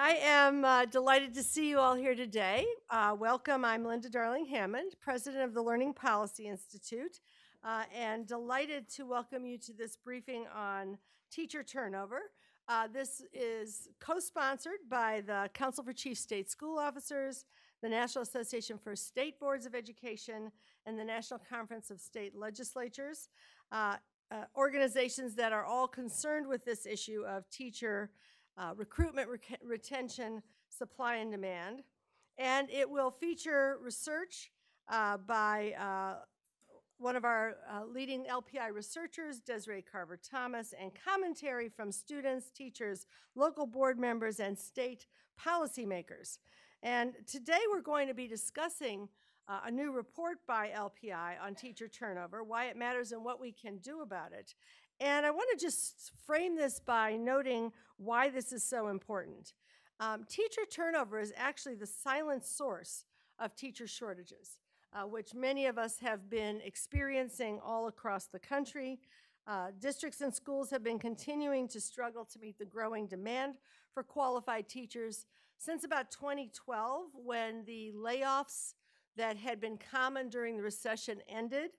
I am uh, delighted to see you all here today. Uh, welcome. I'm Linda Darling Hammond, president of the Learning Policy Institute, uh, and delighted to welcome you to this briefing on teacher turnover. Uh, this is co sponsored by the Council for Chief State School Officers, the National Association for State Boards of Education, and the National Conference of State Legislatures. Uh, uh, organizations that are all concerned with this issue of teacher uh, recruitment, rec- retention, supply, and demand. And it will feature research uh, by uh, one of our uh, leading LPI researchers, Desiree Carver Thomas, and commentary from students, teachers, local board members, and state policymakers. And today we're going to be discussing uh, a new report by LPI on teacher turnover, why it matters and what we can do about it. And I want to just frame this by noting why this is so important. Um, teacher turnover is actually the silent source of teacher shortages, uh, which many of us have been experiencing all across the country. Uh, districts and schools have been continuing to struggle to meet the growing demand for qualified teachers since about 2012, when the layoffs that had been common during the recession ended,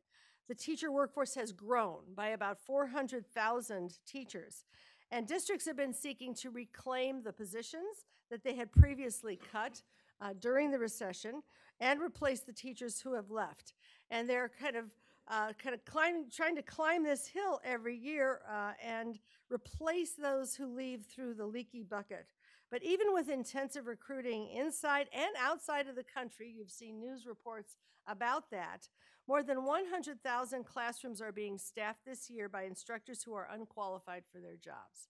the teacher workforce has grown by about 400,000 teachers. And districts have been seeking to reclaim the positions that they had previously cut uh, during the recession and replace the teachers who have left. And they're kind of uh, kind of climbing, trying to climb this hill every year uh, and replace those who leave through the leaky bucket. But even with intensive recruiting inside and outside of the country, you've seen news reports about that. More than 100,000 classrooms are being staffed this year by instructors who are unqualified for their jobs.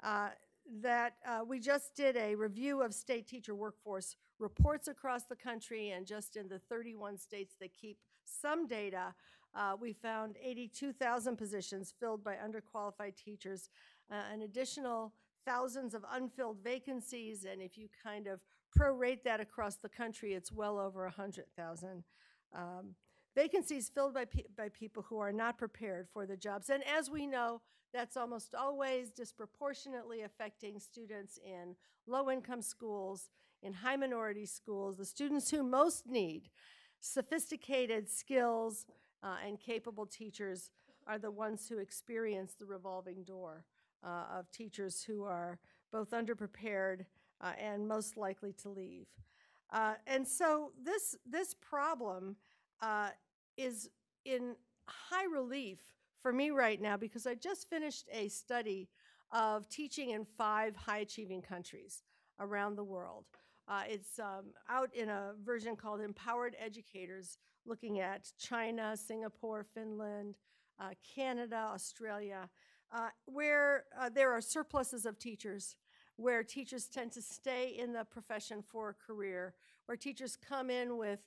Uh, that uh, we just did a review of state teacher workforce reports across the country, and just in the 31 states that keep some data, uh, we found 82,000 positions filled by underqualified teachers, uh, an additional thousands of unfilled vacancies, and if you kind of prorate that across the country, it's well over 100,000. Um, vacancies filled by, pe by people who are not prepared for the jobs. And as we know, that's almost always disproportionately affecting students in low income schools, in high minority schools, the students who most need sophisticated skills uh, and capable teachers are the ones who experience the revolving door uh, of teachers who are both underprepared uh, and most likely to leave. Uh, and so this, this problem uh, is in high relief for me right now because I just finished a study of teaching in five high achieving countries around the world. Uh, it's um, out in a version called Empowered Educators, looking at China, Singapore, Finland, uh, Canada, Australia, uh, where uh, there are surpluses of teachers, where teachers tend to stay in the profession for a career, where teachers come in with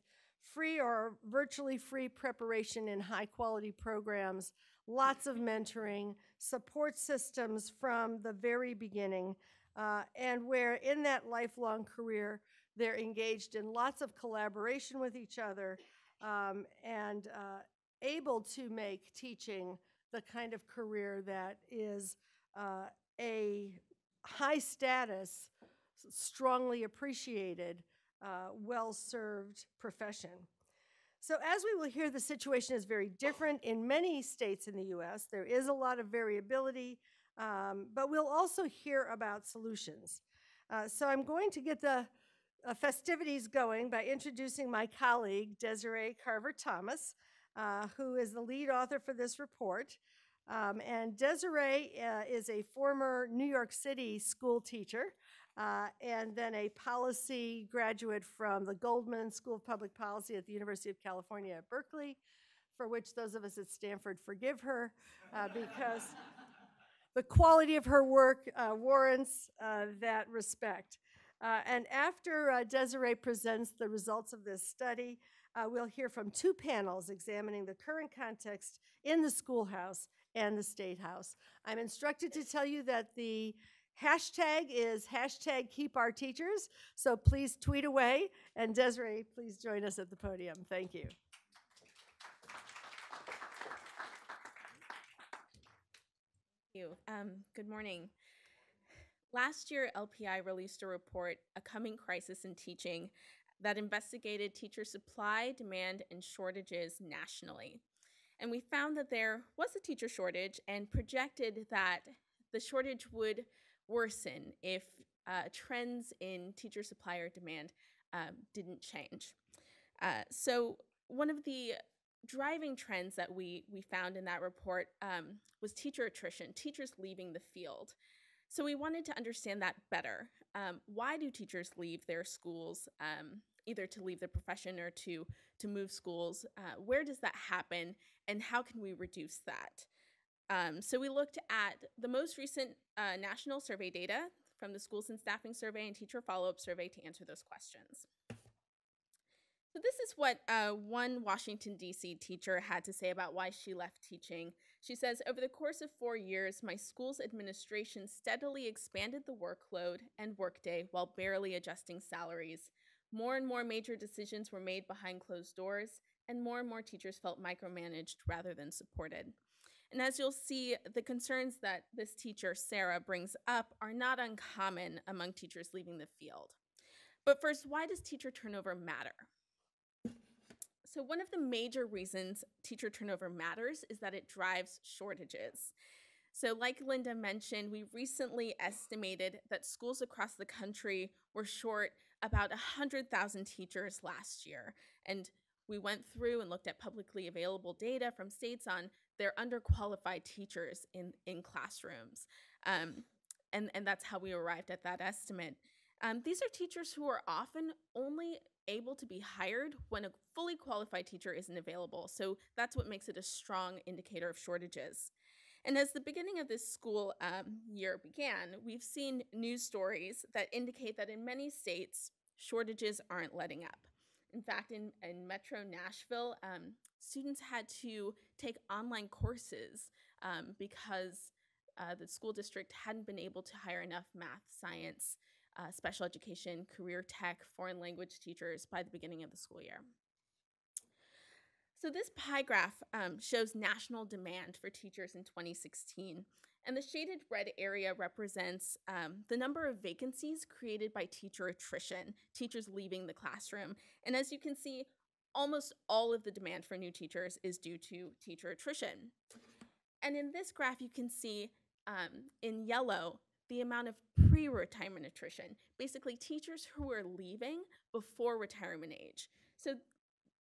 free or virtually free preparation in high quality programs, lots of mentoring, support systems from the very beginning, uh, and where in that lifelong career they're engaged in lots of collaboration with each other um, and uh, able to make teaching the kind of career that is uh, a high status, strongly appreciated, uh, well served profession. So, as we will hear, the situation is very different in many states in the US. There is a lot of variability, um, but we'll also hear about solutions. Uh, so, I'm going to get the uh, festivities going by introducing my colleague, Desiree Carver Thomas uh, who is the lead author for this report. Um, and Desiree uh, is a former New York City school teacher uh, and then a policy graduate from the Goldman School of Public Policy at the University of California at Berkeley, for which those of us at Stanford forgive her uh, because the quality of her work uh, warrants uh, that respect. Uh, and after Desiree presents the results of this study, we'll hear from two panels examining the current context in the schoolhouse and the state house. I'm instructed to tell you that the hashtag is hashtag keep our teachers, so please tweet away. And Desiree, please join us at the podium. Thank you. you. Um, good morning. Last year, LPI released a report, A Coming Crisis in Teaching, that investigated teacher supply, demand, and shortages nationally. And we found that there was a teacher shortage and projected that the shortage would worsen if uh, trends in teacher supply or demand um, didn't change. Uh, so, one of the driving trends that we, we found in that report um, was teacher attrition, teachers leaving the field. So we wanted to understand that better. Um, why do teachers leave their schools, um, either to leave the profession or to, to move schools? Uh, where does that happen, and how can we reduce that? Um, so we looked at the most recent uh, national survey data from the Schools and Staffing Survey and Teacher Follow-Up Survey to answer those questions. So this is what uh, one Washington, D.C. teacher had to say about why she left teaching. She says, over the course of four years, my school's administration steadily expanded the workload and workday while barely adjusting salaries. More and more major decisions were made behind closed doors, and more and more teachers felt micromanaged rather than supported. And as you'll see, the concerns that this teacher, Sarah, brings up are not uncommon among teachers leaving the field. But first, why does teacher turnover matter? So, one of the major reasons teacher turnover matters is that it drives shortages. So, like Linda mentioned, we recently estimated that schools across the country were short about 100,000 teachers last year. And we went through and looked at publicly available data from states on their underqualified teachers in, in classrooms. Um, and, and that's how we arrived at that estimate. Um, these are teachers who are often only able to be hired when a fully qualified teacher isn't available. So that's what makes it a strong indicator of shortages. And as the beginning of this school um, year began, we've seen news stories that indicate that in many states, shortages aren't letting up. In fact, in, in Metro Nashville, um, students had to take online courses um, because uh, the school district hadn't been able to hire enough math, science, uh, special education, career tech, foreign language teachers by the beginning of the school year. So this pie graph um, shows national demand for teachers in 2016. And the shaded red area represents um, the number of vacancies created by teacher attrition, teachers leaving the classroom. And as you can see, almost all of the demand for new teachers is due to teacher attrition. And in this graph, you can see um, in yellow the amount of pre retirement attrition, basically, teachers who are leaving before retirement age. So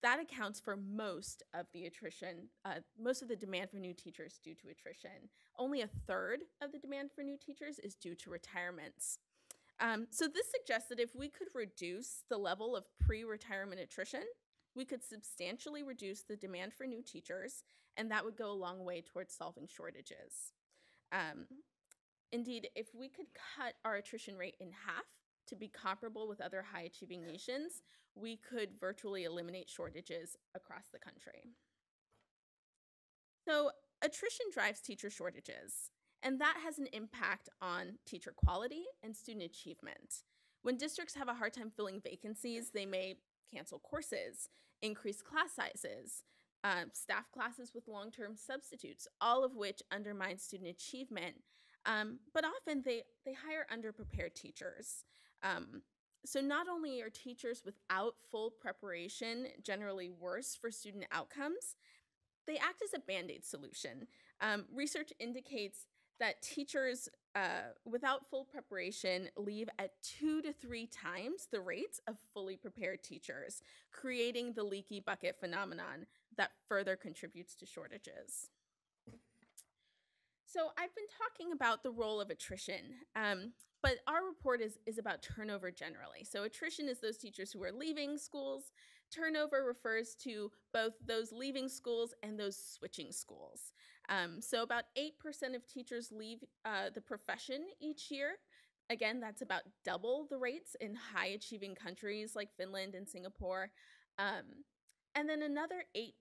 that accounts for most of the attrition, uh, most of the demand for new teachers due to attrition. Only a third of the demand for new teachers is due to retirements. Um, so this suggests that if we could reduce the level of pre-retirement attrition, we could substantially reduce the demand for new teachers, and that would go a long way towards solving shortages. Um, Indeed, if we could cut our attrition rate in half to be comparable with other high achieving nations, we could virtually eliminate shortages across the country. So, attrition drives teacher shortages, and that has an impact on teacher quality and student achievement. When districts have a hard time filling vacancies, they may cancel courses, increase class sizes, uh, staff classes with long term substitutes, all of which undermine student achievement um, but often they, they hire underprepared teachers. Um, so not only are teachers without full preparation generally worse for student outcomes, they act as a band-aid solution. Um, research indicates that teachers uh, without full preparation leave at two to three times the rates of fully prepared teachers, creating the leaky bucket phenomenon that further contributes to shortages. So I've been talking about the role of attrition, um, but our report is, is about turnover generally. So attrition is those teachers who are leaving schools. Turnover refers to both those leaving schools and those switching schools. Um, so about 8% of teachers leave uh, the profession each year. Again, that's about double the rates in high achieving countries like Finland and Singapore. Um, and then another 8%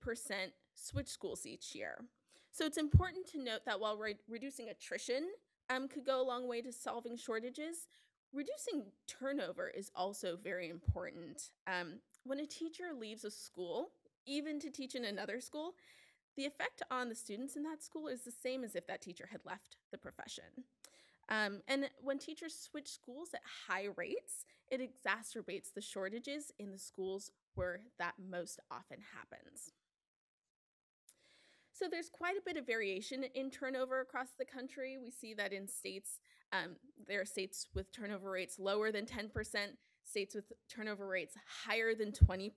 switch schools each year. So it's important to note that while re reducing attrition um, could go a long way to solving shortages, reducing turnover is also very important. Um, when a teacher leaves a school, even to teach in another school, the effect on the students in that school is the same as if that teacher had left the profession. Um, and when teachers switch schools at high rates, it exacerbates the shortages in the schools where that most often happens. So there's quite a bit of variation in turnover across the country. We see that in states, um, there are states with turnover rates lower than 10%, states with turnover rates higher than 20%.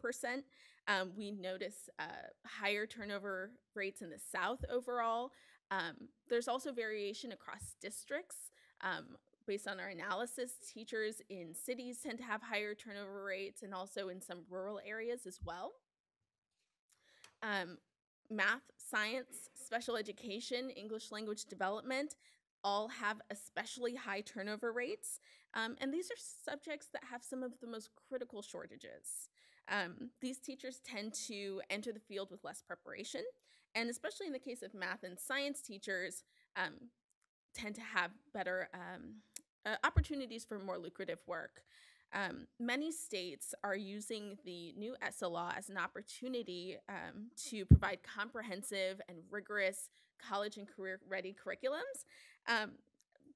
Um, we notice uh, higher turnover rates in the South overall. Um, there's also variation across districts. Um, based on our analysis, teachers in cities tend to have higher turnover rates and also in some rural areas as well. Um, math, science, special education, English language development all have especially high turnover rates. Um, and these are subjects that have some of the most critical shortages. Um, these teachers tend to enter the field with less preparation, and especially in the case of math and science teachers, um, tend to have better um, uh, opportunities for more lucrative work. Um, many states are using the new ESSA law as an opportunity um, to provide comprehensive and rigorous college and career ready curriculums, um,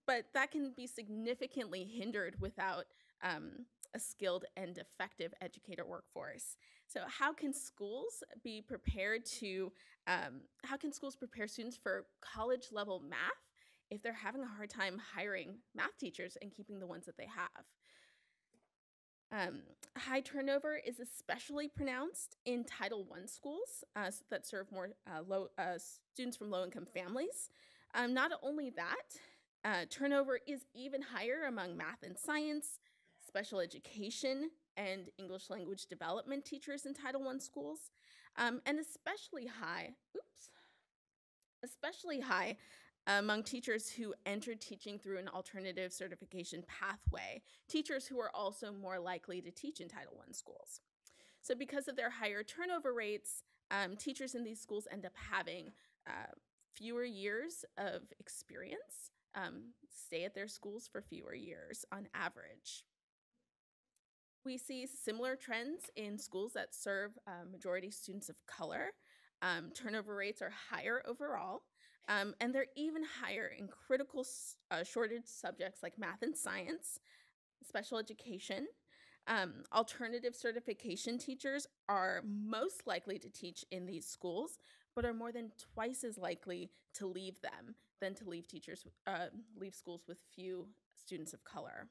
but that can be significantly hindered without um, a skilled and effective educator workforce. So, how can schools be prepared to? Um, how can schools prepare students for college level math if they're having a hard time hiring math teachers and keeping the ones that they have? Um, high turnover is especially pronounced in Title I schools uh, that serve more uh, low uh, students from low-income families. Um, not only that, uh, turnover is even higher among math and science, special education, and English language development teachers in Title I schools, um, and especially high. Oops, especially high among teachers who entered teaching through an alternative certification pathway, teachers who are also more likely to teach in Title I schools. So, because of their higher turnover rates, um, teachers in these schools end up having uh, fewer years of experience, um, stay at their schools for fewer years on average. We see similar trends in schools that serve uh, majority students of color. Um, turnover rates are higher overall, um, and they're even higher in critical uh, shortage subjects like math and science, special education. Um, alternative certification teachers are most likely to teach in these schools, but are more than twice as likely to leave them than to leave teachers uh, leave schools with few students of color.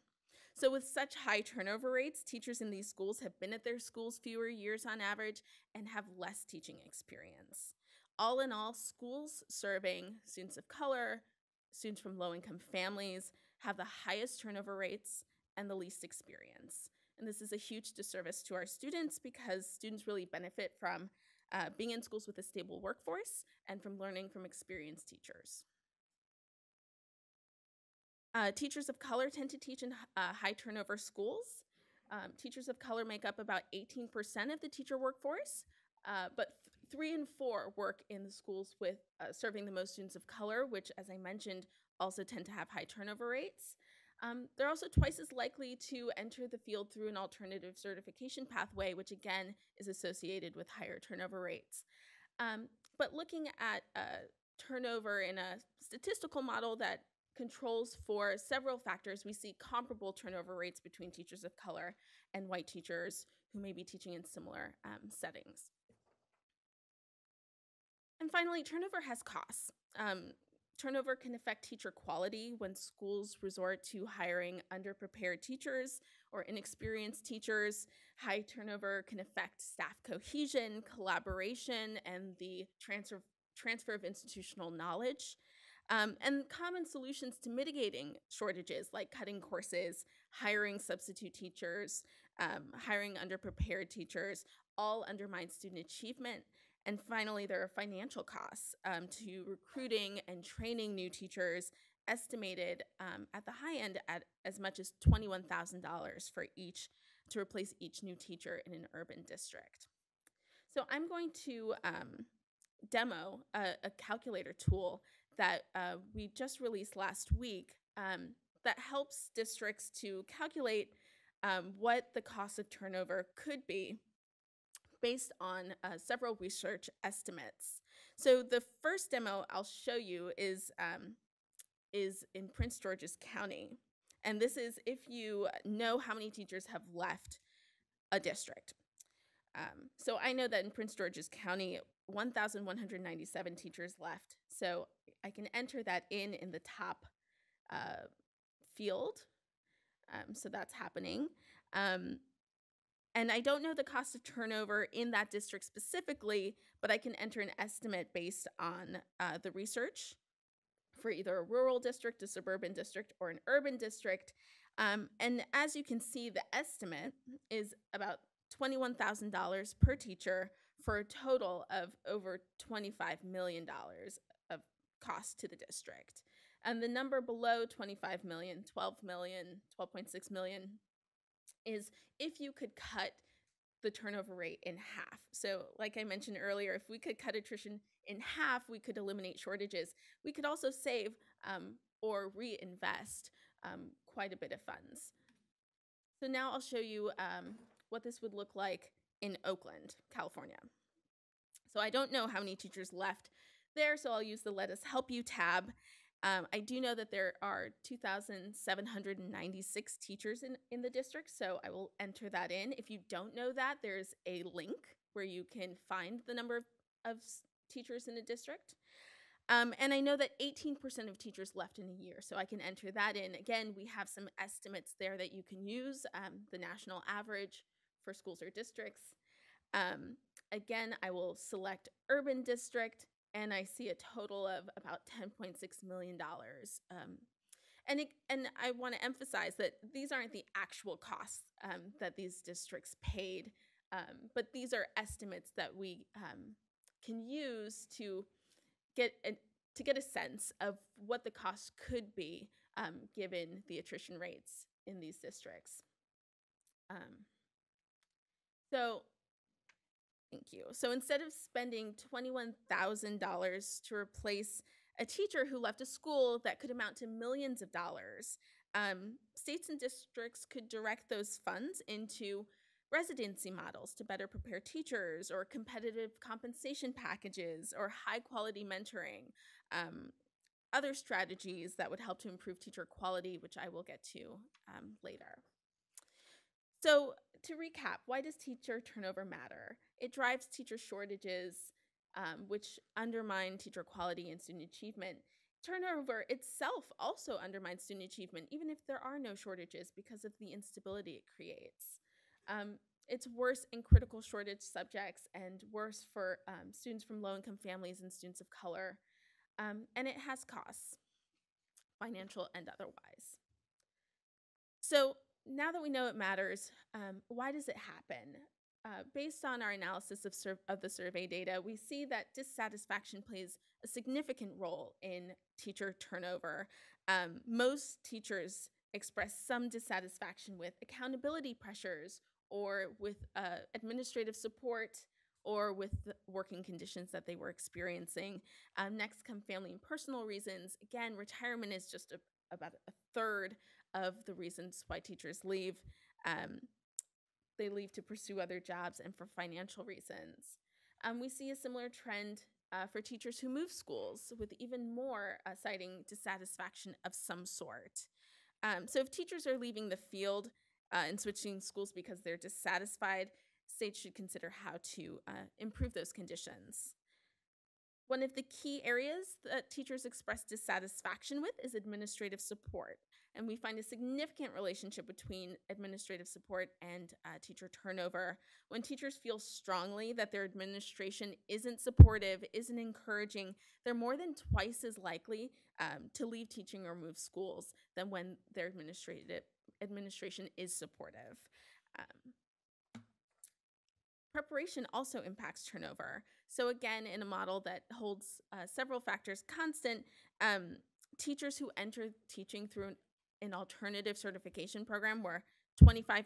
So, with such high turnover rates, teachers in these schools have been at their schools fewer years on average and have less teaching experience all in all, schools serving students of color, students from low income families have the highest turnover rates and the least experience. And this is a huge disservice to our students because students really benefit from uh, being in schools with a stable workforce and from learning from experienced teachers. Uh, teachers of color tend to teach in uh, high turnover schools. Um, teachers of color make up about 18% of the teacher workforce, uh, but three and four work in the schools with uh, serving the most students of color, which, as I mentioned, also tend to have high turnover rates. Um, they're also twice as likely to enter the field through an alternative certification pathway, which again is associated with higher turnover rates. Um, but looking at uh, turnover in a statistical model that controls for several factors, we see comparable turnover rates between teachers of color and white teachers who may be teaching in similar um, settings. And finally, turnover has costs. Um, turnover can affect teacher quality when schools resort to hiring underprepared teachers or inexperienced teachers. High turnover can affect staff cohesion, collaboration, and the transfer, transfer of institutional knowledge. Um, and common solutions to mitigating shortages like cutting courses, hiring substitute teachers, um, hiring underprepared teachers, all undermine student achievement and finally, there are financial costs um, to recruiting and training new teachers, estimated um, at the high end at as much as $21,000 for each to replace each new teacher in an urban district. So I'm going to um, demo a, a, calculator tool that uh, we just released last week um, that helps districts to calculate um, what the cost of turnover could be based on uh, several research estimates. So the first demo I'll show you is um, is in Prince George's County. And this is if you know how many teachers have left a district. Um, so I know that in Prince George's County, 1,197 teachers left. So I can enter that in in the top uh, field. Um, so that's happening. Um, and I don't know the cost of turnover in that district specifically, but I can enter an estimate based on uh, the research for either a rural district, a suburban district, or an urban district. Um, and as you can see, the estimate is about $21,000 per teacher for a total of over $25 million of cost to the district. And the number below 25 million, 12 million, 12.6 million is if you could cut the turnover rate in half. So, like I mentioned earlier, if we could cut attrition in half, we could eliminate shortages. We could also save um, or reinvest um, quite a bit of funds. So, now I'll show you um, what this would look like in Oakland, California. So, I don't know how many teachers left there, so I'll use the Let Us Help You tab. Um, I do know that there are 2,796 teachers in, in the district, so I will enter that in. If you don't know that, there's a link where you can find the number of, of teachers in a district. Um, and I know that 18% of teachers left in a year, so I can enter that in. Again, we have some estimates there that you can use, um, the national average for schools or districts. Um, again, I will select urban district and I see a total of about $10.6 million. Um, and, it, and I want to emphasize that these aren't the actual costs um, that these districts paid, um, but these are estimates that we um, can use to get a, to get a sense of what the cost could be um, given the attrition rates in these districts. Um, so Thank you. So instead of spending $21,000 to replace a teacher who left a school that could amount to millions of dollars, um, states and districts could direct those funds into residency models to better prepare teachers or competitive compensation packages or high quality mentoring, um, other strategies that would help to improve teacher quality, which I will get to um, later. So to recap, why does teacher turnover matter? It drives teacher shortages, um, which undermine teacher quality and student achievement. Turnover itself also undermines student achievement, even if there are no shortages, because of the instability it creates. Um, it's worse in critical shortage subjects and worse for um, students from low income families and students of color. Um, and it has costs, financial and otherwise. So, now that we know it matters, um, why does it happen? Uh, based on our analysis of, of the survey data, we see that dissatisfaction plays a significant role in teacher turnover. Um, most teachers express some dissatisfaction with accountability pressures or with uh, administrative support or with the working conditions that they were experiencing. Um, next come family and personal reasons. Again, retirement is just a, about a third of the reasons why teachers leave. Um, they leave to pursue other jobs and for financial reasons. Um, we see a similar trend uh, for teachers who move schools, with even more uh, citing dissatisfaction of some sort. Um, so, if teachers are leaving the field uh, and switching schools because they're dissatisfied, states should consider how to uh, improve those conditions. One of the key areas that teachers express dissatisfaction with is administrative support. And we find a significant relationship between administrative support and uh, teacher turnover. When teachers feel strongly that their administration isn't supportive, isn't encouraging, they're more than twice as likely um, to leave teaching or move schools than when their administrative administration is supportive. Um, Preparation also impacts turnover. So, again, in a model that holds uh, several factors constant, um, teachers who enter teaching through an, an alternative certification program were 25%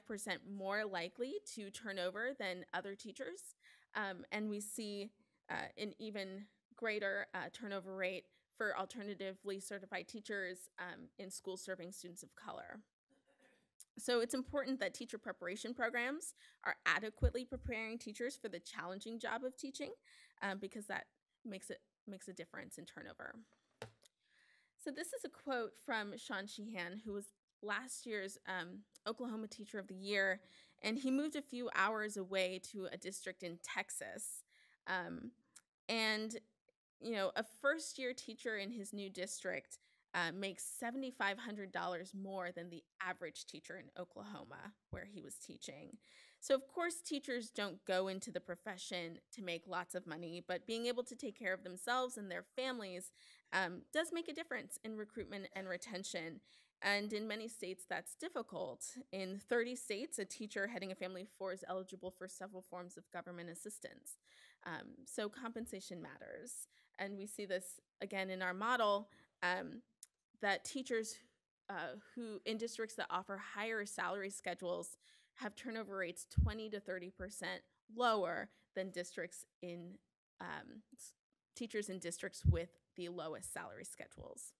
more likely to turn over than other teachers. Um, and we see uh, an even greater uh, turnover rate for alternatively certified teachers um, in schools serving students of color. So it's important that teacher preparation programs are adequately preparing teachers for the challenging job of teaching um, because that makes it makes a difference in turnover. So this is a quote from Shawn Sheehan, who was last year's um, Oklahoma Teacher of the Year, and he moved a few hours away to a district in Texas. Um, and you know, a first year teacher in his new district uh, makes $7,500 more than the average teacher in Oklahoma, where he was teaching. So, of course, teachers don't go into the profession to make lots of money, but being able to take care of themselves and their families um, does make a difference in recruitment and retention. And in many states, that's difficult. In 30 states, a teacher heading a family of four is eligible for several forms of government assistance. Um, so compensation matters. And we see this again in our model um, that teachers uh, who in districts that offer higher salary schedules have turnover rates 20 to 30% lower than districts in um, teachers in districts with the lowest salary schedules.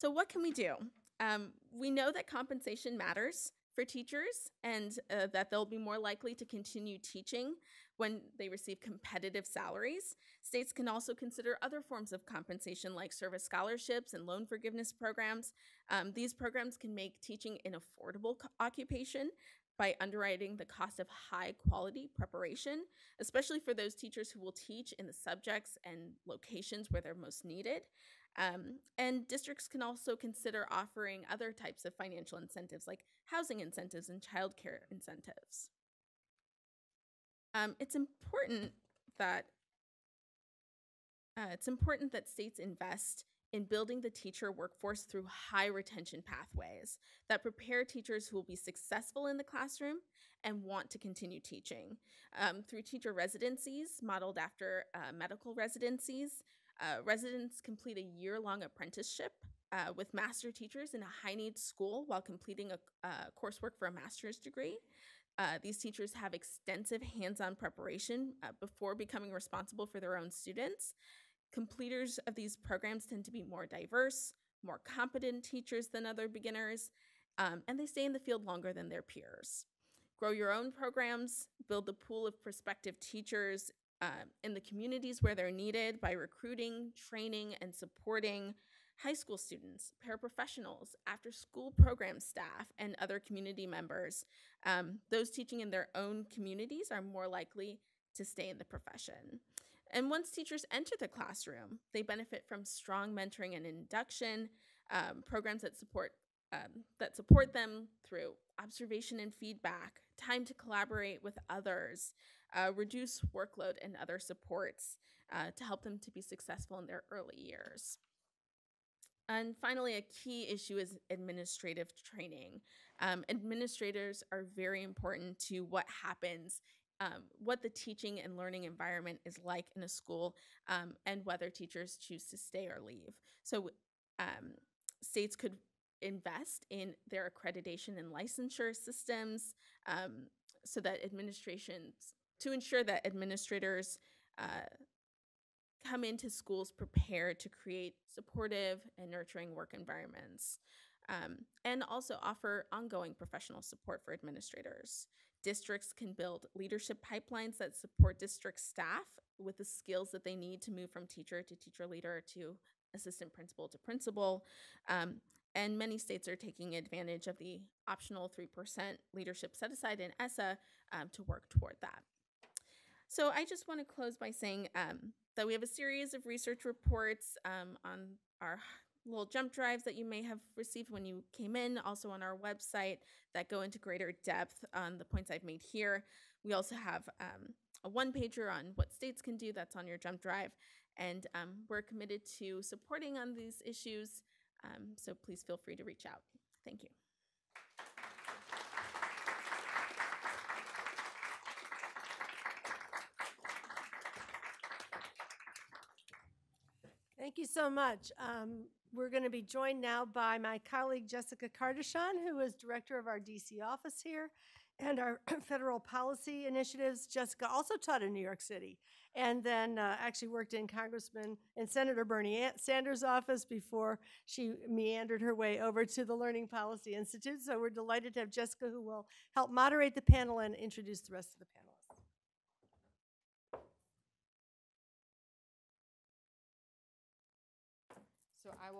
So, what can we do? Um, we know that compensation matters for teachers and uh, that they'll be more likely to continue teaching when they receive competitive salaries. States can also consider other forms of compensation like service scholarships and loan forgiveness programs. Um, these programs can make teaching an affordable occupation by underwriting the cost of high quality preparation, especially for those teachers who will teach in the subjects and locations where they're most needed. Um, and districts can also consider offering other types of financial incentives like housing incentives and childcare incentives. Um, it's important that uh, it's important that states invest in building the teacher workforce through high retention pathways that prepare teachers who will be successful in the classroom and want to continue teaching. Um, through teacher residencies modeled after uh, medical residencies, uh, residents complete a year long apprenticeship uh, with master teachers in a high need school while completing a, uh, coursework for a master's degree. Uh, these teachers have extensive hands on preparation uh, before becoming responsible for their own students. Completers of these programs tend to be more diverse, more competent teachers than other beginners, um, and they stay in the field longer than their peers. Grow your own programs, build the pool of prospective teachers uh, in the communities where they're needed by recruiting, training, and supporting high school students, paraprofessionals, after school program staff, and other community members. Um, those teaching in their own communities are more likely to stay in the profession. And once teachers enter the classroom, they benefit from strong mentoring and induction, um, programs that support um, that support them through observation and feedback, time to collaborate with others, uh, reduce workload, and other supports uh, to help them to be successful in their early years. And finally, a key issue is administrative training. Um, administrators are very important to what happens, um, what the teaching and learning environment is like in a school, um, and whether teachers choose to stay or leave. So, um, states could invest in their accreditation and licensure systems um, so that administrations, to ensure that administrators uh, come into schools prepared to create supportive and nurturing work environments. Um, and also offer ongoing professional support for administrators. Districts can build leadership pipelines that support district staff with the skills that they need to move from teacher to teacher leader to assistant principal to principal. Um, and many states are taking advantage of the optional 3% leadership set aside in ESSA um, to work toward that. So I just want to close by saying um, that we have a series of research reports um, on our little jump drives that you may have received when you came in, also on our website that go into greater depth on the points I've made here. We also have um, a one pager on what states can do that's on your jump drive. And um, we're committed to supporting on these issues. Um, so please feel free to reach out. Thank you. Thank you so much. Um, we're going to be joined now by my colleague Jessica Cardichon, who is director of our DC office here and our federal policy initiatives. Jessica also taught in New York City and then uh, actually worked in Congressman and Senator Bernie Sanders' office before she meandered her way over to the Learning Policy Institute. So we're delighted to have Jessica who will help moderate the panel and introduce the rest of the panel.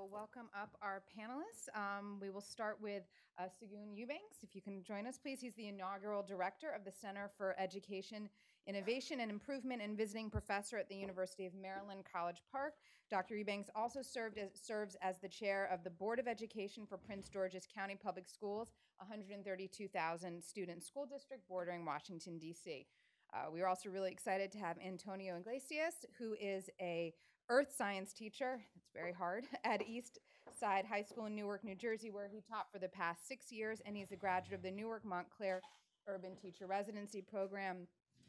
Will welcome up our panelists. Um, we will start with uh, Segun Eubanks. If you can join us, please. He's the inaugural director of the Center for Education, Innovation, and Improvement and visiting professor at the University of Maryland, College Park. Dr. Eubanks also served as, serves as the chair of the Board of Education for Prince George's County Public Schools, 132,000 student school district bordering Washington, D.C. Uh, we are also really excited to have Antonio Iglesias, who is a earth science teacher. It's very hard at East Side High School in Newark, New Jersey, where he taught for the past six years, and he's a graduate of the Newark Montclair Urban Teacher Residency Program.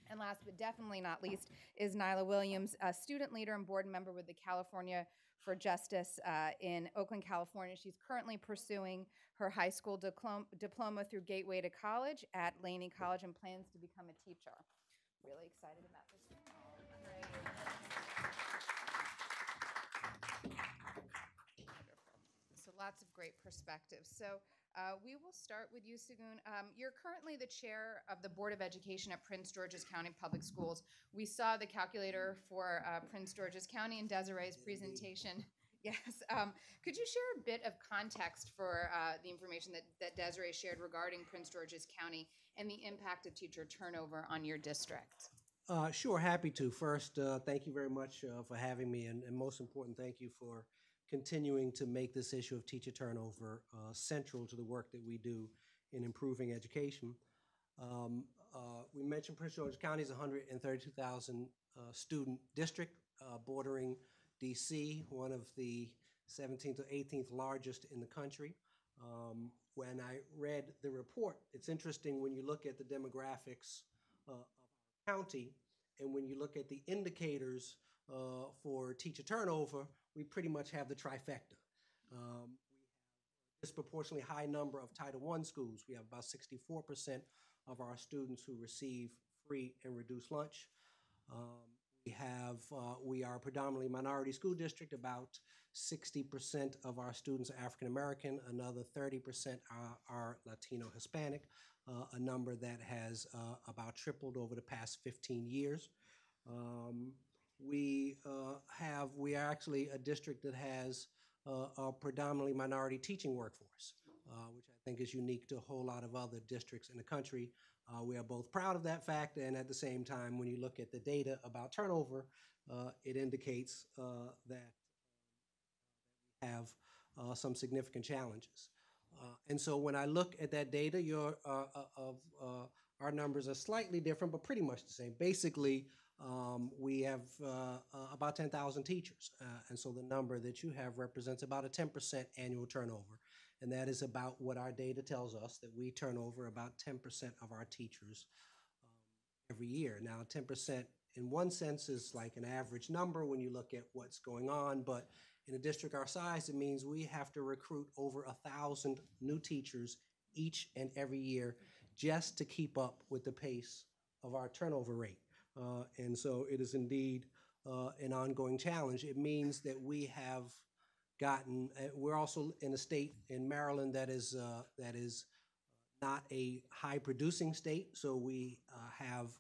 And last but definitely not least is Nyla Williams, a student leader and board member with the California for Justice uh, in Oakland, California. She's currently pursuing her high school diplom- diploma through Gateway to College at Laney College and plans to become a teacher. Really excited about. So lots of great perspectives. So uh, we will start with you, Segun. Um, you're currently the chair of the Board of Education at Prince George's County Public Schools. We saw the calculator for uh, Prince George's County in Desiree's presentation. Yes. Um, could you share a bit of context for uh, the information that, that Desiree shared regarding Prince George's County and the impact of teacher turnover on your district? Uh, sure, happy to. First, uh, thank you very much uh, for having me, and, and most important, thank you for continuing to make this issue of teacher turnover uh, central to the work that we do in improving education. Um, uh, we mentioned Prince George County is 132,000 uh, student district uh, bordering DC, one of the 17th or 18th largest in the country. Um, when I read the report, it's interesting when you look at the demographics uh, of county and when you look at the indicators for teacher turnover, we pretty much have the trifecta. Um, we have a disproportionately high number of Title I schools. We have about 64% of our students who receive free and reduced lunch. Um, we have, uh, we are a predominantly minority school district. About 60% of our students are African American, another 30% are, are Latino Hispanic, uh, a number that has uh, about tripled over the past 15 years. Um, we uh, have, we are actually a district that has uh, a predominantly minority teaching workforce, uh, which I think is unique to a whole lot of other districts in the country. Uh, we are both proud of that fact, and at the same time, when you look at the data about turnover, uh, it indicates uh, that we have some significant challenges. And so when I look at that data, your of our numbers are slightly different, but pretty much the same. Basically, um, we have uh, uh, about 10,000 teachers, uh, and so the number that you have represents about a 10% annual turnover, and that is about what our data tells us that we turn over about 10% of our teachers um, every year. Now, 10% in one sense is like an average number when you look at what's going on, but in a district our size, it means we have to recruit over a thousand new teachers each and every year just to keep up with the pace of our turnover rate. Uh, and so it is indeed uh, an ongoing challenge. It means that we have gotten, uh, we're also in a state in Maryland that is, uh, that is not a high producing state, so we uh, have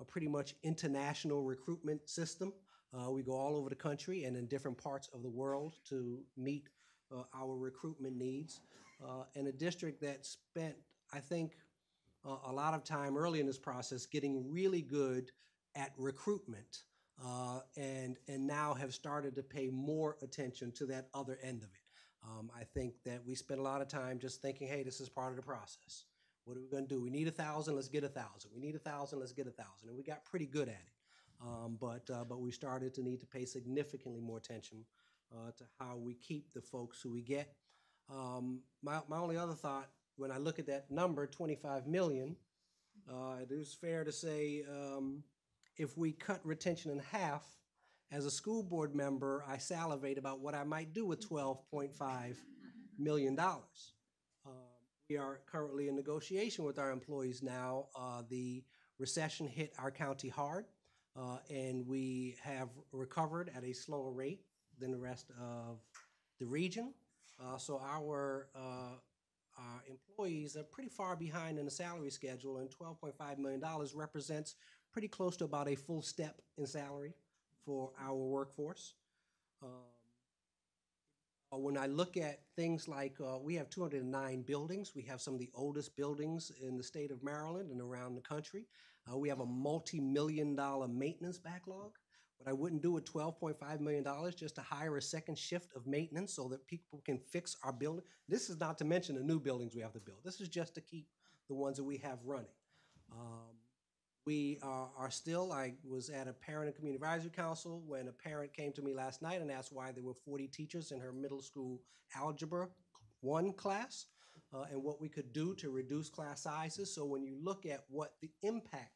a pretty much international recruitment system. Uh, we go all over the country and in different parts of the world to meet our recruitment needs. And a district that spent, I think, a lot of time early in this process getting really good at recruitment uh, and, and now have started to pay more attention to that other end of it. Um, I think that we spent a lot of time just thinking, hey, this is part of the process. What are we going to do? We need a thousand, let's get a thousand. We need a thousand, let's get a thousand. And we got pretty good at it. Um, but, uh, but we started to need to pay significantly more attention uh, to how we keep the folks who we get. Um, my, my only other thought, when I look at that number, 25 million, uh, it is fair to say um, if we cut retention in half, as a school board member, I salivate about what I might do with $12.5 million. Uh, we are currently in negotiation with our employees now. Uh, the recession hit our county hard, uh, and we have recovered at a slower rate than the rest of the region. Uh, so our, uh, our employees are pretty far behind in the salary schedule, and $12.5 million represents pretty close to about a full step in salary for our workforce. Um, Uh, When I look at things like, uh, we have 209 buildings. We have some of the oldest buildings in the state of Maryland and around the country. Uh, We have a multi-million dollar maintenance backlog. But I wouldn't do with $12.5 million just to hire a second shift of maintenance so that people can fix our building. This is not to mention the new buildings we have to build. This is just to keep the ones that we have running. Um, we are, are still, I was at a parent and community advisory council when a parent came to me last night and asked why there were 40 teachers in her middle school algebra one class uh, and what we could do to reduce class sizes. So when you look at what the impact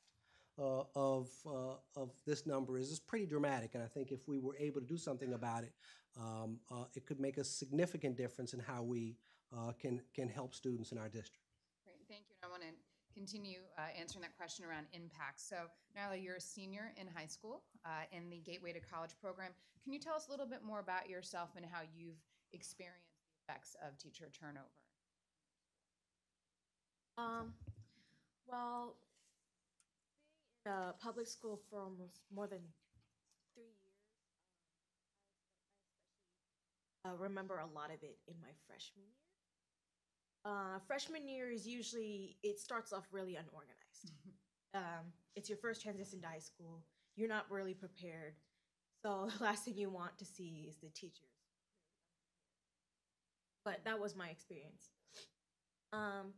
uh, of, uh, of this number is, it's pretty dramatic. And I think if we were able to do something about it, um, uh, it could make a significant difference in how we uh, can, can help students in our district. Great, thank you. And I want to continue uh, answering that question around impact. So, Nyla, you're a senior in high school uh, in the Gateway to College program. Can you tell us a little bit more about yourself and how you've experienced the effects of teacher turnover? Um, well, in a public school for almost more than three years, um, I especially uh, remember a lot of it in my freshman year. Uh, freshman year is usually it starts off really unorganized. um, it's your first transition to high school. You're not really prepared, so the last thing you want to see is the teachers. But that was my experience. Um,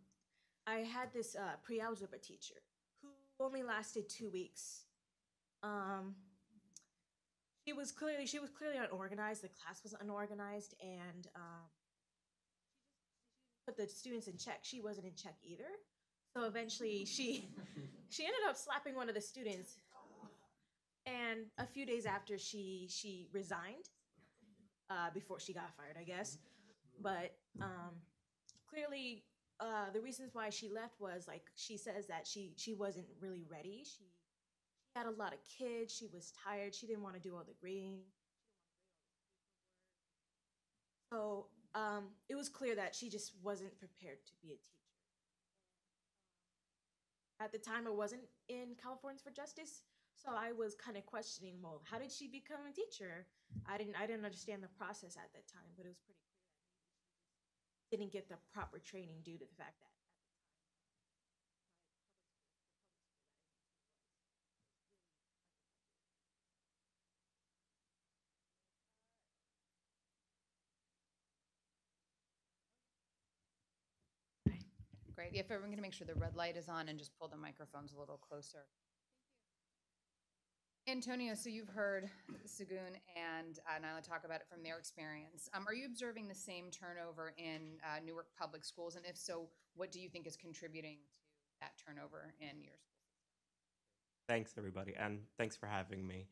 I had this uh, pre-algebra teacher who only lasted two weeks. Um, she was clearly she was clearly unorganized. The class was unorganized, and um, put the students in check. She wasn't in check either. So eventually, she she ended up slapping one of the students. And a few days after, she she resigned. Uh, before she got fired, I guess. But um, clearly, uh, the reasons why she left was like she says that she she wasn't really ready. She, she had a lot of kids. She was tired. She didn't want to do all the grading. So um, it was clear that she just wasn't prepared to be a teacher. At the time, I wasn't in Californians for Justice, so I was kind of questioning, well, how did she become a teacher? I didn't I didn't understand the process at that time, but it was pretty clear that maybe she didn't get the proper training due to the fact that If everyone can make sure the red light is on and just pull the microphones a little closer. Antonio, so you've heard Segun and uh, Nyla talk about it from their experience. Um, are you observing the same turnover in uh, Newark public schools? And if so, what do you think is contributing to that turnover in your school? Thanks, everybody, and thanks for having me.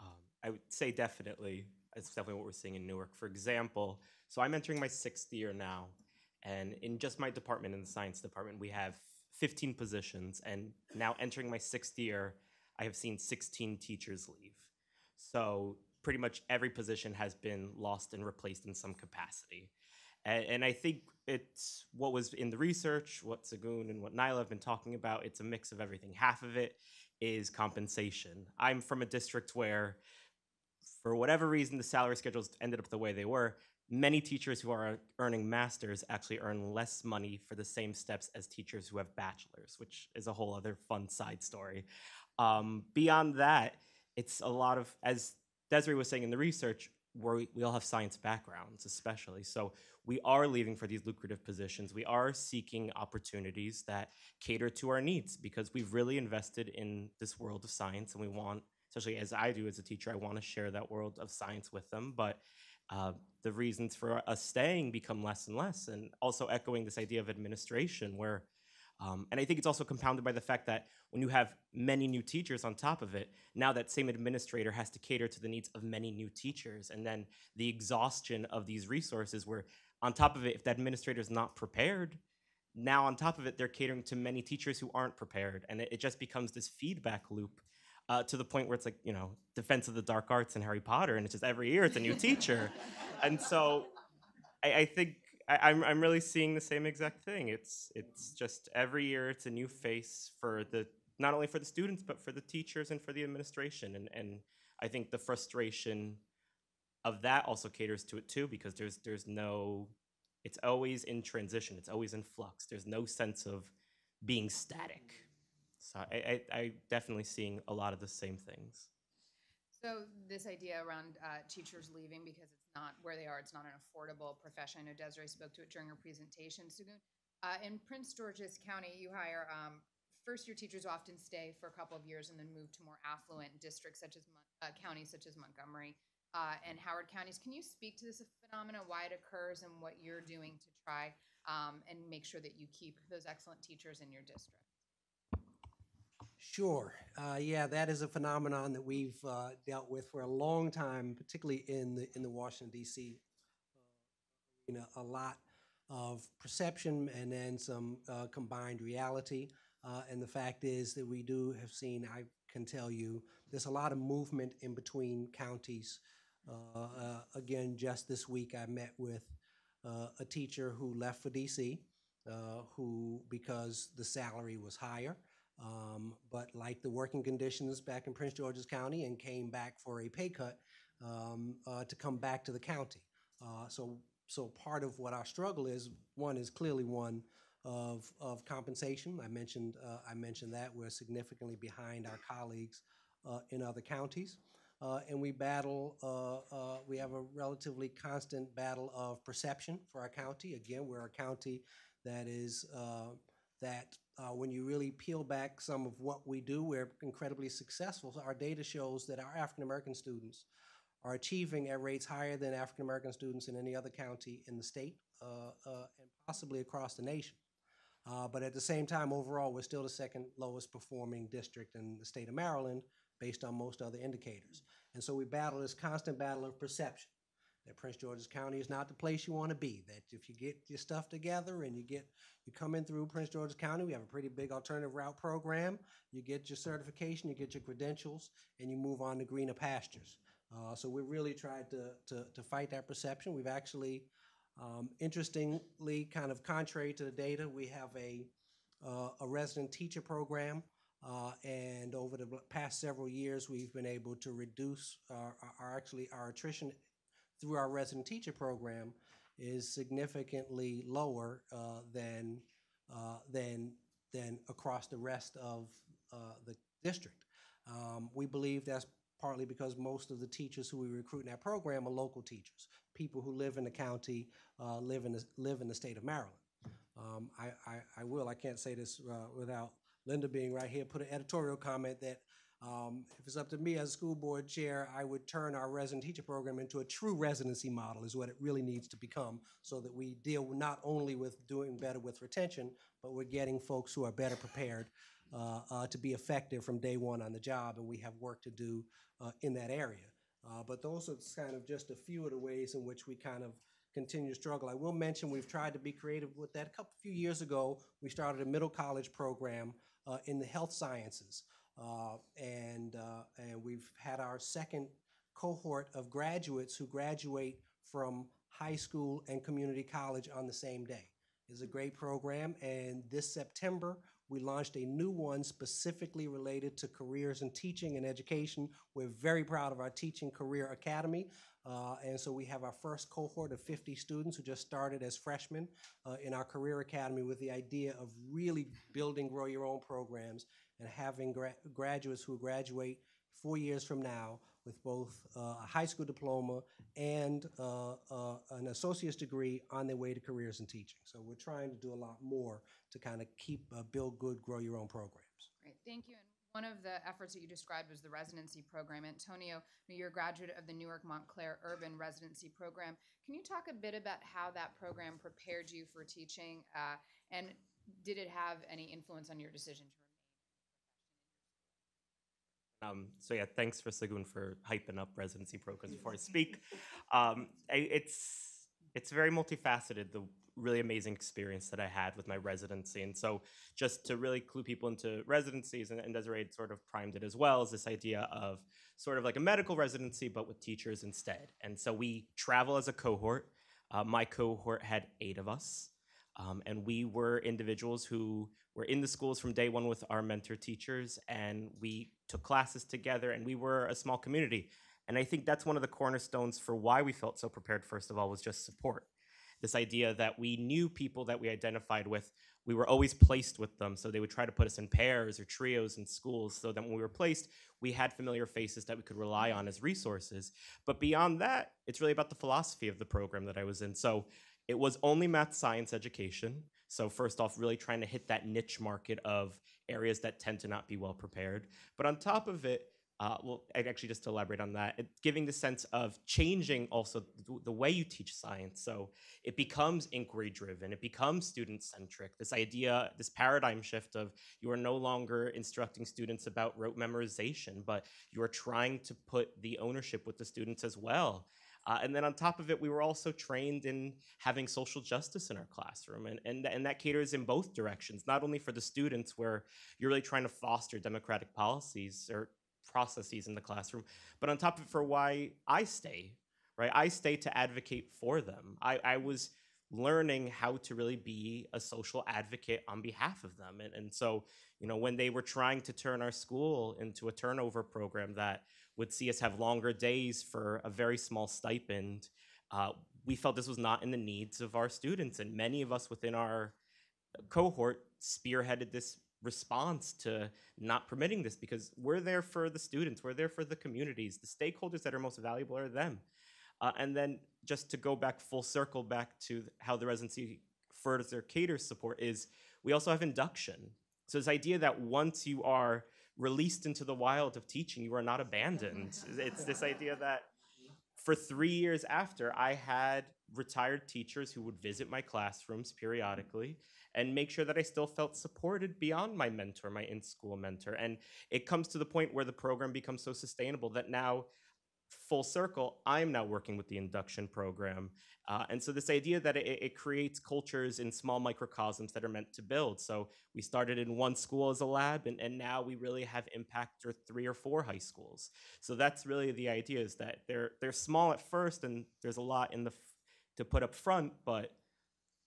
Um, I would say definitely, it's definitely what we're seeing in Newark. For example, so I'm entering my sixth year now, and in just my department, in the science department, we have 15 positions, and now entering my sixth year, I have seen 16 teachers leave. So pretty much every position has been lost and replaced in some capacity. And, and I think it's what was in the research, what Segun and what Nyla have been talking about. It's a mix of everything. Half of it is compensation. I'm from a district where, for whatever reason, the salary schedules ended up the way they were. Many teachers who are earning masters actually earn less money for the same steps as teachers who have bachelors, which is a whole other fun side story. Um, beyond that, it's a lot of, as Desiree was saying in the research, we we all have science backgrounds, especially. So we are leaving for these lucrative positions. We are seeking opportunities that cater to our needs because we've really invested in this world of science, and we want, especially as I do as a teacher, I want to share that world of science with them. But uh, the reasons for us staying become less and less, and also echoing this idea of administration, where um, and I think it's also compounded by the fact that when you have many new teachers on top of it, now that same administrator has to cater to the needs of many new teachers. And then the exhaustion of these resources, where on top of it, if the administrator is not prepared, now on top of it, they're catering to many teachers who aren't prepared. And it, it just becomes this feedback loop uh, to the point where it's like, you know, Defense of the Dark Arts and Harry Potter, and it's just every year it's a new teacher. And so I, I think I, I'm I'm really seeing the same exact thing. It's it's just every year it's a new face for the not only for the students but for the teachers and for the administration. And and I think the frustration of that also caters to it too because there's there's no it's always in transition it's always in flux there's no sense of being static so i i, I definitely seeing a lot of the same things So this idea around uh, teachers leaving because it's not where they are, it's not an affordable profession. I know Desiree spoke to it during her presentation. Segun, uh, in Prince George's County, you hire um, first-year teachers often stay for a couple of years and then move to more affluent districts such as uh, counties such as Montgomery uh, and Howard counties. Can you speak to this phenomenon, why it occurs, and what you're doing to try um, and make sure that you keep those excellent teachers in your district? Sure. Uh, yeah, that is a phenomenon that we've uh, dealt with for a long time, particularly in the in the Washington D.C. uh, know, A lot of perception and then some uh, combined reality. Uh, and the fact is that we do have seen. I can tell you, there's a lot of movement in between counties. Uh, again, just this week, I met with a teacher who left for D.C. Who, because the salary was higher, um, but liked the working conditions back in Prince George's County and came back for a pay cut um, uh, to come back to the county. Uh, so, so part of what our struggle is, one is clearly one of, of compensation. I mentioned, uh, I mentioned that we're significantly behind our colleagues uh, in other counties. Uh, and we battle, uh, we have a relatively constant battle of perception for our county. Again, we're a county that is, that uh, when you really peel back some of what we do, we're incredibly successful. So our data shows that our African American students are achieving at rates higher than African American students in any other county in the state uh, uh, and possibly across the nation. Uh, but at the same time, overall, we're still the second lowest performing district in the state of Maryland based on most other indicators. And so we battle this constant battle of perception that Prince George's County is not the place you want to be. That if you get your stuff together and you get you come in through Prince George's County, we have a pretty big alternative route program. You get your certification, you get your credentials, and you move on to greener pastures. Uh, so we really tried to, to to fight that perception. We've actually, um, interestingly, kind of contrary to the data, we have a uh, a resident teacher program. Uh, and over the past several years, we've been able to reduce our, our actually our attrition through our resident teacher program is significantly lower uh, than uh, than than across the rest of uh, the district. Um, we believe that's partly because most of the teachers who we recruit in that program are local teachers, people who live in the county, uh, live in the, live in the state of Maryland. Um, I, I, I will, I can't say this uh, without Linda being right here, put an editorial comment that um, if it's up to me as school board chair, I would turn our resident teacher program into a true residency model is what it really needs to become so that we deal not only with doing better with retention, but we're getting folks who are better prepared uh, uh, to be effective from day one on the job, and we have work to do uh, in that area. Uh, but those are kind of just a few of the ways in which we kind of continue to struggle. I will mention we've tried to be creative with that. A couple few years ago, we started a middle college program uh, in the health sciences. Uh, and, uh, and we've had our second cohort of graduates who graduate from high school and community college on the same day. It's a great program, and this September, we launched a new one specifically related to careers in teaching and education. We're very proud of our Teaching Career Academy. Uh, and so we have our first cohort of 50 students who just started as freshmen uh, in our Career Academy with the idea of really building grow your own programs and having gra- graduates who graduate four years from now with both uh, a high school diploma and uh, uh, an associate's degree on their way to careers in teaching. So we're trying to do a lot more to kind of keep, uh, build good, grow your own programs. Great, thank you. And one of the efforts that you described was the residency program. Antonio, you're a graduate of the Newark Montclair Urban Residency Program. Can you talk a bit about how that program prepared you for teaching? Uh, and did it have any influence on your decision to Um, so yeah, thanks for Segun for hyping up residency programs before I speak. Um, I, it's it's very multifaceted. The really amazing experience that I had with my residency, and so just to really clue people into residencies, and, and Desiree sort of primed it as well, is this idea of sort of like a medical residency, but with teachers instead. And so we travel as a cohort. Uh, my cohort had eight of us. Um, and we were individuals who were in the schools from day one with our mentor teachers, and we took classes together, and we were a small community. And I think that's one of the cornerstones for why we felt so prepared, first of all, was just support. This idea that we knew people that we identified with, we were always placed with them. So they would try to put us in pairs or trios in schools so that when we were placed, we had familiar faces that we could rely on as resources. But beyond that, it's really about the philosophy of the program that I was in. So it was only math science education. So, first off, really trying to hit that niche market of areas that tend to not be well prepared. But on top of it, uh, well, actually, just to elaborate on that, it, giving the sense of changing also the, the way you teach science. So it becomes inquiry driven, it becomes student centric. This idea, this paradigm shift of you are no longer instructing students about rote memorization, but you are trying to put the ownership with the students as well. Uh, and then on top of it, we were also trained in having social justice in our classroom. And, and, and that caters in both directions, not only for the students, where you're really trying to foster democratic policies or processes in the classroom, but on top of it, for why I stay, right? I stay to advocate for them. I, I was learning how to really be a social advocate on behalf of them. And, and so, you know, when they were trying to turn our school into a turnover program that would see us have longer days for a very small stipend, uh, we felt this was not in the needs of our students. And many of us within our cohort spearheaded this response to not permitting this because we're there for the students, we're there for the communities. The stakeholders that are most valuable are them. Uh, and then just to go back full circle back to how the residency further caters support is we also have induction. So this idea that once you are released into the wild of teaching, you are not abandoned. it's this idea that for three years after, I had retired teachers who would visit my classrooms periodically and make sure that I still felt supported beyond my mentor, my in school mentor. And it comes to the point where the program becomes so sustainable that now, full circle, I'm now working with the induction program. Uh, and so, this idea that it, it creates cultures in small microcosms that are meant to build. So, we started in one school as a lab, and, and now we really have impact for three or four high schools. So, that's really the idea is that they're, they're small at first, and there's a lot in the f- to put up front, but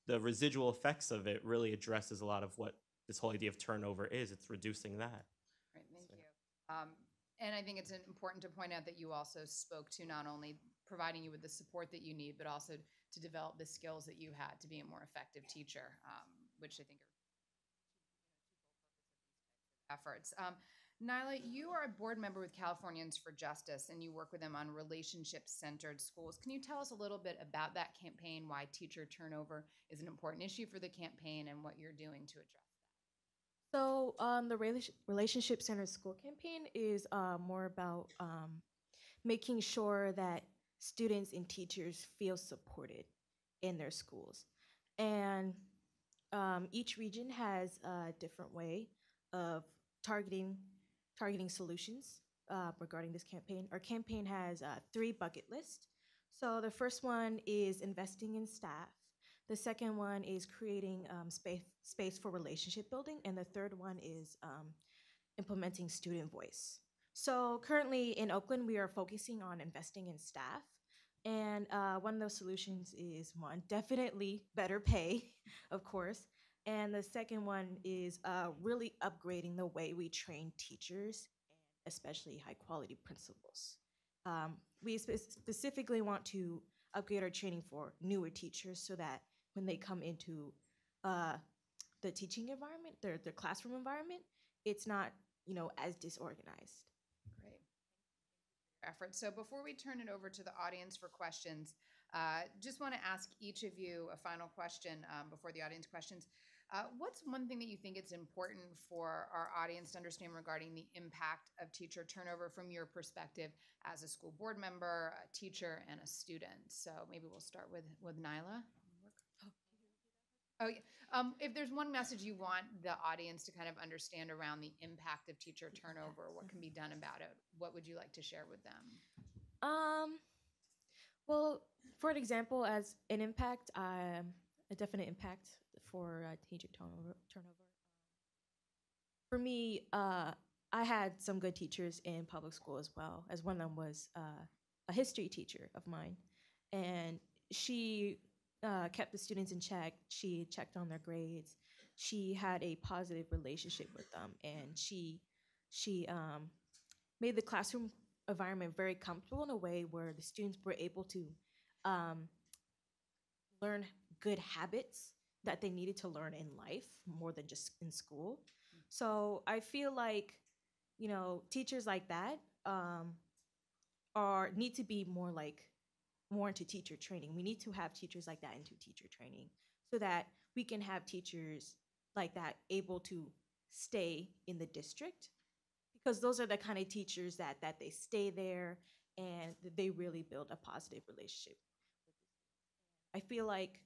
the residual effects of it really addresses a lot of what this whole idea of turnover is. It's reducing that. Great, thank you. Um, and I think it's important to point out that you also spoke to not only providing you with the support that you need, but also to develop the skills that you had to be a more effective teacher, um, which I think are efforts. Um, Nyla, you are a board member with Californians for Justice and you work with them on relationship centered schools. Can you tell us a little bit about that campaign, why teacher turnover is an important issue for the campaign, and what you're doing to address? So, um, the relationship centered school campaign is uh, more about um, making sure that students and teachers feel supported in their schools. And um, each region has a different way of targeting targeting solutions uh, regarding this campaign. Our campaign has uh, three bucket lists. So the first one is investing in staff. The second one is creating um, space space for relationship building, and the third one is um, implementing student voice. So currently in Oakland, we are focusing on investing in staff. And uh, one of those solutions is one, definitely better pay, of course. And the second one is uh, really upgrading the way we train teachers, and especially high quality principals. Um, we spe- specifically want to upgrade our training for newer teachers so that when they come into uh, the teaching environment, their, their classroom environment, it's not you know as disorganized. Great. Effort. So before we turn it over to the audience for questions, uh, just want to ask each of you a final question um, before the audience questions. Uh, what's one thing that you think it's important for our audience to understand regarding the impact of teacher turnover from your perspective as a school board member, a teacher, and a student? So maybe we'll start with with Nyla. Oh, yeah. Um, if there's one message you want the audience to kind of understand around the impact of teacher turnover, what can be done about it, what would you like to share with them? Um, well, for an example, as an impact, um, a definite impact for uh, teacher turnover. turnover. For me, uh, I had some good teachers in public school as well, as one of them was uh, a history teacher of mine. And she uh, kept the students in check. She checked on their grades. She had a positive relationship with them, and she she um, made the classroom environment very comfortable in a way where the students were able to um, learn good habits that they needed to learn in life more than just in school. So I feel like, you know, teachers like that um, are need to be more like more into teacher training. We need to have teachers like that into teacher training so that we can have teachers like that able to stay in the district because those are the kind of teachers that that they stay there and they really build a positive relationship. I feel like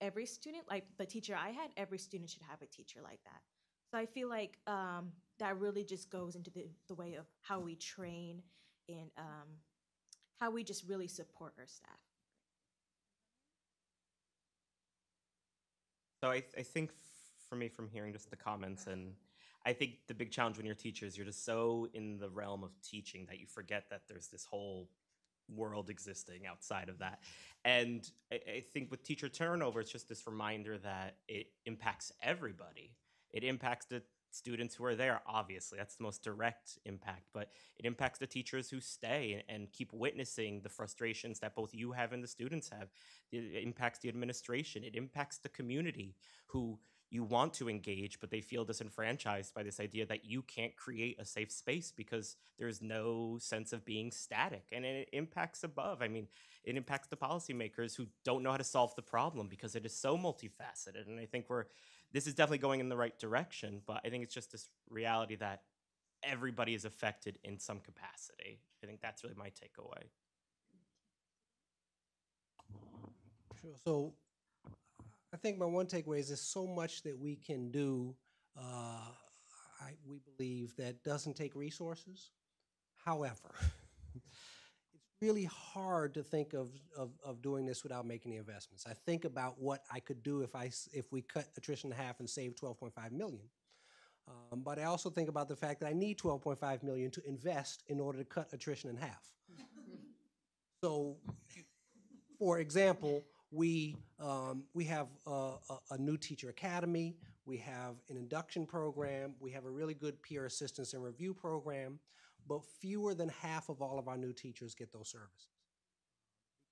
every student, like the teacher I had, every student should have a teacher like that. So I feel like um, that really just goes into the, the way of how we train and um, how we just really support our staff. So I, I think for me, from hearing just the comments, and I think the big challenge when you're teachers, you're just so in the realm of teaching that you forget that there's this whole world existing outside of that. And I, I think with teacher turnover, it's just this reminder that it impacts everybody. It impacts the students who are there, obviously. That's the most direct impact, but it impacts the teachers who stay and, keep witnessing the frustrations that both you have and the students have. It impacts the administration, it impacts the community who you want to engage, but they feel disenfranchised by this idea that you can't create a safe space because there's no sense of being static. And it impacts above. I mean, it impacts the policymakers who don't know how to solve the problem because it is so multifaceted. And I think we're this is definitely going in the right direction, but I think it's just this reality that everybody is affected in some capacity. I think that's really my takeaway. Sure. So I think my one takeaway is there's so much that we can do, uh, I, we believe, that doesn't take resources. However, really hard to think of, of, of doing this without making the investments. I think about what I could do if, I, if we cut attrition in half and save 12.5 million. Um, but I also think about the fact that I need 12.5 million to invest in order to cut attrition in half. so for example, we, um, we have a, a, a new teacher academy, we have an induction program, we have a really good peer assistance and review program, but fewer than half of all of our new teachers get those services.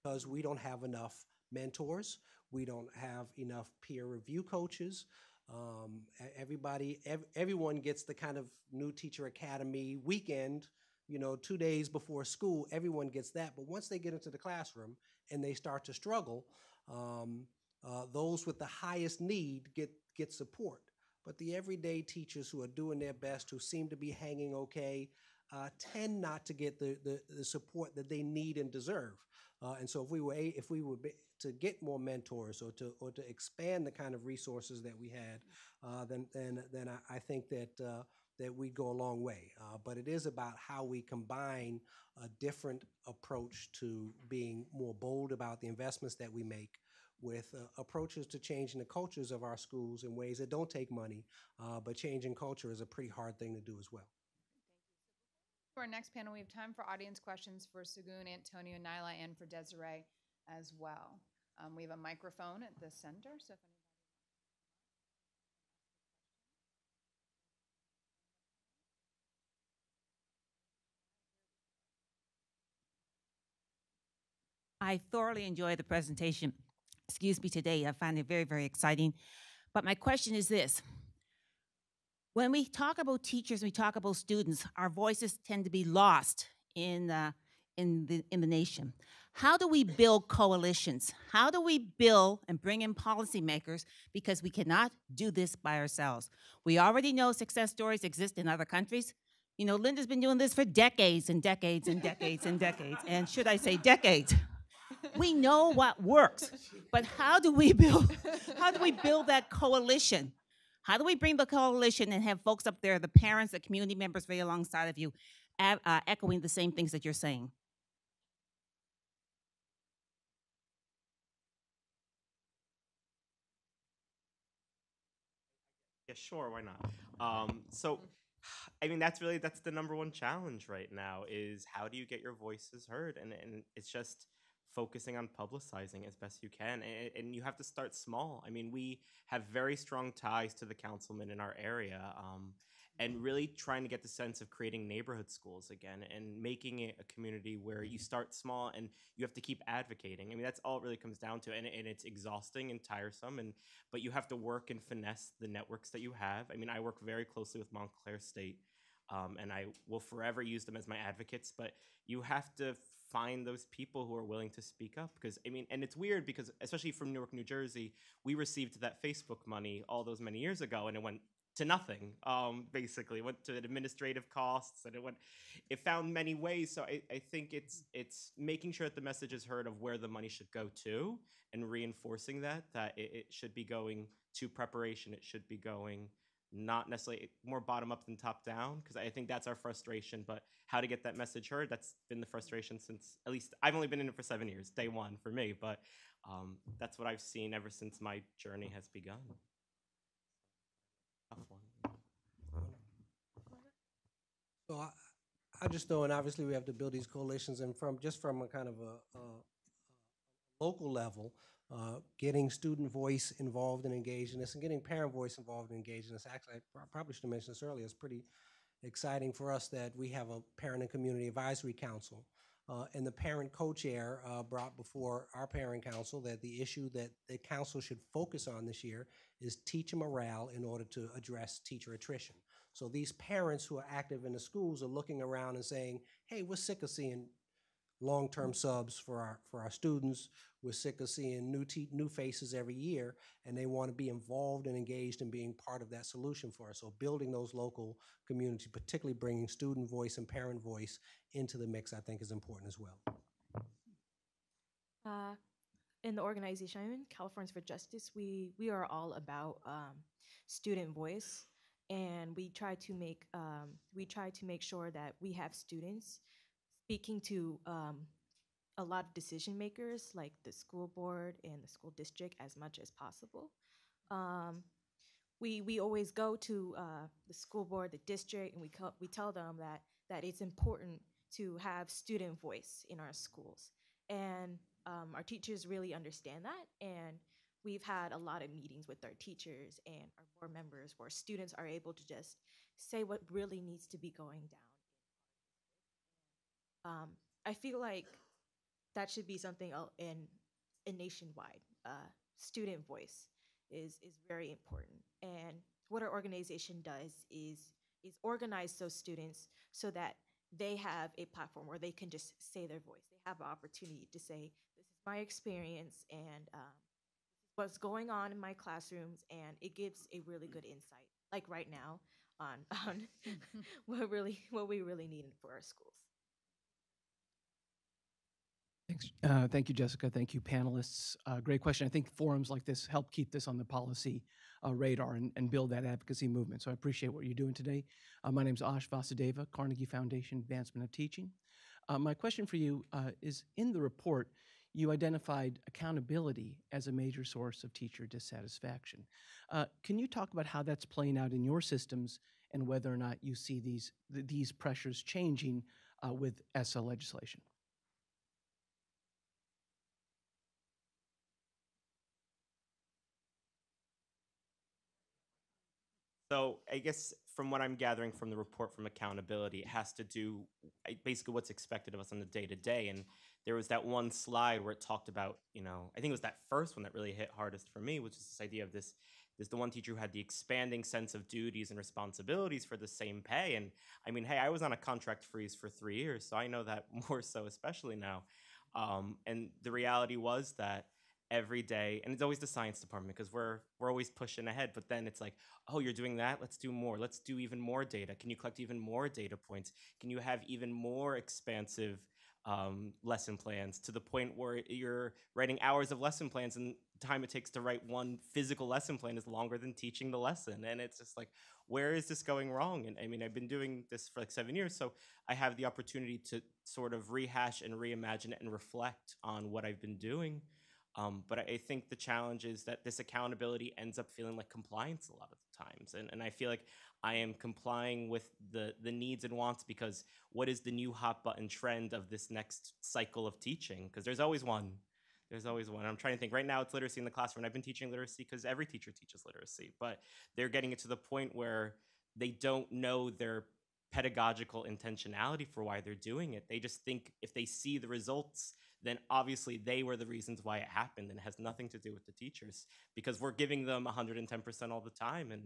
Because we don't have enough mentors, we don't have enough peer review coaches. Um, everybody, ev- everyone gets the kind of new teacher academy weekend, you know, two days before school, everyone gets that. But once they get into the classroom and they start to struggle, um, uh, those with the highest need get, get support. But the everyday teachers who are doing their best, who seem to be hanging okay, uh, tend not to get the, the, the support that they need and deserve. Uh, and so if we were, if we were to get more mentors or to, or to expand the kind of resources that we had, uh, then, then, then I, I think that, uh, that we'd go a long way. Uh, but it is about how we combine a different approach to being more bold about the investments that we make with uh, approaches to changing the cultures of our schools in ways that don't take money, uh, but changing culture is a pretty hard thing to do as well. For our next panel, we have time for audience questions for Segun, Antonio, Nyla, and for Desiree as well. Um, we have a microphone at the center, so if anybody. I thoroughly enjoyed the presentation, excuse me, today. I find it very, very exciting. But my question is this. When we talk about teachers, we talk about students, our voices tend to be lost in, uh, in, the, in the nation. How do we build coalitions? How do we build and bring in policymakers? Because we cannot do this by ourselves. We already know success stories exist in other countries. You know, Linda's been doing this for decades and decades and decades and decades, and should I say decades? we know what works but how do we build how do we build that coalition how do we bring the coalition and have folks up there the parents the community members right alongside of you uh, echoing the same things that you're saying Yeah, sure, why not? Um, so, I mean, that's really that's the number one challenge right now is how do you get your voices heard, and and it's just focusing on publicizing as best you can, and, and you have to start small. I mean, we have very strong ties to the councilmen in our area, um, and really trying to get the sense of creating neighborhood schools again and making it a community where you start small and you have to keep advocating. I mean, that's all it really comes down to, and, and it's exhausting and tiresome. And but you have to work and finesse the networks that you have. I mean, I work very closely with Montclair State, um, and I will forever use them as my advocates. But you have to find those people who are willing to speak up because I mean, and it's weird because especially from Newark, New Jersey, we received that Facebook money all those many years ago, and it went to nothing. Um, basically, it went to administrative costs, and it went. It found many ways. So I, I think it's it's making sure that the message is heard of where the money should go to, and reinforcing that that it, it should be going to preparation. It should be going not necessarily more bottom up than top down because I think that's our frustration. But how to get that message heard, that's been the frustration since at least I've only been in it for seven years, day one for me. But um, that's what I've seen ever since my journey has begun. So I, I just know, and obviously we have to build these coalitions, and from just from a kind of a, a local level, uh, getting student voice involved and engaged in this, and getting parent voice involved and engaged in this. Actually, I pro- probably should have mentioned this earlier. It's pretty exciting for us that we have a parent and community advisory council. Uh, and the parent co-chair uh, brought before our parent council that the issue that the council should focus on this year is teacher morale in order to address teacher attrition. So these parents who are active in the schools are looking around and saying, hey, we're sick of seeing long-term subs for our, for our students. We're sick of seeing new new faces every year, and they want to be involved and engaged in being part of that solution for us. So building those local communities, particularly bringing student voice and parent voice into the mix, I think is important as well. Uh, in the organization I'm in, Californians for Justice, we we are all about um, student voice, and we try to make um, we try to make sure that we have students speaking to um, a lot of decision makers, like the school board and the school district, as much as possible. Um, we we always go to uh, the school board, the district, and we we tell them that that it's important to have student voice in our schools, and um, our teachers really understand that. And we've had a lot of meetings with our teachers and our board members where students are able to just say what really needs to be going down. Um, I feel like that should be something in, in nationwide. Uh, student voice is is very important, and what our organization does is is organize those students so that they have a platform where they can just say their voice. They have an opportunity to say, "This is my experience," and um, what's going on in my classrooms, and it gives a really good insight. Like right now, on on what really what we really need for our schools. Thanks. Uh, thank you, Jessica. Thank you, panelists. Uh, great question. I think forums like this help keep this on the policy uh, radar and, and build that advocacy movement. So I appreciate what you're doing today. Uh, my name is Ash Vasudeva, Carnegie Foundation Advancement of Teaching. Uh, my question for you uh, is in the report, you identified accountability as a major source of teacher dissatisfaction. Can you talk about how that's playing out in your systems and whether or not you see these, th- these pressures changing with ESSA legislation? So I guess from what I'm gathering from the report from accountability, it has to do basically what's expected of us on the day to day. And there was that one slide where it talked about, you know, I think it was that first one that really hit hardest for me, which is this idea of this. This the one teacher who had the expanding sense of duties and responsibilities for the same pay. And I mean, hey, I was on a contract freeze for three years, so I know that more so, especially now. Um, and the reality was that every day and it's always the science department because we're we're always pushing ahead but then it's like oh you're doing that? Let's do more. Let's do even more data. Can you collect even more data points? Can you have even more expansive um, lesson plans to the point where you're writing hours of lesson plans and time it takes to write one physical lesson plan is longer than teaching the lesson? And it's just like where is this going wrong? And i mean i've been doing this for like seven years so i have the opportunity to sort of rehash and reimagine and reflect on what i've been doing um, but I think the challenge is that this accountability ends up feeling like compliance a lot of the times. And, and I feel like I am complying with the, the needs and wants because what is the new hot button trend of this next cycle of teaching? Because there's always one. There's always one. I'm trying to think. Right now, it's literacy in the classroom. I've been teaching literacy because every teacher teaches literacy. But they're getting it to the point where they don't know their pedagogical intentionality for why they're doing it. They just think if they see the results, then obviously they were the reasons why it happened and it has nothing to do with the teachers because we're giving them 110% all the time and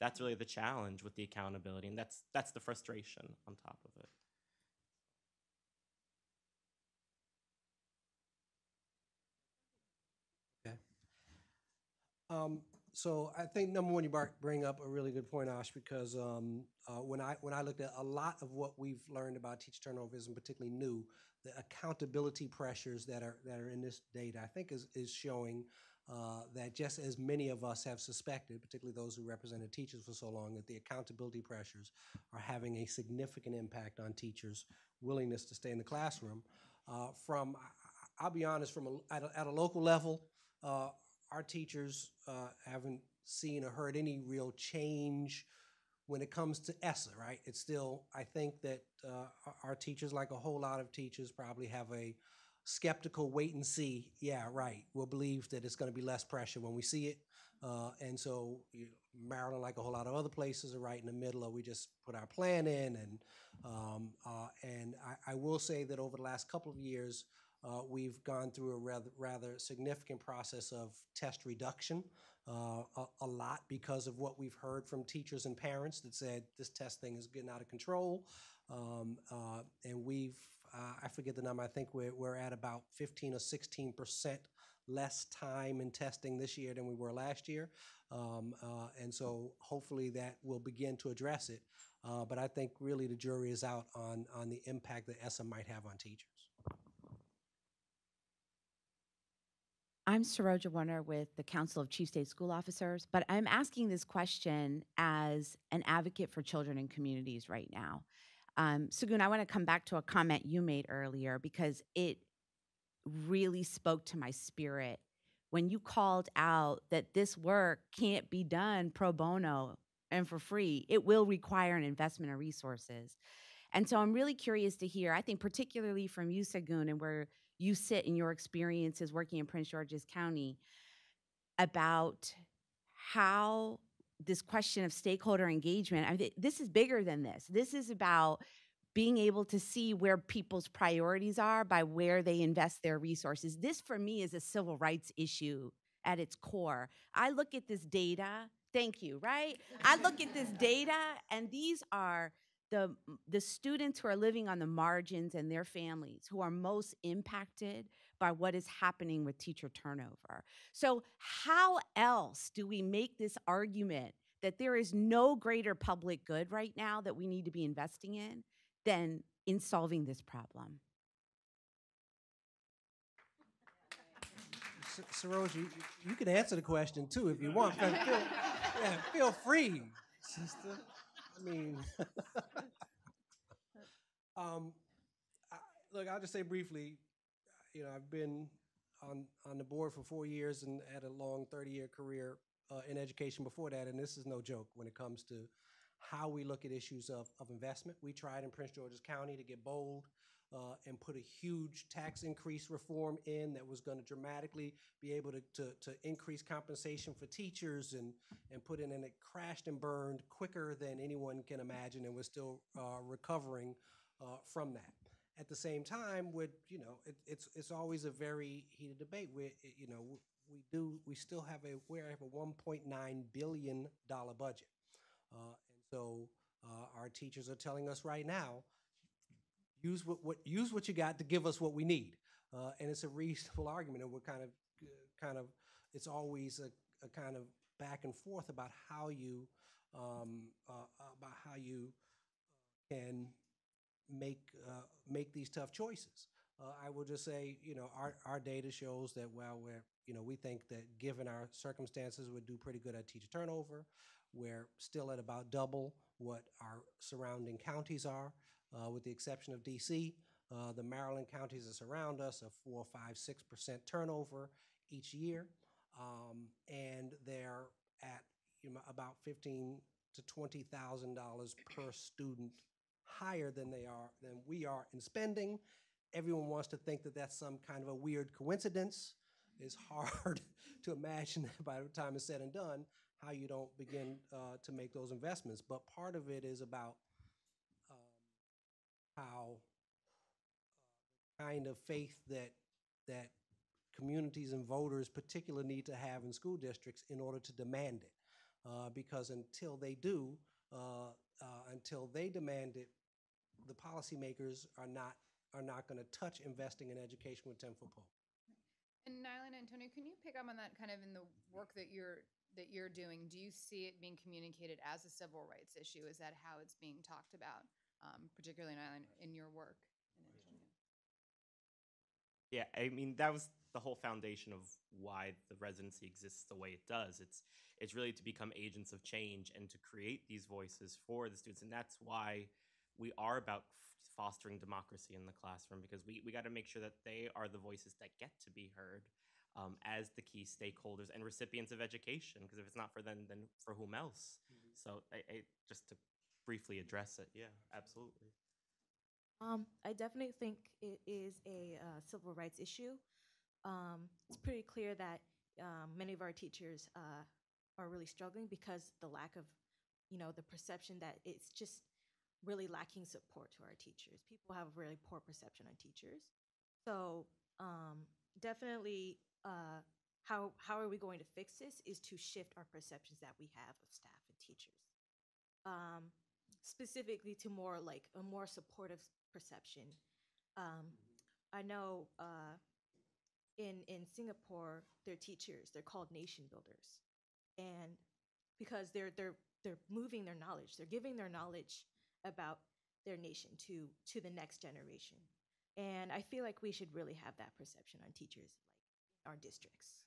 that's really the challenge with the accountability and that's that's the frustration on top of it. Um, so I think number one, you bring up a really good point, Ash, because um, uh, when I when I looked at a lot of what we've learned about teacher turnover isn't particularly new. The accountability pressures that are that are in this data, I think, is is showing uh, that just as many of us have suspected, particularly those who represented teachers for so long, that the accountability pressures are having a significant impact on teachers' willingness to stay in the classroom. Uh, from, I'll be honest, from a, at, a, at a local level, uh, our teachers uh, haven't seen or heard any real change when it comes to ESSA, right? It's still, I think that uh, our- teachers, like a whole lot of teachers, probably have a skeptical wait and see. Yeah, right. We'll believe that it's going to be less pressure when we see it. Uh, and so you Maryland, like a whole lot of other places, are right in the middle of we just put our plan in. And um, uh, and I, I will say that over the last couple of years, uh, we've gone through a rather rather significant process of test reduction. Uh, a, a lot because of what we've heard from teachers and parents that said this test thing is getting out of control. Um, uh, and we've, uh, I forget the number, I think we're, we're at about 15 or 16 percent less time in testing this year than we were last year. Um, uh, and so hopefully that will begin to address it. Uh, but I think really the jury is out on, on the impact that ESSA might have on teachers. I'm Saroja Warner with the Council of Chief State School Officers, but I'm asking this question as an advocate for children and communities right now. Um, Segun, I want to come back to a comment you made earlier because it really spoke to my spirit when you called out that this work can't be done pro bono and for free. It will require an investment of resources. And so I'm really curious to hear, I think particularly from you, Segun, and where you sit in your experiences working in Prince George's County, about how this question of stakeholder engagement, I mean, this is bigger than this. This is about being able to see where people's priorities are by where they invest their resources. This, for me, is a civil rights issue at its core. I look at this data, thank you, right? I look at this data, and these are the, the students who are living on the margins and their families who are most impacted by what is happening with teacher turnover. So, how else do we make this argument that there is no greater public good right now that we need to be investing in than in solving this problem? S- Saroja, you, you can answer the question too if you want. Feel, yeah, feel free, sister. I mean, um, I, look, I'll just say briefly. You know, I've been on on the board for four years and had a long thirty year career uh, in education before that, and this is no joke when it comes to how we look at issues of, of investment. We tried in Prince George's County to get bold uh, and put a huge tax increase reform in that was going to dramatically be able to, to, to increase compensation for teachers and, and put in, and it crashed and burned quicker than anyone can imagine, and we're still uh, recovering uh, from that. At the same time, with you know, it, it's it's always a very heated debate. We you know we do we still have a we have a 1.9 billion dollar budget, uh, and so uh, our teachers are telling us right now use what, what use what you got to give us what we need. Uh, and it's a reasonable argument, and we're kind of uh, kind of it's always a, a kind of back and forth about how you um, uh, about how you can make uh, make these tough choices. Uh, I will just say, you know, our, our data shows that while we're, you know, we think that given our circumstances, we'd do pretty good at teacher turnover. We're still at about double what our surrounding counties are uh, with the exception of DC. Uh, the Maryland counties that surround us are four, five, six percent turnover each year, um, and they're at you know, about fifteen to twenty thousand dollars per student higher than they are than we are in spending. Everyone wants to think that that's some kind of a weird coincidence. it's hard to imagine that by the time it's said and done, how you don't begin uh, to make those investments. But part of it is about um, how uh, kind of faith that that communities and voters particularly need to have in school districts in order to demand it. Uh, because until they do, uh, uh, until they demand it, the policymakers are not are not going to touch investing in education with 10 foot pole. And Nyla and Antonio, can you pick up on that kind of in the work that you're that you're doing? Do you see it being communicated as a civil rights issue? Is that how it's being talked about, um, particularly Nyla, in your work? and Yeah, I mean that was the whole foundation of why the residency exists the way it does. It's it's really to become agents of change and to create these voices for the students, and that's why we are about f- fostering democracy in the classroom because we we got to make sure that they are the voices that get to be heard um, as the key stakeholders and recipients of education. Because if it's not for them, then for whom else? So I, I just to briefly address it, yeah, absolutely. Um, I definitely think it is a uh, civil rights issue. Um, it's pretty clear that um, many of our teachers uh, are really struggling because the lack of, you know, the perception that it's just really lacking support to our teachers. People have a really poor perception on teachers. So um, definitely, uh, how how are we going to fix this? Is to shift our perceptions that we have of staff and teachers, um, specifically to more like a more supportive perception. Um, I know uh, in in Singapore, their teachers they're called nation builders, and because they're they're they're moving their knowledge, they're giving their knowledge about their nation to to the next generation, and I feel like we should really have that perception on teachers, like our districts.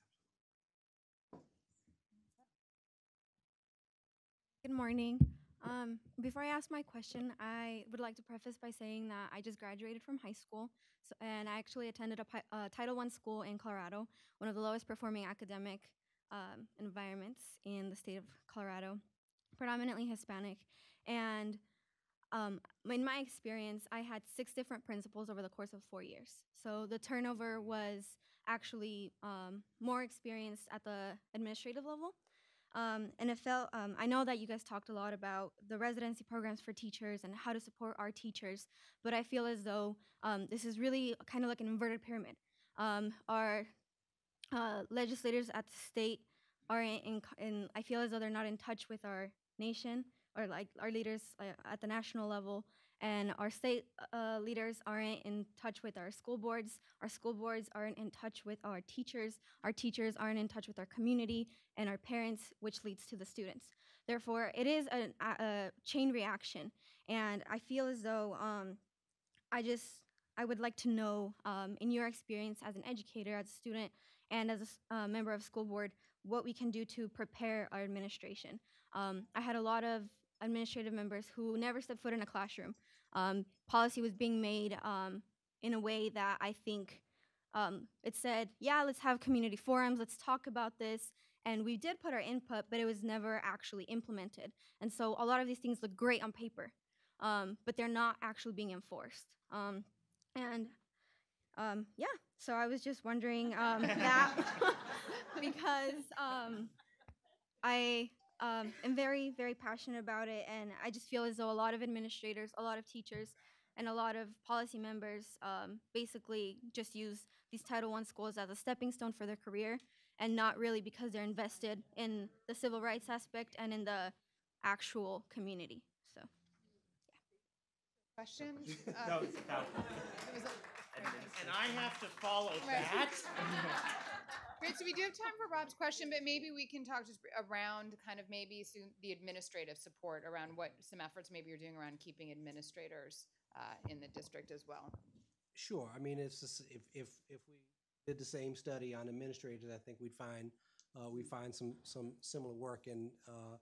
Good morning. Um, before I ask my question, I would like to preface by saying that I just graduated from high school, so, and I actually attended a Title I school in Colorado, one of the lowest performing academic um, environments in the state of Colorado, predominantly Hispanic. And um, in my experience, I had six different principals over the course of four years. So the turnover was actually um, more experienced at the administrative level. Um, and it felt, um, I know that you guys talked a lot about the residency programs for teachers and how to support our teachers, but I feel as though um, this is really kind of like an inverted pyramid. Um, our uh, legislators at the state are in, in, in, I feel as though they're not in touch with our nation or like our leaders uh, at the national level and our state uh, leaders aren't in touch with our school boards. Our school boards aren't in touch with our teachers. Our teachers aren't in touch with our community and our parents which leads to the students. Therefore it is a, a, chain reaction. And i feel as though um, i just i would like to know um, in your experience as an educator as a student and as a uh, member of school board what we can do to prepare our administration. Um, i had a lot of administrative members who never stepped foot in a classroom. Um, policy was being made um, in a way that I think um, it said, yeah, let's have community forums, let's talk about this. And we did put our input, but it was never actually implemented. And so a lot of these things look great on paper, um, but they're not actually being enforced. Um, and um, yeah, so I was just wondering um, that because um, I um, am very, very passionate about it, and I just feel as though a lot of administrators, a lot of teachers, and a lot of policy members um, basically just use these Title I schools as a stepping stone for their career, and not really because they're invested in the civil rights aspect and in the actual community. So. yeah. Questions? No, Uh, it's about- it And I have to follow Right. that. So we do have time for Rob's question, but maybe we can talk just around kind of maybe the administrative support around what some efforts maybe you're doing around keeping administrators uh, in the district as well. Sure. I mean, it's just, if if if we did the same study on administrators, I think we'd find uh, we find some some similar work in. Uh,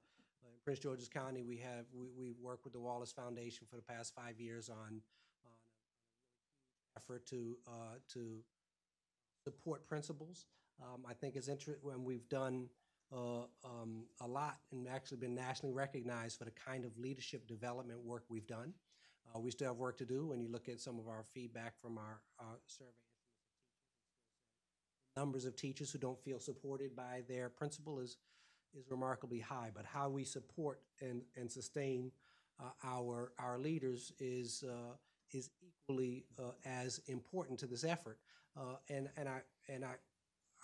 in Prince George's County, we have we we work with the Wallace Foundation for the past five years on on effort to uh, to support principals. Um, I think it's interesting when we've done uh, um, a lot and actually been nationally recognized for the kind of leadership development work we've done. Uh, we still have work to do when you look at some of our feedback from our, our survey. numbers of teachers who don't feel supported by their principal is, is remarkably high. But how we support and, and sustain uh, our, our leaders is, uh, is equally uh, as important to this effort. Uh, and, and I, and I,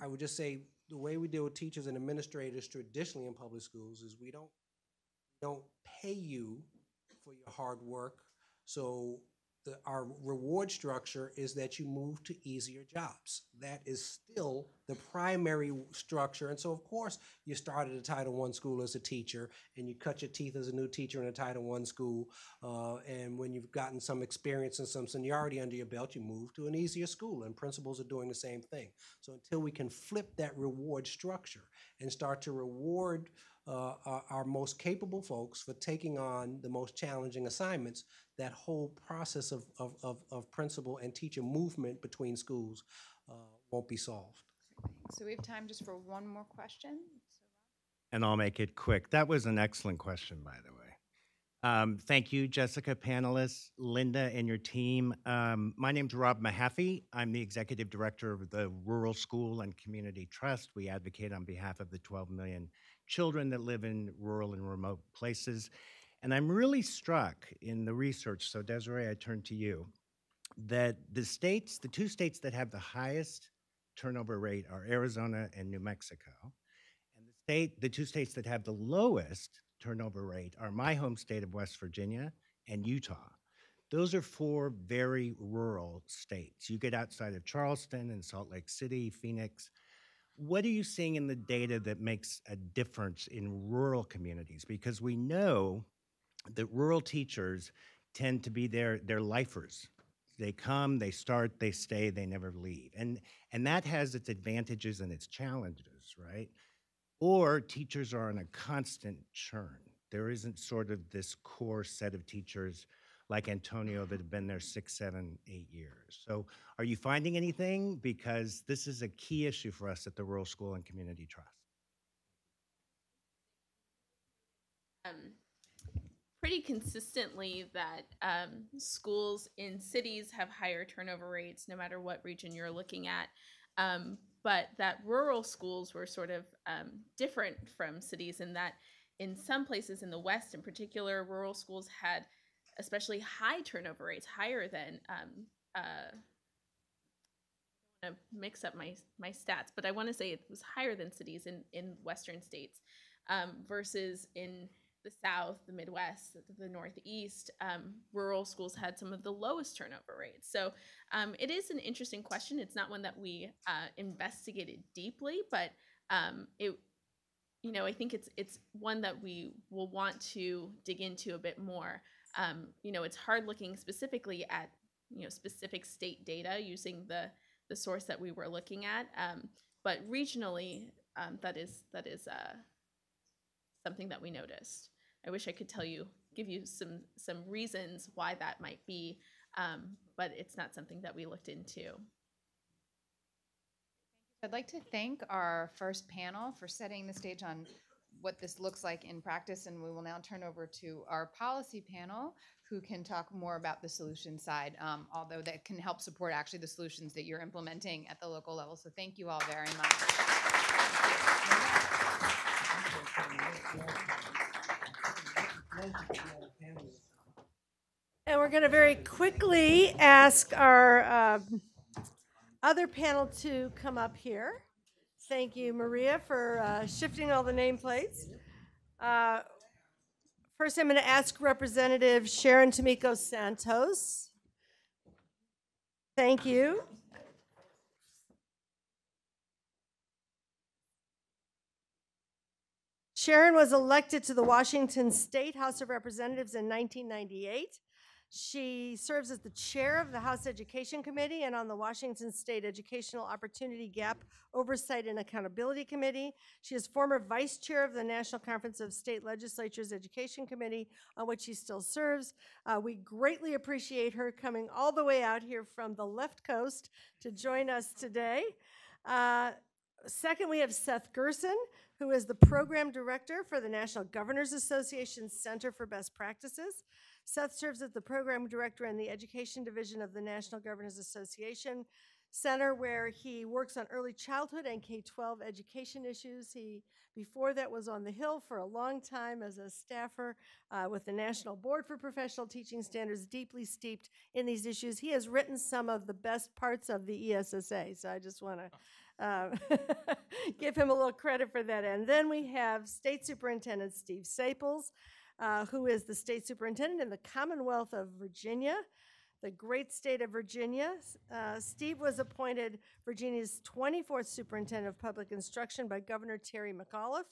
I would just say, the way we deal with teachers and administrators traditionally in public schools is we don't, don't pay you for your hard work. So the, our reward structure is that you move to easier jobs. That is still the primary structure. And so, of course, you start at a Title I school as a teacher, and you cut your teeth as a new teacher in a Title I school. Uh, and when you've gotten some experience and some seniority under your belt, you move to an easier school. And principals are doing the same thing. So until we can flip that reward structure and start to reward uh, our, our most capable folks for taking on the most challenging assignments, that whole process of, of, of, of principal and teacher movement between schools uh, won't be solved. So we have time just for one more question. And I'll make it quick. That was an excellent question, by the way. Um, thank you, Jessica, panelists, Linda, and your team. Um, my name's Rob Mahaffey. I'm the executive director of the Rural School and Community Trust. We advocate on behalf of the 12 million children that live in rural and remote places. And I'm really struck in the research, so Desiree, I turn to you, that the states, the two states that have the highest turnover rate are Arizona and New Mexico. And the state, the two states that have the lowest turnover rate are my home state of West Virginia and Utah. Those are four very rural states. You get outside of Charleston and Salt Lake City, Phoenix. What are you seeing in the data that makes a difference in rural communities? Because we know that rural teachers tend to be their, their lifers. They come, they start, they stay, they never leave. And, and that has its advantages and its challenges, right? Or teachers are on a constant churn. There isn't sort of this core set of teachers like Antonio that have been there six, seven, eight years. So are you finding anything? Because this is a key issue for us at the Rural School and Community Trust. um, pretty consistently that um, schools in cities have higher turnover rates, no matter what region you're looking at. Um, but that rural schools were sort of um, different from cities in that in some places in the West, in particular, rural schools had especially high turnover rates, higher than. Um, uh, I mix up my my stats, but I want to say it was higher than cities in in Western states um, versus in the South, the Midwest, the Northeast, um, rural schools had some of the lowest turnover rates. So um, it is an interesting question. It's not one that we uh, investigated deeply, but um, it, you know, I think it's it's one that we will want to dig into a bit more. Um, you know, it's hard looking specifically at you know specific state data using the the source that we were looking at, um, but regionally, um, that is that is. Uh, something that we noticed. I wish I could tell you, give you some some reasons why that might be, um, but it's not something that we looked into. I'd like to thank our first panel for setting the stage on what this looks like in practice, and we will now turn over to our policy panel, who can talk more about the solution side, um, although that can help support actually the solutions that you're implementing at the local level. So thank you all very much. And we're going to very quickly ask our um, other panel to come up here. Thank you, Maria, for uh, shifting all the nameplates. Uh, First, I'm going to ask Representative Sharon Tomiko Santos. Thank you. Sharon was elected to the Washington State House of Representatives in 1998. She serves as the chair of the House Education Committee and on the Washington State Educational Opportunity Gap Oversight and Accountability Committee. She is former vice chair of the National Conference of State Legislatures Education Committee, on which she still serves. Uh, we greatly appreciate her coming all the way out here from the left coast to join us today. Uh, second, we have Seth Gerson, who is the program director for the National Governors Association Center for Best Practices. Seth serves as the program director in the Education Division of the National Governors Association. Center, where he works on early childhood and K 12 education issues. He, before that, was on the Hill for a long time as a staffer uh, with the National Board for Professional Teaching Standards, deeply steeped in these issues. He has written some of the best parts of the ESSA, so I just want to uh, give him a little credit for that. And then we have State Superintendent Steve Staples, uh, who is the state superintendent in the Commonwealth of Virginia, the great state of Virginia. Uh, Steve was appointed Virginia's 24th superintendent of public instruction by Governor Terry McAuliffe.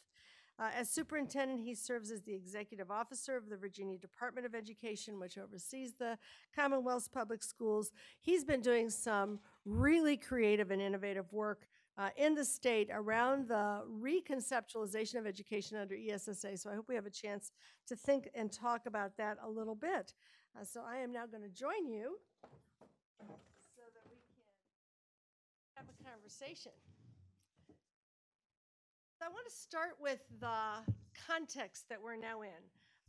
Uh, as superintendent, he serves as the executive officer of the Virginia Department of Education, which oversees the Commonwealth's public schools. He's been doing some really creative and innovative work uh, in the state around the reconceptualization of education under ESSA. So I hope we have a chance to think and talk about that a little bit. Uh, so I am now going to join you so that we can have a conversation. I want to start with the context that we're now in.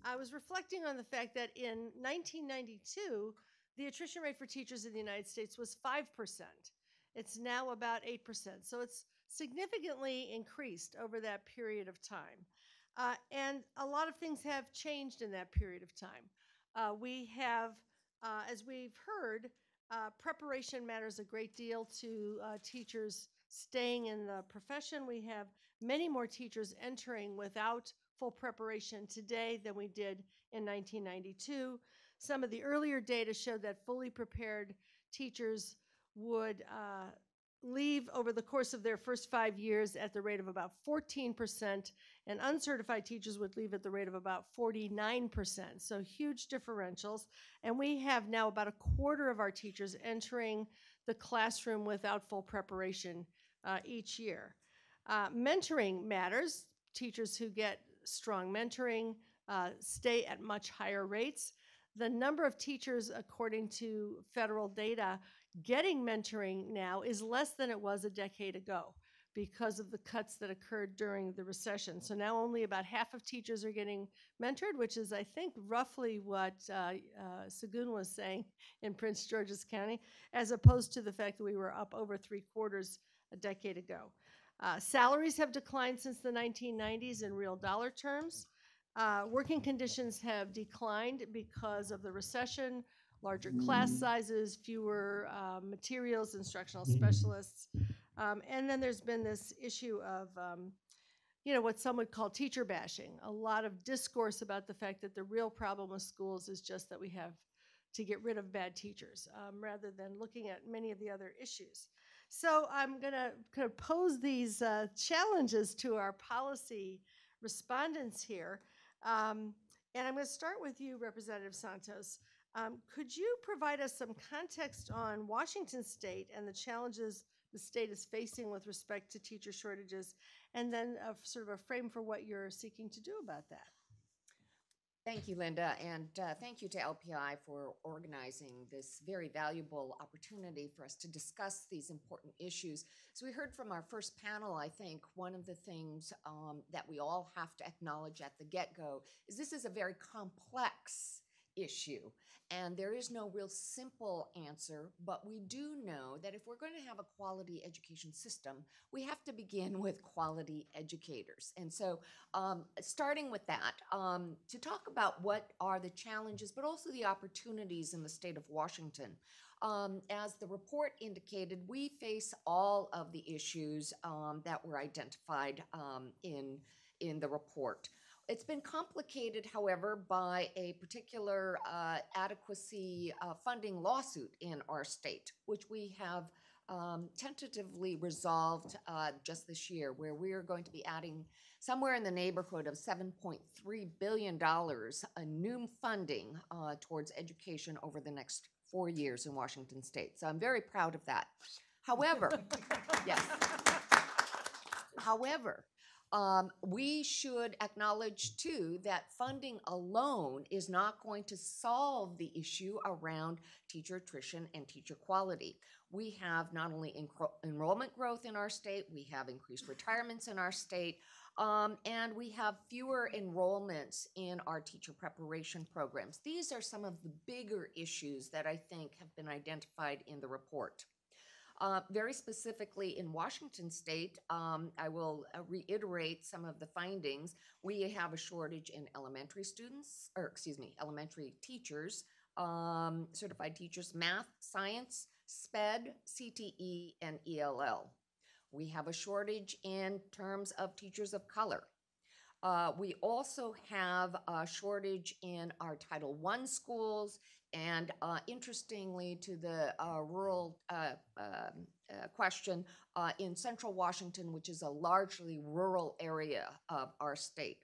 I was reflecting on the fact that in 1992, the attrition rate for teachers in the United States was 5%. It's now about 8%. So it's significantly increased over that period of time. Uh, and a lot of things have changed in that period of time. Uh, we have, uh, as we've heard, uh, preparation matters a great deal to uh, teachers staying in the profession. We have many more teachers entering without full preparation today than we did in 1992. Some of the earlier data showed that fully prepared teachers would uh, leave over the course of their first five years at the rate of about 14%, and uncertified teachers would leave at the rate of about 49%. So huge differentials. And we have now about a quarter of our teachers entering the classroom without full preparation uh, each year. Uh, mentoring matters. Teachers who get strong mentoring uh, stay at much higher rates. The number of teachers, according to federal data, getting mentoring now is less than it was a decade ago because of the cuts that occurred during the recession. So now only about half of teachers are getting mentored, which is, I think, roughly what uh, uh, Segun was saying in Prince George's County, as opposed to the fact that we were up over three quarters a decade ago. Uh, salaries have declined since the 1990s in real dollar terms. Uh, working conditions have declined because of the recession, larger class sizes, fewer uh, materials, instructional specialists. Um, and then there's been this issue of, um, you know, what some would call teacher bashing. A lot of discourse about the fact that the real problem with schools is just that we have to get rid of bad teachers um, rather than looking at many of the other issues. So I'm going to kind of pose these uh, challenges to our policy respondents here. Um, and I'm going to start with you, Representative Santos. Um, could you provide us some context on Washington State and the challenges the state is facing with respect to teacher shortages, and then a, sort of a frame for what you're seeking to do about that? Thank you, Linda, and uh, thank you to LPI for organizing this very valuable opportunity for us to discuss these important issues. As we heard from our first panel, I think one of the things um, that we all have to acknowledge at the get go is this is a very complex issue. And there is no real simple answer, but we do know that if we're going to have a quality education system, we have to begin with quality educators. And so, um, starting with that, um, to talk about what are the challenges, but also the opportunities in the state of Washington. Um, as the report indicated, we face all of the issues um, that were identified um, in, in the report. It's been complicated, however, by a particular uh, adequacy uh, funding lawsuit in our state, which we have um, tentatively resolved uh, just this year, where we are going to be adding somewhere in the neighborhood of $7.3 billion in new funding uh, towards education over the next four years in Washington state. So I'm very proud of that. However, yes. However, um, we should acknowledge too that funding alone is not going to solve the issue around teacher attrition and teacher quality. We have not only enro- enrollment growth in our state, we have increased retirements in our state, um, and we have fewer enrollments in our teacher preparation programs. These are some of the bigger issues that I think have been identified in the report. Uh, very specifically in Washington state, um, I will uh, reiterate some of the findings. We have a shortage in elementary students, or excuse me, elementary teachers, um, certified teachers, math, science, SPED, CTE, and ELL. We have a shortage in terms of teachers of color. Uh, we also have a shortage in our Title I schools, and uh, interestingly, to the uh, rural uh, um, uh, question, uh, in central Washington, which is a largely rural area of our state.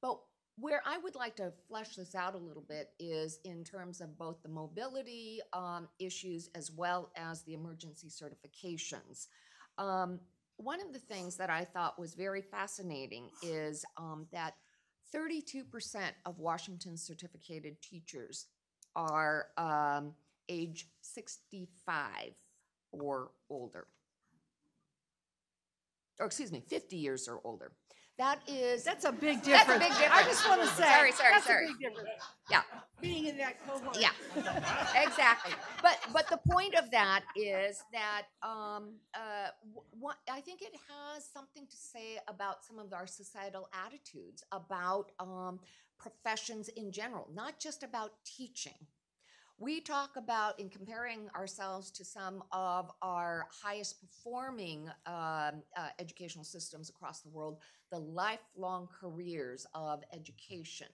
But where I would like to flesh this out a little bit is in terms of both the mobility um, issues as well as the emergency certifications. Um, one of the things that I thought was very fascinating is um, that 32% of Washington's certificated teachers are um, age 65 or older. Or excuse me, 50 years or older. That is That's a big difference. That's a big difference. I just want to say. Sorry, sorry, that's sorry. a big difference. Yeah. Being in that cohort. Yeah, exactly. But but the point of that is that um, uh, what I think it has something to say about some of our societal attitudes about um, professions in general, not just about teaching. We talk about in comparing ourselves to some of our highest performing um, uh, educational systems across the world, the lifelong careers of education.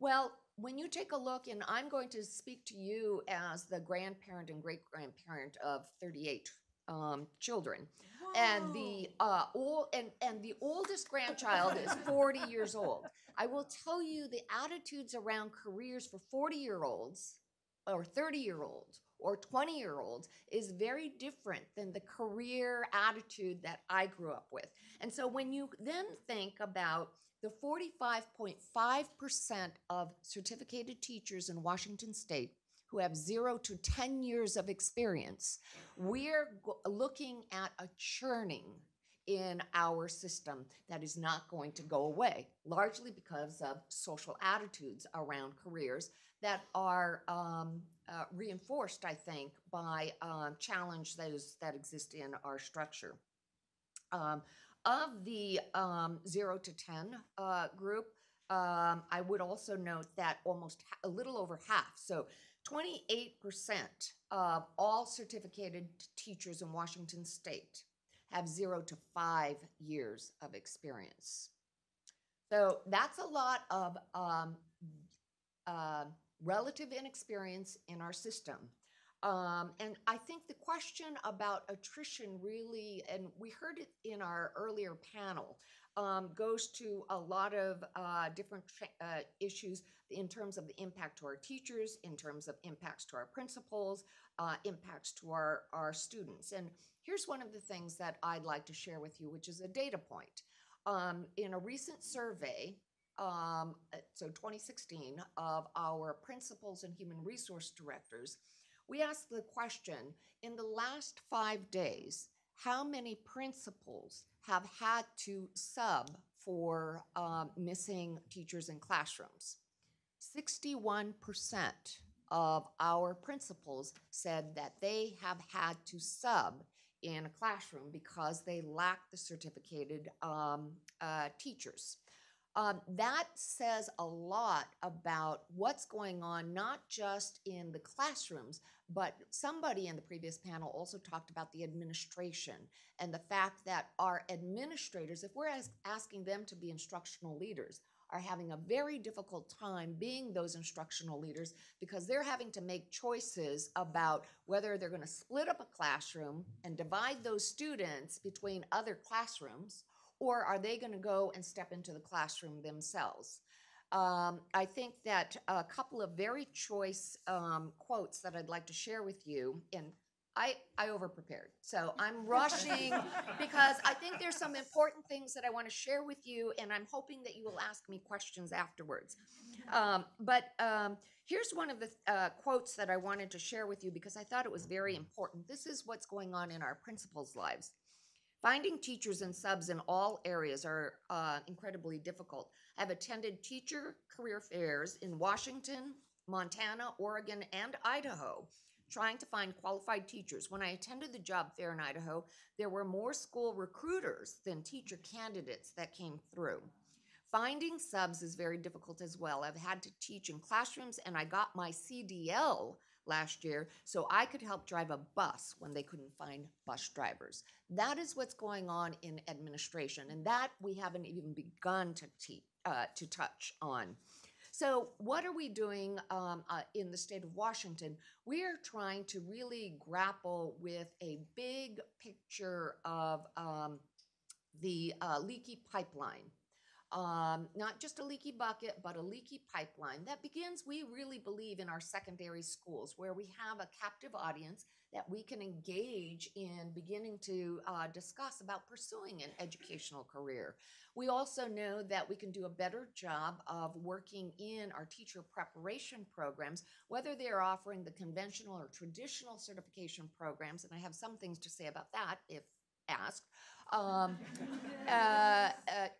Well, when you take a look, and I'm going to speak to you as the grandparent and great grandparent of 38 um, children, and the uh, old and and the oldest grandchild is 40 years old. I will tell you the attitudes around careers for 40 year olds or 30 year olds or 20 year olds is very different than the career attitude that I grew up with. And so when you then think about the 45.5% of certificated teachers in Washington state who have zero to 10 years of experience, we're looking at a churning in our system that is not going to go away, largely because of social attitudes around careers that are um, uh, reinforced, I think, by um, challenge those that exist in our structure. Um, of the um, zero to 10 uh, group, um, I would also note that almost a little over half, so 28% of all certificated teachers in Washington state have zero to five years of experience. So that's a lot of um, uh, relative inexperience in our system. Um, and I think the question about attrition really, and we heard it in our earlier panel, um, goes to a lot of uh, different uh, issues in terms of the impact to our teachers, in terms of impacts to our principals, uh, impacts to our, our students. And here's one of the things that I'd like to share with you, which is a data point. Um, in a recent survey, um, so 2016, of our principals and human resource directors, we asked the question in the last five days, how many principals have had to sub for um, missing teachers in classrooms? 61% of our principals said that they have had to sub in a classroom because they lack the certificated um, uh, teachers. Um, that says a lot about what's going on, not just in the classrooms, but somebody in the previous panel also talked about the administration and the fact that our administrators, if we're as- asking them to be instructional leaders, are having a very difficult time being those instructional leaders because they're having to make choices about whether they're going to split up a classroom and divide those students between other classrooms or are they going to go and step into the classroom themselves? Um, I think that a couple of very choice um, quotes that I'd like to share with you, and I, I overprepared. So I'm rushing because I think there's some important things that I want to share with you, and I'm hoping that you will ask me questions afterwards. Um, but um, here's one of the uh, quotes that I wanted to share with you because I thought it was very important. This is what's going on in our principals' lives. Finding teachers and subs in all areas are uh, incredibly difficult. I've attended teacher career fairs in Washington, Montana, Oregon, and Idaho. trying to find qualified teachers. When I attended the job fair in Idaho, there were more school recruiters than teacher candidates that came through. Finding subs is very difficult as well. I've had to teach in classrooms and I got my CDL last year so I could help drive a bus when they couldn't find bus drivers. That is what's going on in administration and that we haven't even begun to te- uh, to touch on. So, what are we doing um, uh, in the state of Washington? We are trying to really grapple with a big picture of um, the uh, leaky pipeline. Um, not just a leaky bucket, but a leaky pipeline that begins, we really believe, in our secondary schools, where we have a captive audience that we can engage in beginning to uh, discuss about pursuing an educational career. We also know that we can do a better job of working in our teacher preparation programs, whether they're offering the conventional or traditional certification programs, and I have some things to say about that if asked, um, uh, uh,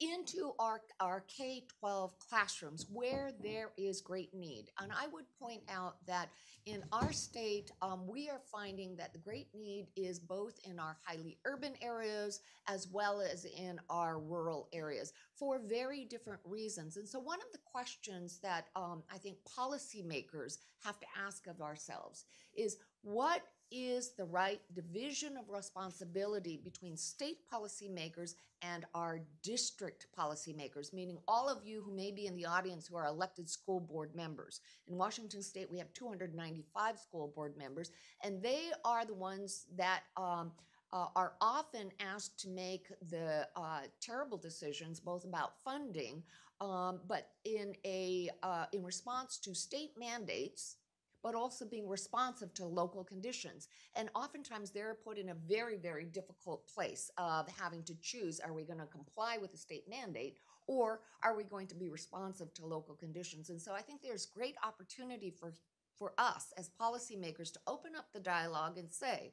into our, our K 12 classrooms where there is great need. And I would point out that in our state, um, we are finding that the great need is both in our highly urban areas as well as in our rural areas for very different reasons. And so, one of the questions that um, I think policymakers have to ask of ourselves is what is the right division of responsibility between state policymakers and our district policymakers, meaning all of you who may be in the audience who are elected school board members. In Washington state, we have 295 school board members, and they are the ones that um, uh, are often asked to make the uh, terrible decisions, both about funding, um, but in a uh, in response to state mandates but also being responsive to local conditions. And oftentimes they're put in a very, very difficult place of having to choose are we going to comply with the state mandate or are we going to be responsive to local conditions? And so I think there's great opportunity for, for us as policymakers to open up the dialogue and say,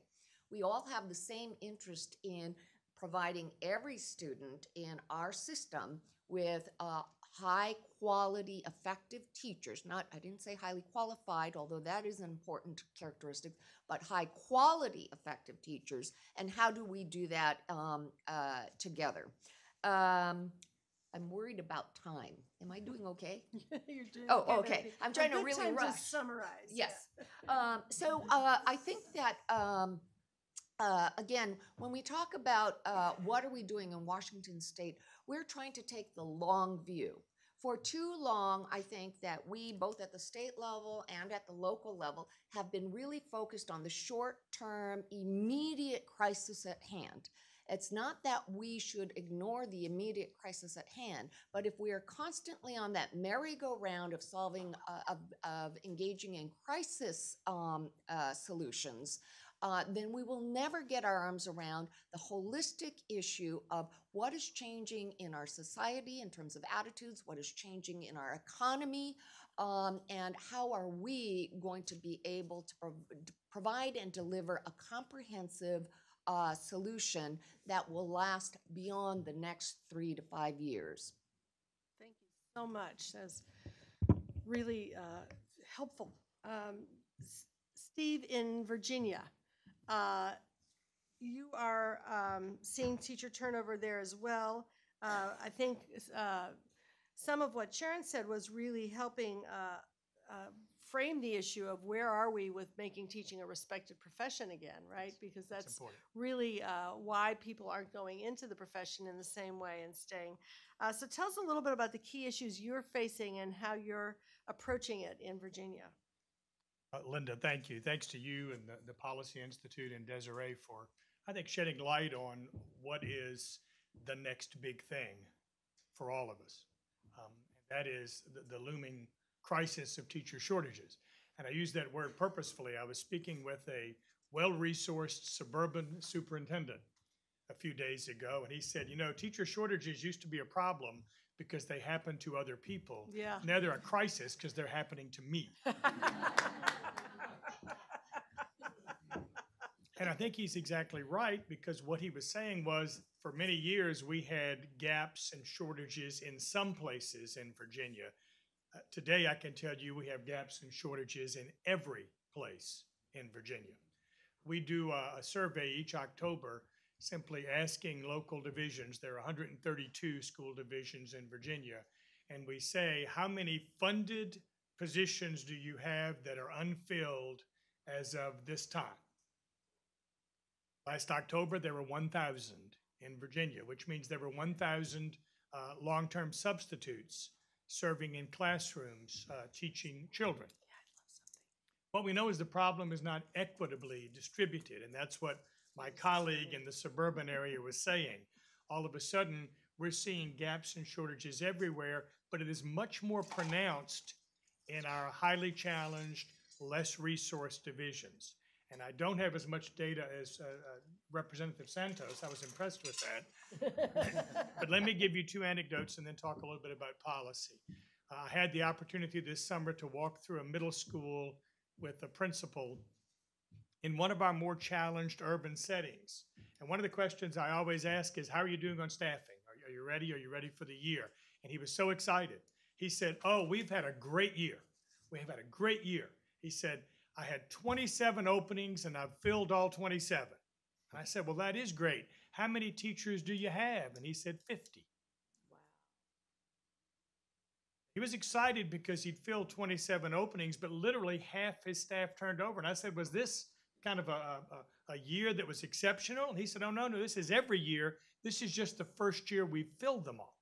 we all have the same interest in providing every student in our system with uh, high quality, effective teachers. Not, I didn't say highly qualified, although that is an important characteristic, but high quality, effective teachers. And how do we do that um, uh, together? Um, I'm worried about time. Am I doing okay? You're doing Oh, okay, okay. I'm A trying to good really time rush. summarize. Yes. Um, so uh, I think that um, uh, again, when we talk about uh, what are we doing in Washington State, we're trying to take the long view. For too long, I think that we, both at the state level and at the local level, have been really focused on the short term, immediate crisis at hand. It's not that we should ignore the immediate crisis at hand, but if we are constantly on that merry-go-round of solving, uh, of, of engaging in crisis um, uh, solutions, uh, then we will never get our arms around the holistic issue of what is changing in our society in terms of attitudes, what is changing in our economy, um, and how are we going to be able to prov- provide and deliver a comprehensive uh, solution that will last beyond the next three to five years. Thank you so much. That's really uh, helpful. Um, Steve, in Virginia, uh, you are um, seeing teacher turnover there as well. Uh, I think uh, some of what Sharon said was really helping uh, uh, frame the issue of where are we with making teaching a respected profession again, right? Because that's really uh, why people aren't going into the profession in the same way and staying. Uh, so tell us a little bit about the key issues you're facing and how you're approaching it in Virginia. Uh, Linda, thank you. Thanks to you and the, the Policy Institute and Desiree for, I think, shedding light on what is the next big thing for all of us. Um, that is the, the looming crisis of teacher shortages. And I use that word purposefully. I was speaking with a well resourced suburban superintendent a few days ago, and he said, You know, teacher shortages used to be a problem because they happen to other people. Yeah. Now they're a crisis because they're happening to me. And I think he's exactly right because what he was saying was for many years we had gaps and shortages in some places in Virginia. Uh, today, I can tell you we have gaps and shortages in every place in Virginia. We do a, a survey each October simply asking local divisions, there are 132 school divisions in Virginia, and we say, how many funded positions do you have that are unfilled as of this time? Last October, there were 1,000 in Virginia, which means there were 1,000 uh, long-term substitutes serving in classrooms, uh, teaching children. What we know is the problem is not equitably distributed, and that's what my colleague in the suburban area was saying. All of a sudden, we're seeing gaps and shortages everywhere, but it is much more pronounced in our highly challenged, less resourced divisions. And I don't have as much data as uh, uh, Representative Santos. I was impressed with that. but let me give you two anecdotes and then talk a little bit about policy. Uh, I had the opportunity this summer to walk through a middle school with a principal in one of our more challenged urban settings. And one of the questions I always ask is, How are you doing on staffing? Are, are you ready? Are you ready for the year? And he was so excited. He said, Oh, we've had a great year. We have had a great year. He said, I had 27 openings and I've filled all 27. And I said, Well, that is great. How many teachers do you have? And he said, 50. Wow. He was excited because he'd filled 27 openings, but literally half his staff turned over. And I said, Was this kind of a, a, a year that was exceptional? And he said, Oh, no, no, this is every year. This is just the first year we've filled them all.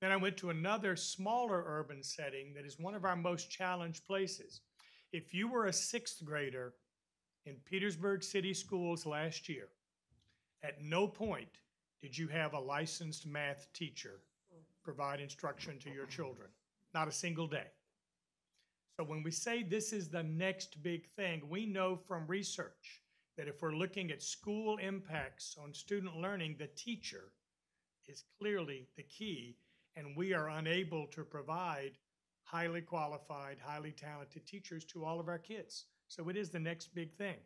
Then I went to another smaller urban setting that is one of our most challenged places. If you were a sixth grader in Petersburg City Schools last year, at no point did you have a licensed math teacher provide instruction to your children. Not a single day. So when we say this is the next big thing, we know from research that if we're looking at school impacts on student learning, the teacher is clearly the key, and we are unable to provide highly qualified, highly talented teachers to all of our kids. So it is the next big thing.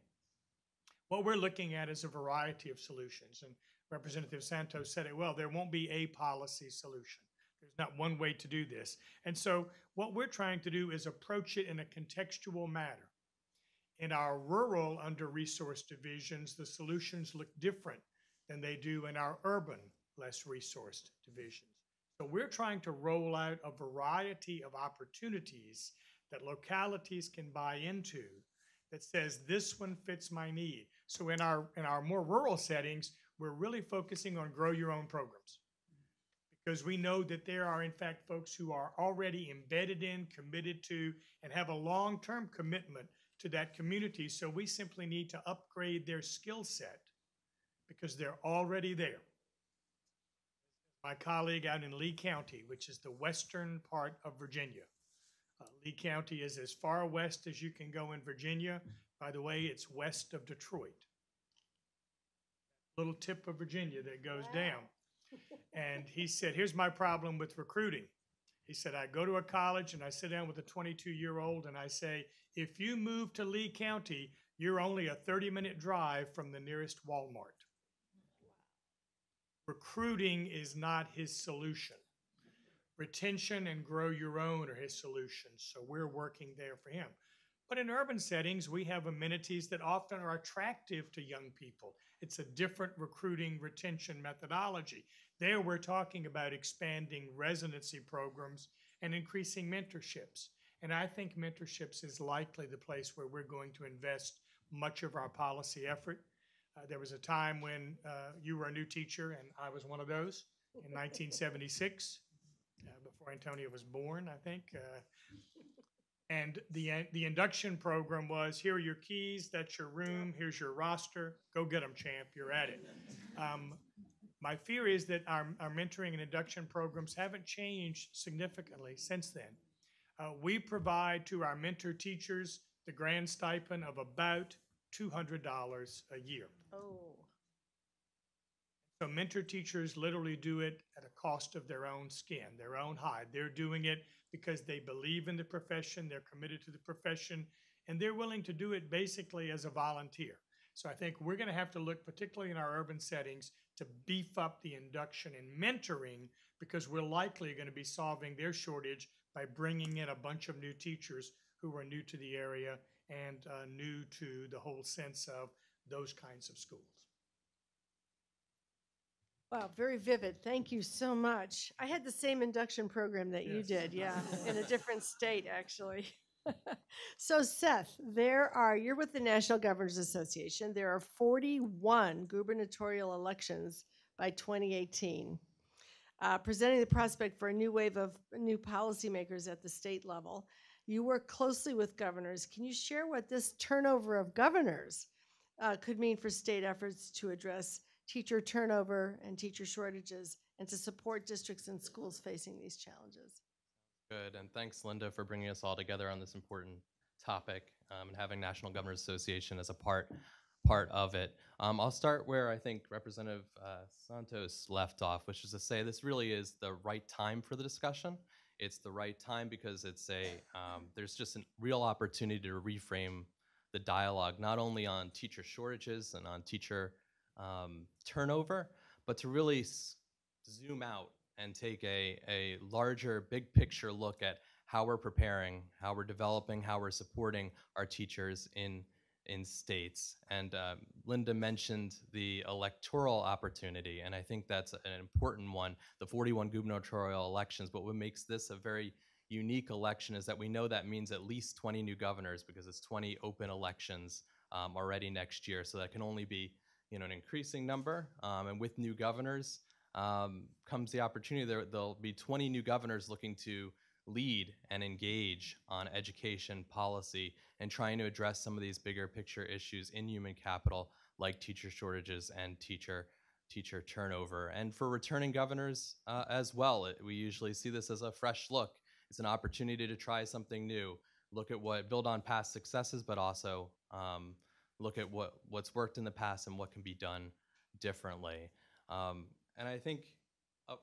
What we're looking at is a variety of solutions, and Representative Santos said it well. There won't be a policy solution. There's not one way to do this. And so, what we're trying to do is approach it in a contextual manner. In our rural under resourced divisions, the solutions look different than they do in our urban less resourced divisions. So, we're trying to roll out a variety of opportunities that localities can buy into that says this one fits my need. So in our in our more rural settings, we're really focusing on grow your own programs because we know that there are, in fact, folks who are already embedded in, committed to, and have a long term commitment to that community. So we simply need to upgrade their skill set because they're already there. My colleague out in Lee County, which is the western part of Virginia. Uh, Lee County is as far west as you can go in Virginia. By the way, it's west of Detroit. Little tip of Virginia that goes down. And he said, Here's my problem with recruiting. He said, I go to a college and I sit down with a 22 year old and I say, If you move to Lee County, you're only a 30 minute drive from the nearest Walmart. Recruiting is not his solution. Retention and grow your own are his solutions. So we're working there for him. But in urban settings, we have amenities that often are attractive to young people. It's a different recruiting retention methodology. There, we're talking about expanding residency programs and increasing mentorships. And I think mentorships is likely the place where we're going to invest much of our policy effort. Uh, there was a time when uh, you were a new teacher, and I was one of those in 1976, uh, before Antonio was born, I think. Uh, and the, the induction program was, here are your keys, that's your room, here's your roster, go get them, champ, you're at it. Um, my fear is that our, our mentoring and induction programs haven't changed significantly since then. Uh, we provide to our mentor teachers the grand stipend of about $200 a year. Oh. So mentor teachers literally do it at a cost of their own skin, their own hide. They're doing it because they believe in the profession, they're committed to the profession, and they're willing to do it basically as a volunteer. So I think we're going to have to look, particularly in our urban settings, to beef up the induction and mentoring because we're likely going to be solving their shortage by bringing in a bunch of new teachers who are new to the area and uh, new to the whole sense of those kinds of schools. Wow, very vivid. Thank you so much. I had the same induction program that you Yes. did, yeah, in a different state, actually. so, Seth, there are, you're with the National Governors Association. There are 41 gubernatorial elections by 2018, uh, presenting the prospect for a new wave of new policymakers at the state level. You work closely with governors. Can you share what this turnover of governors uh, could mean for state efforts to address teacher turnover and teacher shortages and to support districts and schools facing these challenges. Good, and thanks, Linda, for bringing us all together on this important topic um, and having National Governors Association as a part part of it. Um, I'll start where I think Representative uh, Santos left off, which is to say this really is the right time for the discussion. It's the right time because it's a um, there's just a real opportunity to reframe the dialogue, not only on teacher shortages and on teacher um, turnover, but to really zoom out and take a, a larger, big picture look at how we're preparing, how we're developing, how we're supporting our teachers in, in states. And um, Linda mentioned the electoral opportunity, and I think that's an important one the 41 gubernatorial elections. But what makes this a very unique election is that we know that means at least 20 new governors because it's 20 open elections um, already next year. So that can only be you know, an increasing number. Um, and with new governors um, comes the opportunity. There, there'll be 20 new governors looking to lead and engage on education policy and trying to address some of these bigger picture issues in human capital, like teacher shortages and teacher teacher turnover. And for returning governors uh, as well, it, we usually see this as a fresh look. It's an opportunity to try something new, look at what build on past successes, but also um, look at what what's worked in the past and what can be done differently. Um, and I think uh,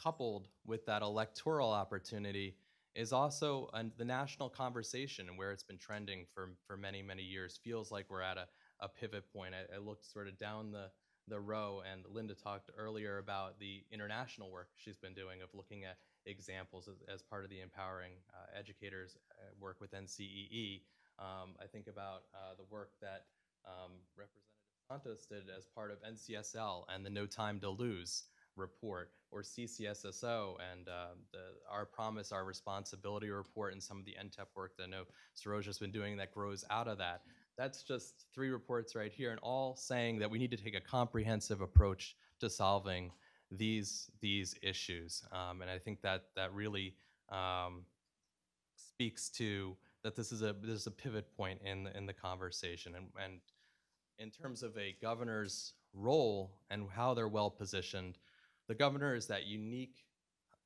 coupled with that electoral opportunity is also the national conversation and where it's been trending for, for many, many years feels like we're at a, a pivot point. I, I looked sort of down the, the row, and Linda talked earlier about the international work she's been doing of looking at examples as, as part of the empowering uh, educators uh, work with NCEE. Um, I think about uh, the work that um, Representative Santos did as part of NCSL and the No Time to Lose report, or CCSSO and um, the Our Promise, Our Responsibility report, and some of the NTEP work that I know Saroja's been doing that grows out of that. That's just three reports right here, and all saying that we need to take a comprehensive approach to solving these these issues. Um, and I think that that really um, speaks to that this is a this is a pivot point in the, in the conversation. And and in terms of a governor's role and how they're well positioned the governor is that unique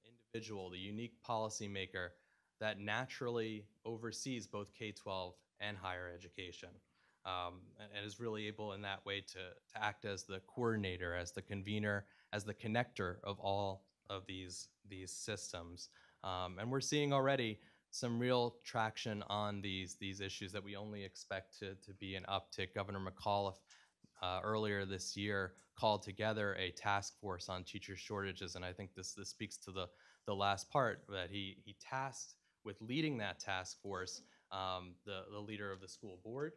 individual the unique policymaker that naturally oversees both k-12 and higher education um, and, and is really able in that way to, to act as the coordinator as the convener as the connector of all of these these systems. Um, and we're seeing already some real traction on these these issues that we only expect to, to be an uptick. Governor McAuliffe uh, earlier this year called together a task force on teacher shortages, and I think this this speaks to the the last part that he he tasked with leading that task force um, the the leader of the school board,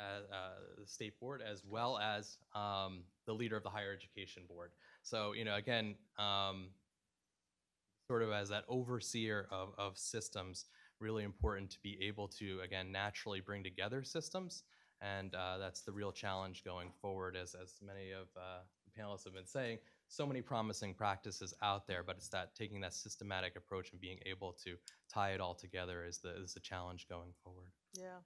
uh, uh, the state board, as well as um, the leader of the higher education board. So you know again. Um, sort of as that overseer of, of systems, really important to be able to, again, naturally bring together systems. And uh, that's the real challenge going forward, as, as many of uh, the panelists have been saying. So many promising practices out there, but it's that taking that systematic approach and being able to tie it all together is the, is the challenge going forward. Yeah.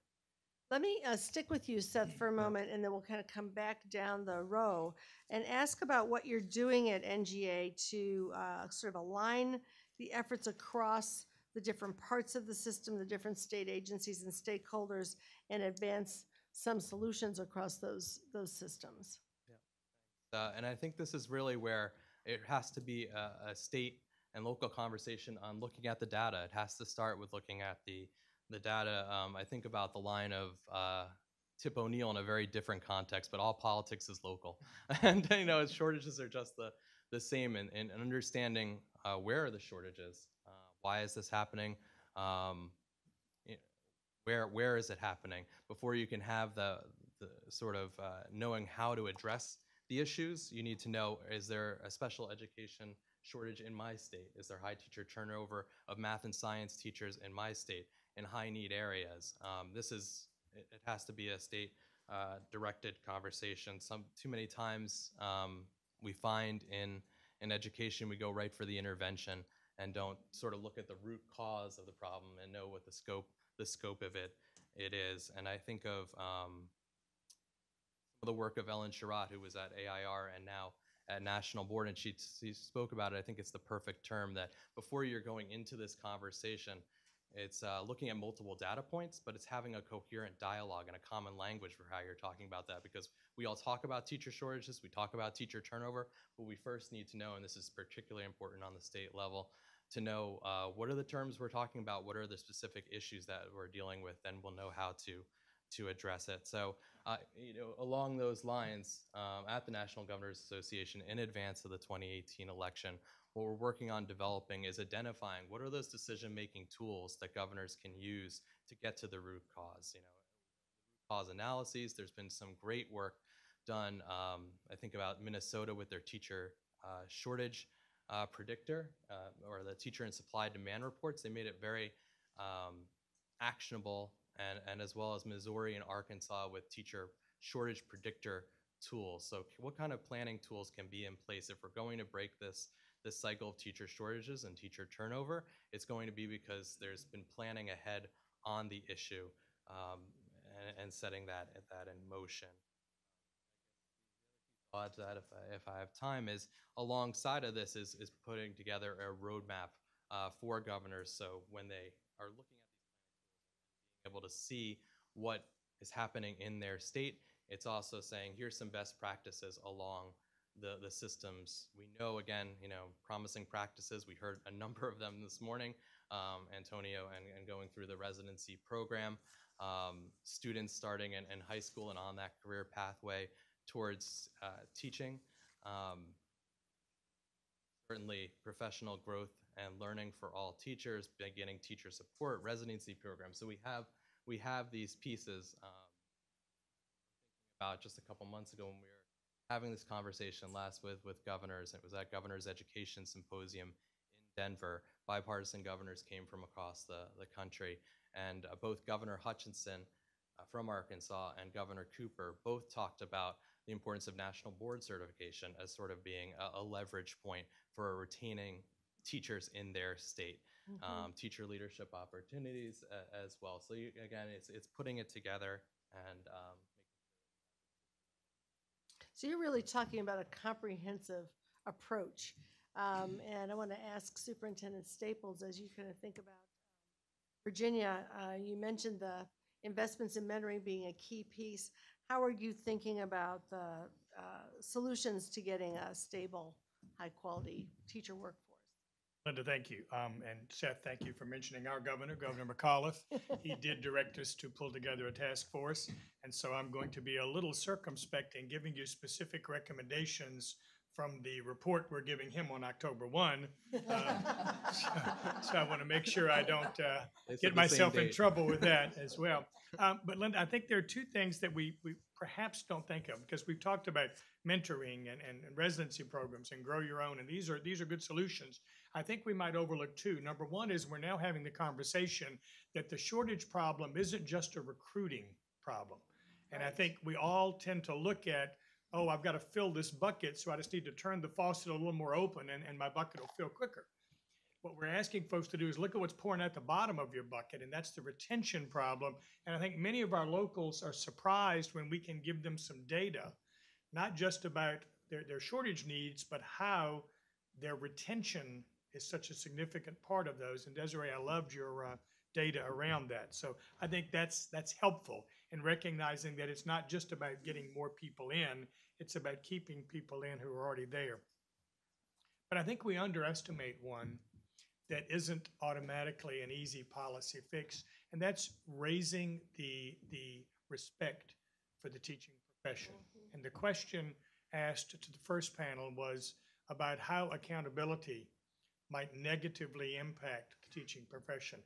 Let me uh, stick with you, Seth, for a moment, and then we'll kind of come back down the row and ask about what you're doing at NGA to uh, sort of align the efforts across the different parts of the system, the different state agencies and stakeholders, and advance some solutions across those those systems. Uh, and I think this is really where it has to be a, a state and local conversation on looking at the data. It has to start with looking at the the data. Um, I think about the line of uh, Tip O'Neill in a very different context, but all politics is local, and you know shortages are just the the same. And, and understanding uh, where are the shortages, why is this happening, um, Where where is it happening? Before you can have the the sort of uh, knowing how to address the issues, you need to know: is there a special education shortage in my state? Is there high teacher turnover of math and science teachers in my state in high need areas? Um, this is it, it has to be a state uh, directed conversation. Some too many times um, we find in in education we go right for the intervention and don't sort of look at the root cause of the problem and know what the scope the scope of it it is. And I think of um, the work of Ellen Sherratt, who was at AIR and now at National Board, and she, she spoke about it. I think it's the perfect term that before you're going into this conversation, it's uh, looking at multiple data points, but it's having a coherent dialogue and a common language for how you're talking about that. Because we all talk about teacher shortages, we talk about teacher turnover, but we first need to know, and this is particularly important on the state level, to know uh, what are the terms we're talking about, what are the specific issues that we're dealing with, then we'll know how to to address it. So, uh, you know, along those lines, um, at the National Governors Association, in advance of the 2018 election, what we're working on developing is identifying what are those decision-making tools that governors can use to get to the root cause. You know, cause analyses. There's been some great work done. Um, I think about Minnesota with their teacher uh, shortage uh, predictor uh, or the teacher and supply demand reports. They made it very um, actionable and, and as well as Missouri and Arkansas with teacher shortage predictor tools. So what kind of planning tools can be in place if we're going to break this this cycle of teacher shortages and teacher turnover? It's going to be because there's been planning ahead on the issue um, and, and setting that that in motion add to that if I, if I have time is alongside of this is, is putting together a roadmap uh, for governors. So when they are looking at these planning tools being able to see what is happening in their state it's also saying here's some best practices along the, the systems. We know again you know promising practices. We heard a number of them this morning um, antonio and, and going through the residency program um, students starting in, in high school and on that career pathway towards uh, teaching. Um, certainly, professional growth and learning for all teachers, beginning teacher support, residency programs. So we have we have these pieces. Um, about just a couple months ago when we were having this conversation last with with governors. It was at Governor's Education Symposium in Denver. Bipartisan governors came from across the the country, and uh, both Governor Hutchinson. Uh, from Arkansas and Governor Cooper both talked about the importance of national board certification as sort of being a, a leverage point for retaining teachers in their state, Mhm. um, teacher leadership opportunities uh, as well. So you, again, it's it's putting it together and um, So you're really talking about a comprehensive approach. Um, and I want to ask Superintendent Staples, as you kind of think about um, Virginia, uh, you mentioned the investments in mentoring being a key piece. How are you thinking about the uh, solutions to getting a stable, high-quality teacher workforce? Linda, thank you. Um, and Seth, thank you for mentioning our governor, Governor McAuliffe. He did direct us to pull together a task force. And so I'm going to be a little circumspect in giving you specific recommendations from the report we're giving him on October 1. Uh, so, so I want to make sure I don't uh, get myself in trouble with that as well. Um, but Linda, I think there are two things that we, we perhaps don't think of because we've talked about mentoring and, and, and residency programs and grow your own, and these are these are good solutions. I think we might overlook two. Number one is we're now having the conversation that the shortage problem isn't just a recruiting problem. And I think we all tend to look at, oh, I've got to fill this bucket, so I just need to turn the faucet a little more open and, and my bucket will fill quicker. What we're asking folks to do is look at what's pouring at the bottom of your bucket, and that's the retention problem. And I think many of our locals are surprised when we can give them some data, not just about their, their shortage needs, but how their retention is such a significant part of those. And Desiree, I loved your uh, data around that. So I think that's that's helpful in recognizing that it's not just about getting more people in; it's about keeping people in who are already there. But I think we underestimate one that isn't automatically an easy policy fix, and that's raising the the respect for the teaching profession. Mm-hmm. And the question asked to the first panel was about how accountability might negatively impact the teaching profession.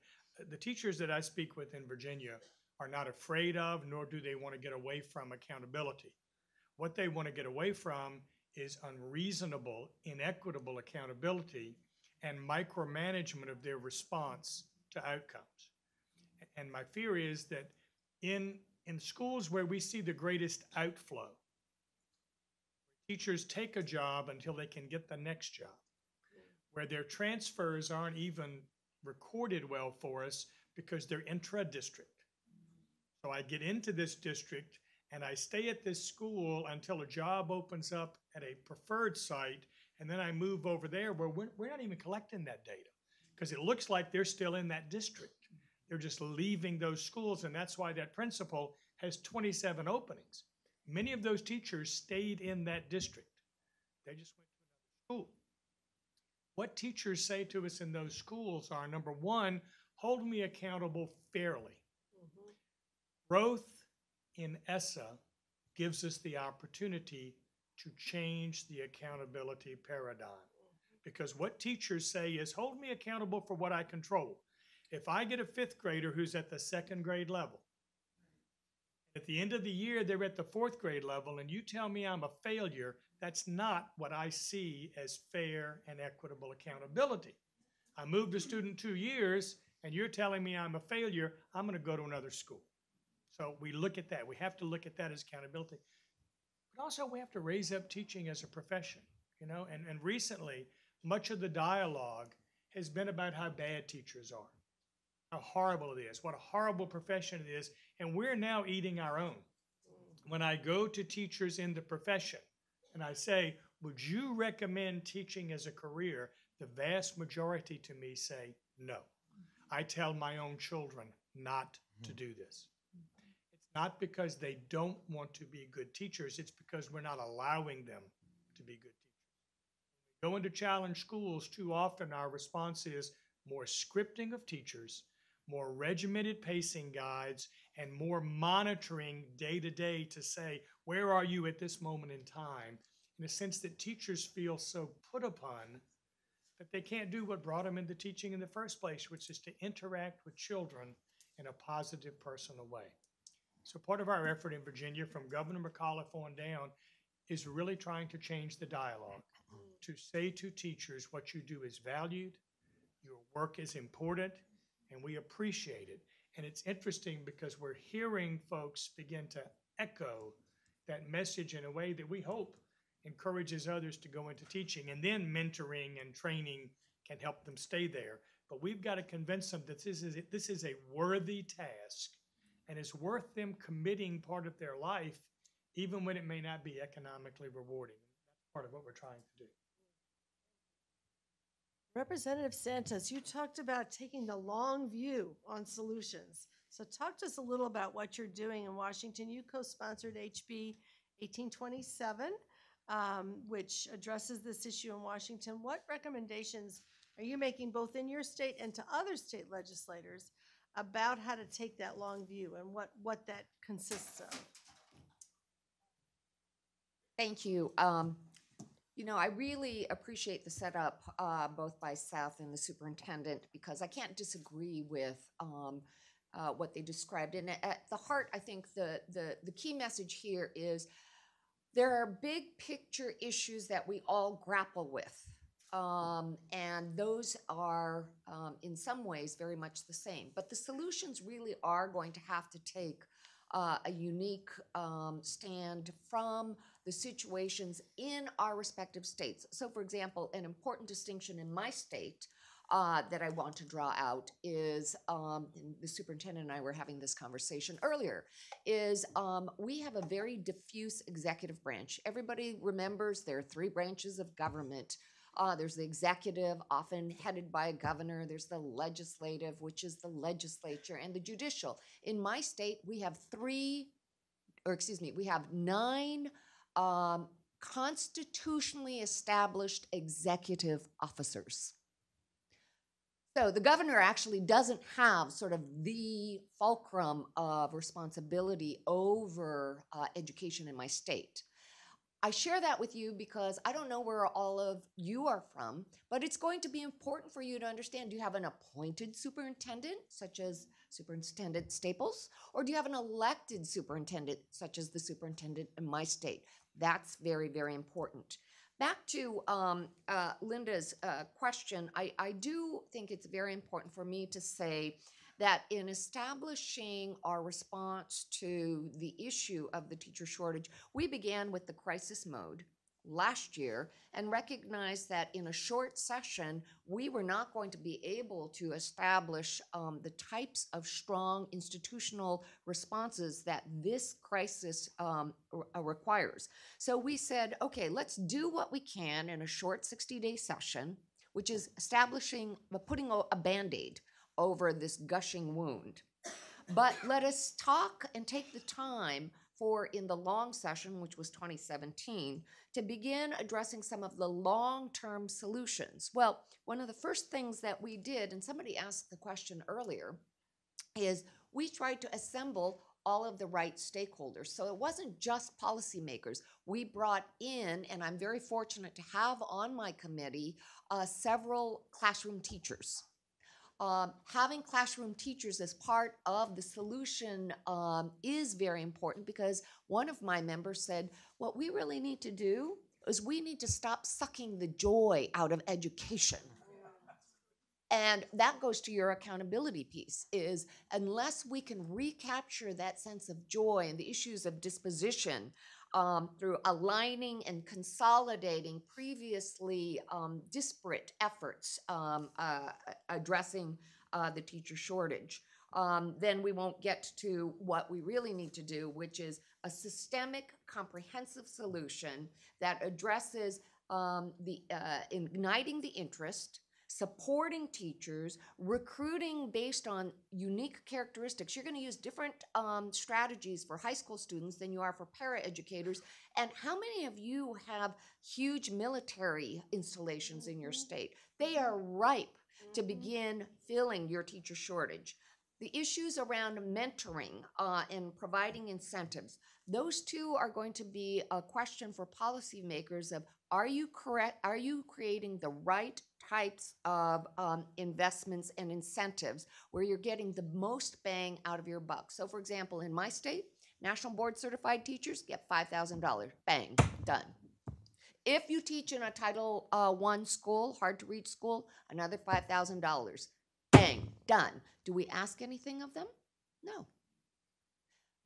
the teachers that I speak with in Virginia are not afraid of, nor do they want to get away from accountability. What they want to get away from is unreasonable, inequitable accountability and micromanagement of their response to outcomes. And my fear is that in, in schools where we see the greatest outflow, teachers take a job until they can get the next job, where their transfers aren't even recorded well for us because they're intra-district. So I get into this district and I stay at this school until a job opens up at a preferred site, and then I move over there where we're, we're not even collecting that data because it looks like they're still in that district. They're just leaving those schools, and that's why that principal has 27 openings. Many of those teachers stayed in that district. They just went to another school. What teachers say to us in those schools are number one, hold me accountable fairly. Mm-hmm. Growth in ESSA gives us the opportunity to change the accountability paradigm. Because what teachers say is hold me accountable for what I control. If I get a fifth grader who's at the second grade level, at the end of the year they're at the fourth grade level, and you tell me I'm a failure, that's not what I see as fair and equitable accountability. I moved a student two years, and you're telling me I'm a failure, I'm going to go to another school. So we look at that. We have to look at that as accountability. But also, we have to raise up teaching as a profession, you know, and, and recently, much of the dialogue has been about how bad teachers are, how horrible it is, what a horrible profession it is, and we're now eating our own. When I go to teachers in the profession and I say, Would you recommend teaching as a career? The vast majority to me say no. I tell my own children not to mm-hmm. do this. Not because they don't want to be good teachers, it's because we're not allowing them to be good teachers. Going to challenge schools, too often our response is more scripting of teachers, more regimented pacing guides, and more monitoring day to day to say, where are you at this moment in time? In a sense that teachers feel so put upon that they can't do what brought them into teaching in the first place, which is to interact with children in a positive, personal way. So part of our effort in Virginia, from Governor McAuliffe on down, is really trying to change the dialogue, to say to teachers what you do is valued, your work is important, and we appreciate it. And it's interesting because we're hearing folks begin to echo that message in a way that we hope encourages others to go into teaching. And then mentoring and training can help them stay there. But we've got to convince them that this is, this is a worthy task and it's worth them committing part of their life, even when it may not be economically rewarding. That's part of what we're trying to do. Representative Santos, you talked about taking the long view on solutions. So talk to us a little about what you're doing in Washington. You co-sponsored HB 1827, um, which addresses this issue in Washington. What recommendations are you making both in your state and to other state legislators about how to take that long view and what, what that consists of? Thank you. Um, you know, I really appreciate the setup, uh, both by Seth and the superintendent, because I can't disagree with um, uh, what they described. And at the heart, I think the, the the key message here is there are big picture issues that we all grapple with. Um, and those are, um, in some ways, very much the same. But the solutions really are going to have to take uh, a unique um, stand from the situations in our respective states. So, for example, an important distinction in my state uh, that I want to draw out is um, the superintendent and I were having this conversation earlier. Is um, we have a very diffuse executive branch. Everybody remembers there are three branches of government. Uh, there's the executive, often headed by a governor. There's the legislative, which is the legislature, and the judicial. In my state, we have three, or excuse me, we have nine um, constitutionally established executive officers. So the governor actually doesn't have sort of the fulcrum of responsibility over uh, education in my state. I share that with you because I don't know where all of you are from, but it's going to be important for you to understand. Do you have an appointed superintendent, such as Superintendent Staples, or do you have an elected superintendent, such as the superintendent in my state? That's very, very important. Back to um, uh, Linda's uh, question, I, I do think it's very important for me to say that in establishing our response to the issue of the teacher shortage, we began with the crisis mode last year and recognized that in a short session, we were not going to be able to establish um, the types of strong institutional responses that this crisis um, uh, requires. So we said, okay, let's do what we can in a short 60 day session, which is establishing, uh, putting a, a band aid over this gushing wound. But let us talk and take the time for in the long session, which was 2017, to begin addressing some of the long term solutions. Well, one of the first things that we did, and somebody asked the question earlier, is we tried to assemble all of the right stakeholders. So it wasn't just policymakers. We brought in, and I'm very fortunate to have on my committee, uh, several classroom teachers um, having classroom teachers as part of the solution um, is very important because one of my members said, What we really need to do is we need to stop sucking the joy out of education. And that goes to your accountability piece is unless we can recapture that sense of joy and the issues of disposition um, through aligning and consolidating previously um, disparate efforts um, uh, addressing uh, the teacher shortage. Um, then we won't get to what we really need to do, which is a systemic, comprehensive solution that addresses um, the uh, igniting the interest, supporting teachers, recruiting based on unique characteristics. You're going to use different um, strategies for high school students than you are for paraeducators. And how many of you have huge military installations in your state? They are ripe to begin filling your teacher shortage. The issues around mentoring uh, and providing incentives, those two are going to be a question for policymakers of are you correct? Are you creating the right types of um, investments and incentives where you're getting the most bang out of your buck? So, for example, in my state, national board certified teachers get $5,000. Bang, done. If you teach in a Title uh, One school, hard to reach school, another $5,000. Bang, done. Do we ask anything of them? No.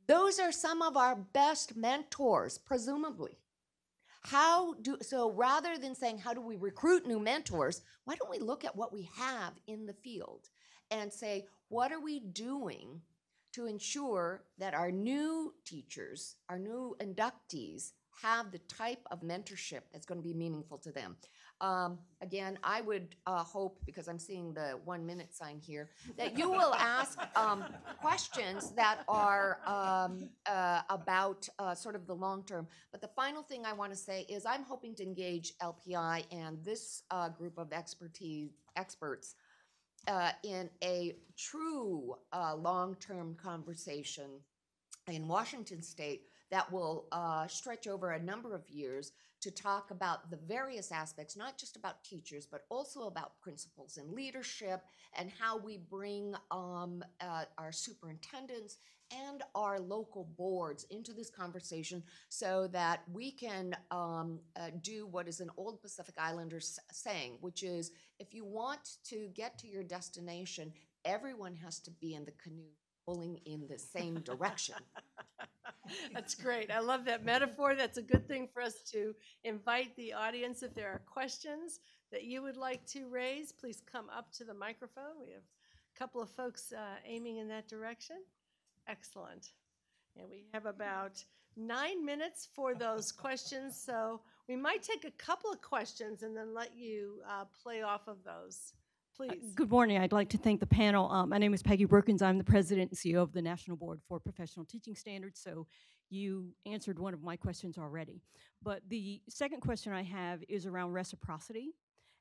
Those are some of our best mentors, presumably. How do so rather than saying how do we recruit new mentors, why don't we look at what we have in the field and say what are we doing to ensure that our new teachers, our new inductees have the type of mentorship that's going to be meaningful to them. Um, again, I would uh, hope, because I'm seeing the one minute sign here, that you will ask um, questions that are um, uh, about uh, sort of the long term. But the final thing I want to say is I'm hoping to engage LPI and this uh, group of expertise experts uh, in a true uh, long term conversation in Washington state that will uh, stretch over a number of years to talk about the various aspects, not just about teachers, but also about principals and leadership and how we bring um, uh, our superintendents and our local boards into this conversation so that we can um, uh, do what is an old Pacific Islanders saying, which is if you want to get to your destination, everyone has to be in the canoe pulling in the same direction. That's great. I love that metaphor. That's a good thing for us to invite the audience. If there are questions that you would like to raise, please come up to the microphone. We have a couple of folks uh, aiming in that direction. Excellent. And we have about nine minutes for those questions. So we might take a couple of questions and then let you uh, play off of those. Please. Good morning. I'd like to thank the panel. Um, my name is Peggy Brookins. I'm the president and CEO of the National Board for Professional Teaching Standards. So you answered one of my questions already. But the second question I have is around reciprocity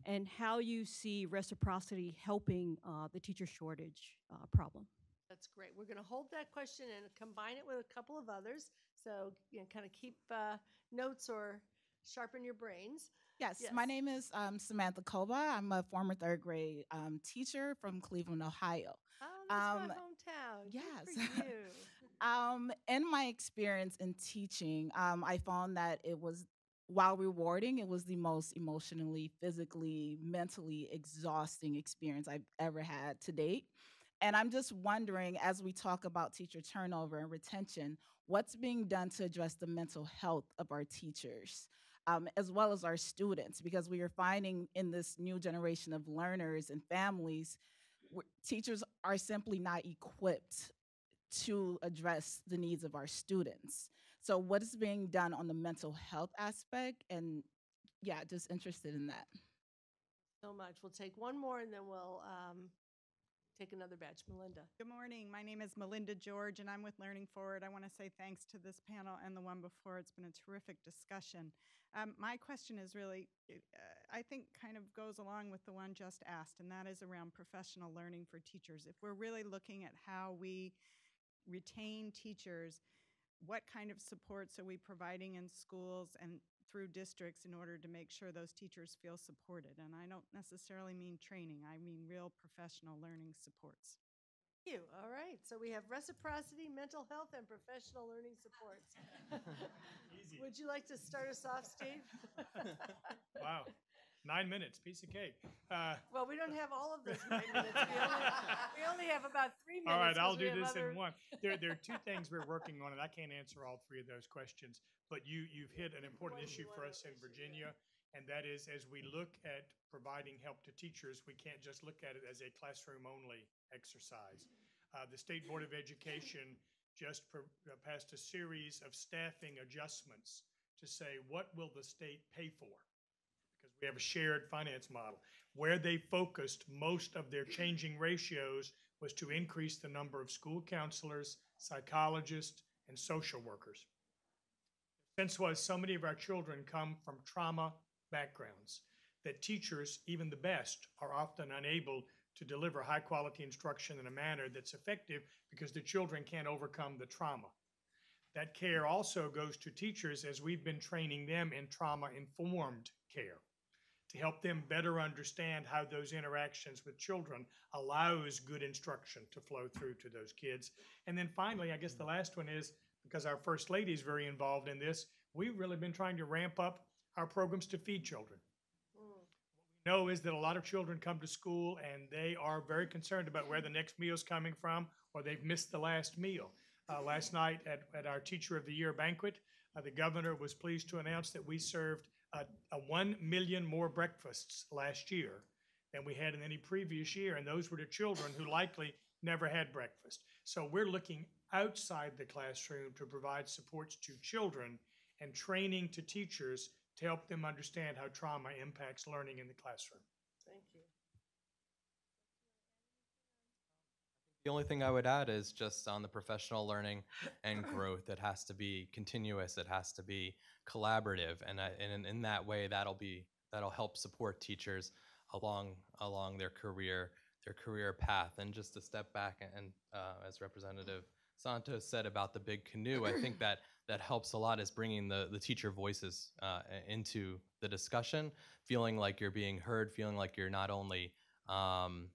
and how you see reciprocity helping uh, the teacher shortage uh, problem. That's great. We're going to hold that question and combine it with a couple of others. So, you know, kind of keep uh, notes or sharpen your brains. Yes, Yes. my name is um, Samantha Koba. I'm a former third grade um, teacher from Cleveland, Ohio. Oh, that's Um, my hometown. Yes. Um, in my experience in teaching, um, I found that it was, while rewarding, it was the most emotionally, physically, mentally exhausting experience I've ever had to date. And I'm just wondering, as we talk about teacher turnover and retention, what's being done to address the mental health of our teachers, um, as well as our students? Because we are finding in this new generation of learners and families, teachers are simply not equipped to address the needs of our students. So, what is being done on the mental health aspect? And yeah, just interested in that. So much. We'll take one more and then we'll um, take another batch. Melinda. Good morning. My name is Melinda George, and I'm with Learning Forward. I want to say thanks to this panel and the one before. It's been a terrific discussion. Um, my question is really, uh, I think, kind of goes along with the one just asked, and that is around professional learning for teachers. If we're really looking at how we retain teachers, what kind of supports are we providing in schools and through districts in order to make sure those teachers feel supported? And I don't necessarily mean training, I mean real professional learning supports. Thank you. All right. So we have reciprocity, mental health, and professional learning supports. Would you like to start us off, Steve? Wow, nine minutes, piece of cake. Uh, Well, we don't have all of those nine minutes. We only, we only have about three minutes. All right, I'll do this other- in one. There, there are two things we're working on, and I can't answer all three of those questions. But you, you've hit an important issue for us in Virginia, and that is as we look at providing help to teachers, we can't just look at it as a classroom-only exercise. Uh, the State Board of Education just pro- uh, passed a series of staffing adjustments to say, what will the state pay for? because we have a shared finance model. Where they focused most of their changing ratios was to increase the number of school counselors, psychologists, and social workers. Since was so many of our children come from trauma backgrounds that teachers, even the best, are often unable to deliver high quality instruction in a manner that's effective because the children can't overcome the trauma. That care also goes to teachers as we've been training them in trauma informed care to help them better understand how those interactions with children allows good instruction to flow through to those kids. And then finally, I guess the last one is because our First Lady is very involved in this, we've really been trying to ramp up our programs to feed children. What we Know is that a lot of children come to school and they are very concerned about where the next meal is coming from or they've missed the last meal. Uh, last night at, at our Teacher of the Year banquet, uh, the governor was pleased to announce that we served uh, a 1 million more breakfasts last year than we had in any previous year, and those were to children who likely never had breakfast. So we're looking outside the classroom to provide supports to children and training to teachers to help them understand how trauma impacts learning in the classroom. Thank you. The only thing I would add is just on the professional learning and growth, it has to be continuous. It has to be collaborative, and I, and in, in that way, that'll be that'll help support teachers along along their career their career path. And just to step back and uh, as Representative Santos said about the big canoe, I think that that helps a lot is bringing the the teacher voices uh, into the discussion, feeling like you're being heard, feeling like you're not only um,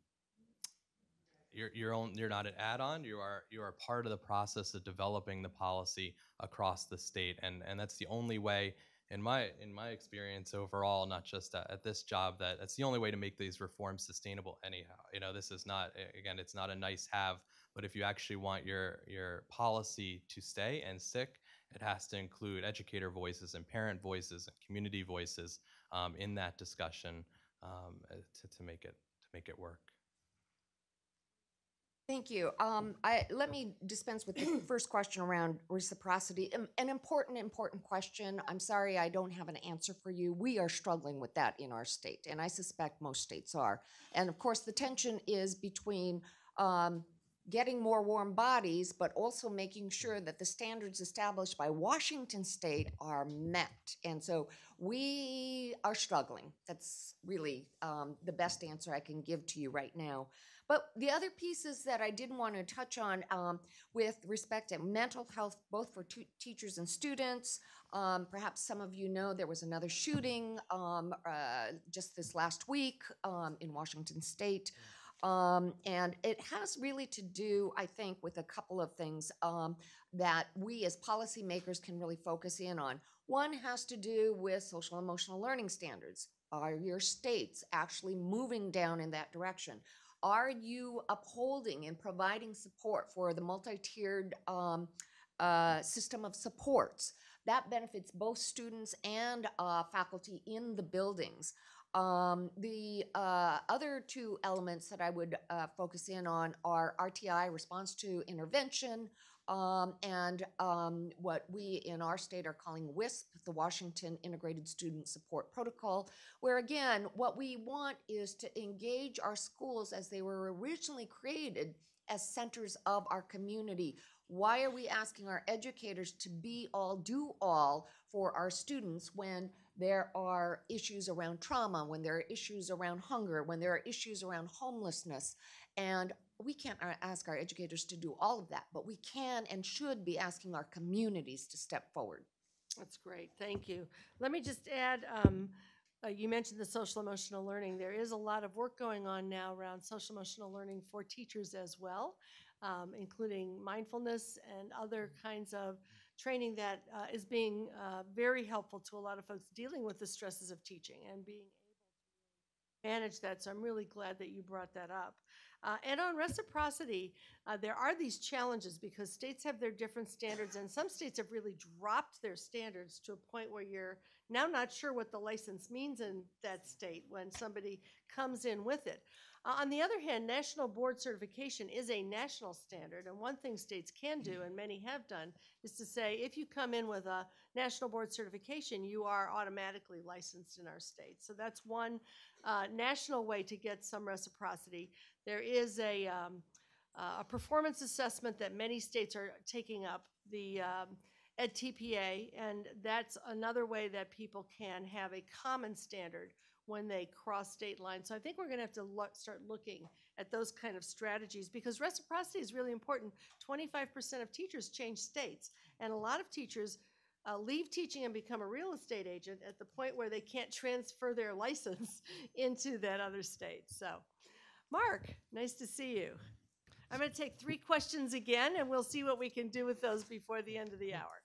you're you're own, you're not an add-on. You are you are part of the process of developing the policy across the state, and and that's the only way, in my in my experience overall, not just at, at this job, that that's the only way to make these reforms sustainable. Anyhow, you know, this is not again, it's not a nice have, but if you actually want your your policy to stay and stick, it has to include educator voices and parent voices and community voices um, in that discussion um, uh, to to make it to make it work. Thank you. Um, I, let me dispense with the first question around reciprocity. An, an important, important question. I'm sorry I don't have an answer for you. We are struggling with that in our state, and I suspect most states are. And of course, the tension is between um, getting more warm bodies, but also making sure that the standards established by Washington State are met. And so we are struggling. That's really um, the best answer I can give to you right now. But the other pieces that I didn't want to touch on um, with respect to mental health, both for teachers and students, um, perhaps some of you know there was another shooting um, uh, just this last week um, in Washington State. Um, and it has really to do, I think, with a couple of things um, that we as policymakers can really focus in on. One has to do with social emotional learning standards. Are your states actually moving down in that direction? Are you upholding and providing support for the multi tiered um, uh, system of supports? That benefits both students and uh, faculty in the buildings. Um, the uh, other two elements that I would uh, focus in on are RTI, response to intervention, um, and um, what we in our state are calling WISP, the Washington Integrated Student Support Protocol, where again, what we want is to engage our schools as they were originally created as centers of our community. Why are we asking our educators to be all, do all for our students when there are issues around trauma, when there are issues around hunger, when there are issues around homelessness. And we can't ask our educators to do all of that, but we can and should be asking our communities to step forward. That's great, thank you. Let me just add, um, uh, you mentioned the social emotional learning. There is a lot of work going on now around social emotional learning for teachers as well, um, including mindfulness and other kinds of training that uh, is being uh, very helpful to a lot of folks dealing with the stresses of teaching and being able to manage that. So I'm really glad that you brought that up. Uh, and on reciprocity, uh, there are these challenges because states have their different standards, and some states have really dropped their standards to a point where you're now not sure what the license means in that state when somebody comes in with it. Uh, on the other hand, national board certification is a national standard, and one thing states can do, and many have done, is to say if you come in with a national board certification, you are automatically licensed in our state. So that's one uh, national way to get some reciprocity. There is a, um, uh, a performance assessment that many states are taking up, the um, Ed TPA, and that's another way that people can have a common standard when they cross state lines. So I think we're going to have to look, start looking at those kind of strategies because reciprocity is really important. 25% of teachers change states, and a lot of teachers uh, leave teaching and become a real estate agent at the point where they can't transfer their license into that other state. So, Mark, nice to see you. I'm going to take three questions again, and we'll see what we can do with those before the end of the hour.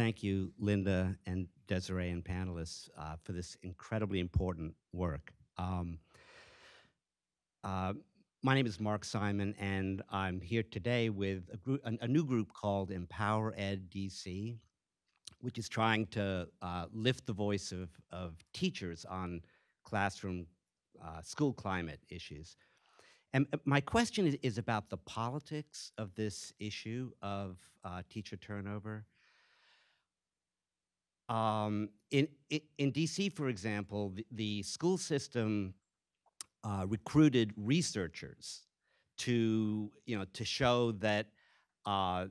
Thank you, Linda and Desiree and panelists, uh, for this incredibly important work. Um, uh, my name is Mark Simon, and I'm here today with a, group, a, a new group called Empower Ed DC, which is trying to uh, lift the voice of, of teachers on classroom uh, school climate issues. And uh, my question is, is about the politics of this issue of uh, teacher turnover. Um, in, in DC, for example, the, the school system uh, recruited researchers to, you know, to show that uh,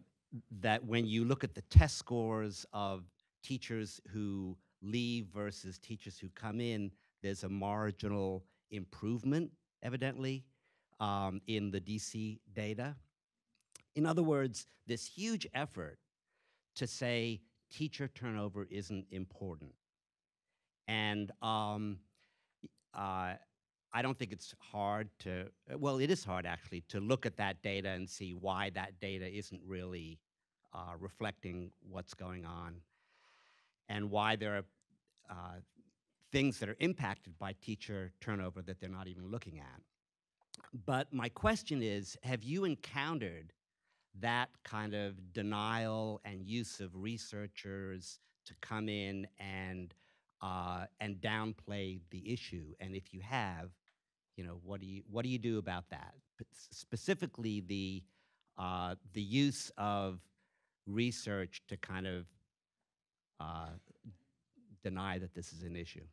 that when you look at the test scores of teachers who leave versus teachers who come in, there's a marginal improvement, evidently, um, in the DC data. In other words, this huge effort to say teacher turnover isn't important. And um, uh, I don't think it's hard to, well, it is hard actually to look at that data and see why that data isn't really uh, reflecting what's going on and why there are uh, things that are impacted by teacher turnover that they're not even looking at. But my question is have you encountered that kind of denial and use of researchers to come in and uh, and downplay the issue? And if you have, you know, what do you what do you do about that? P- specifically, the uh, the use of research to kind of uh, deny that this is an issue.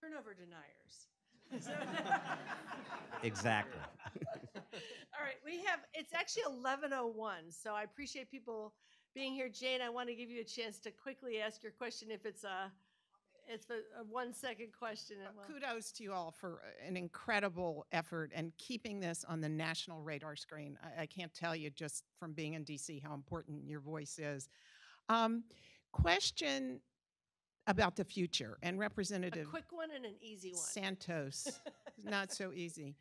Turnover deniers. Exactly. All right, We have, it's actually 11:01, so I appreciate people being here. Jane, I want to give you a chance to quickly ask your question if it's a, it's a a one-second question. and we'll- Kudos to you all for an incredible effort and keeping this on the national radar screen. I, I can't tell you just from being in DC how important your voice is. Um, question about the future and A Representative quick one and an easy one. Santos, not so easy.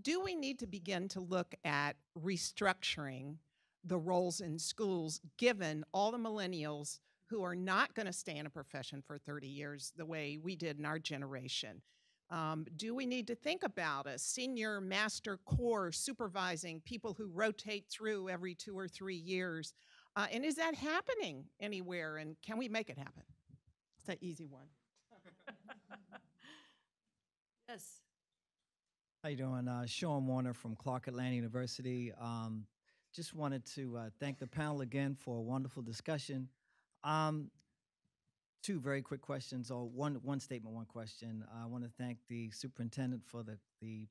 Do we need to begin to look at restructuring the roles in schools, given all the millennials who are not going to stay in a profession for 30 years the way we did in our generation? Um, do we need to think about a senior master corps supervising people who rotate through every two or three years? Uh, and is that happening anywhere? And can we make it happen? It's an easy one. Yes. How you doing? Uh, Sean Warner from Clark Atlanta University. Um, just wanted to uh, thank the panel again for a wonderful discussion. Um, two very quick questions, or one one statement, one question. I want to thank the superintendent for the the.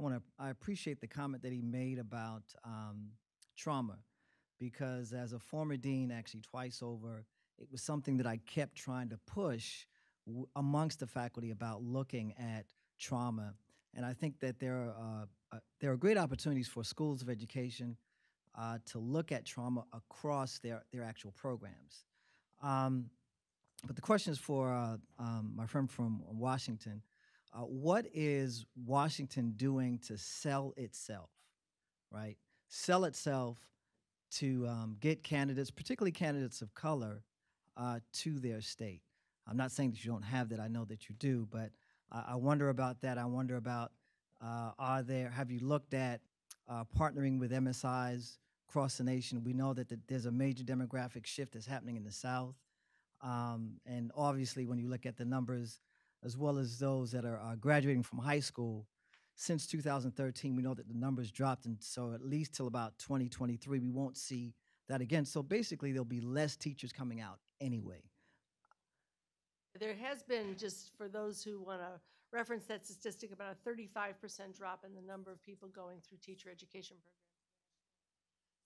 I want to. I appreciate the comment that he made about um, trauma, because as a former dean, actually twice over, it was something that I kept trying to push w- amongst the faculty about looking at trauma. And I think that there are, uh, uh, there are great opportunities for schools of education uh, to look at trauma across their, their actual programs. Um, but the question is for uh, um, my friend from Washington. Uh, what is Washington doing to sell itself, right? Sell itself to um, get candidates, particularly candidates of color, uh, to their state. I'm not saying that you don't have that. I know that you do, but I, I wonder about that. I wonder about uh, are there? Have you looked at uh, partnering with MSIs across the nation? We know that the, there's a major demographic shift that's happening in the South, um, and obviously, when you look at the numbers, as well as those that are uh, graduating from high school, since 2013, we know that the numbers dropped, and so at least till about 2023, we won't see that again. So basically, there'll be less teachers coming out anyway. There has been, just for those who want to reference that statistic, about a 35% drop in the number of people going through teacher education programs.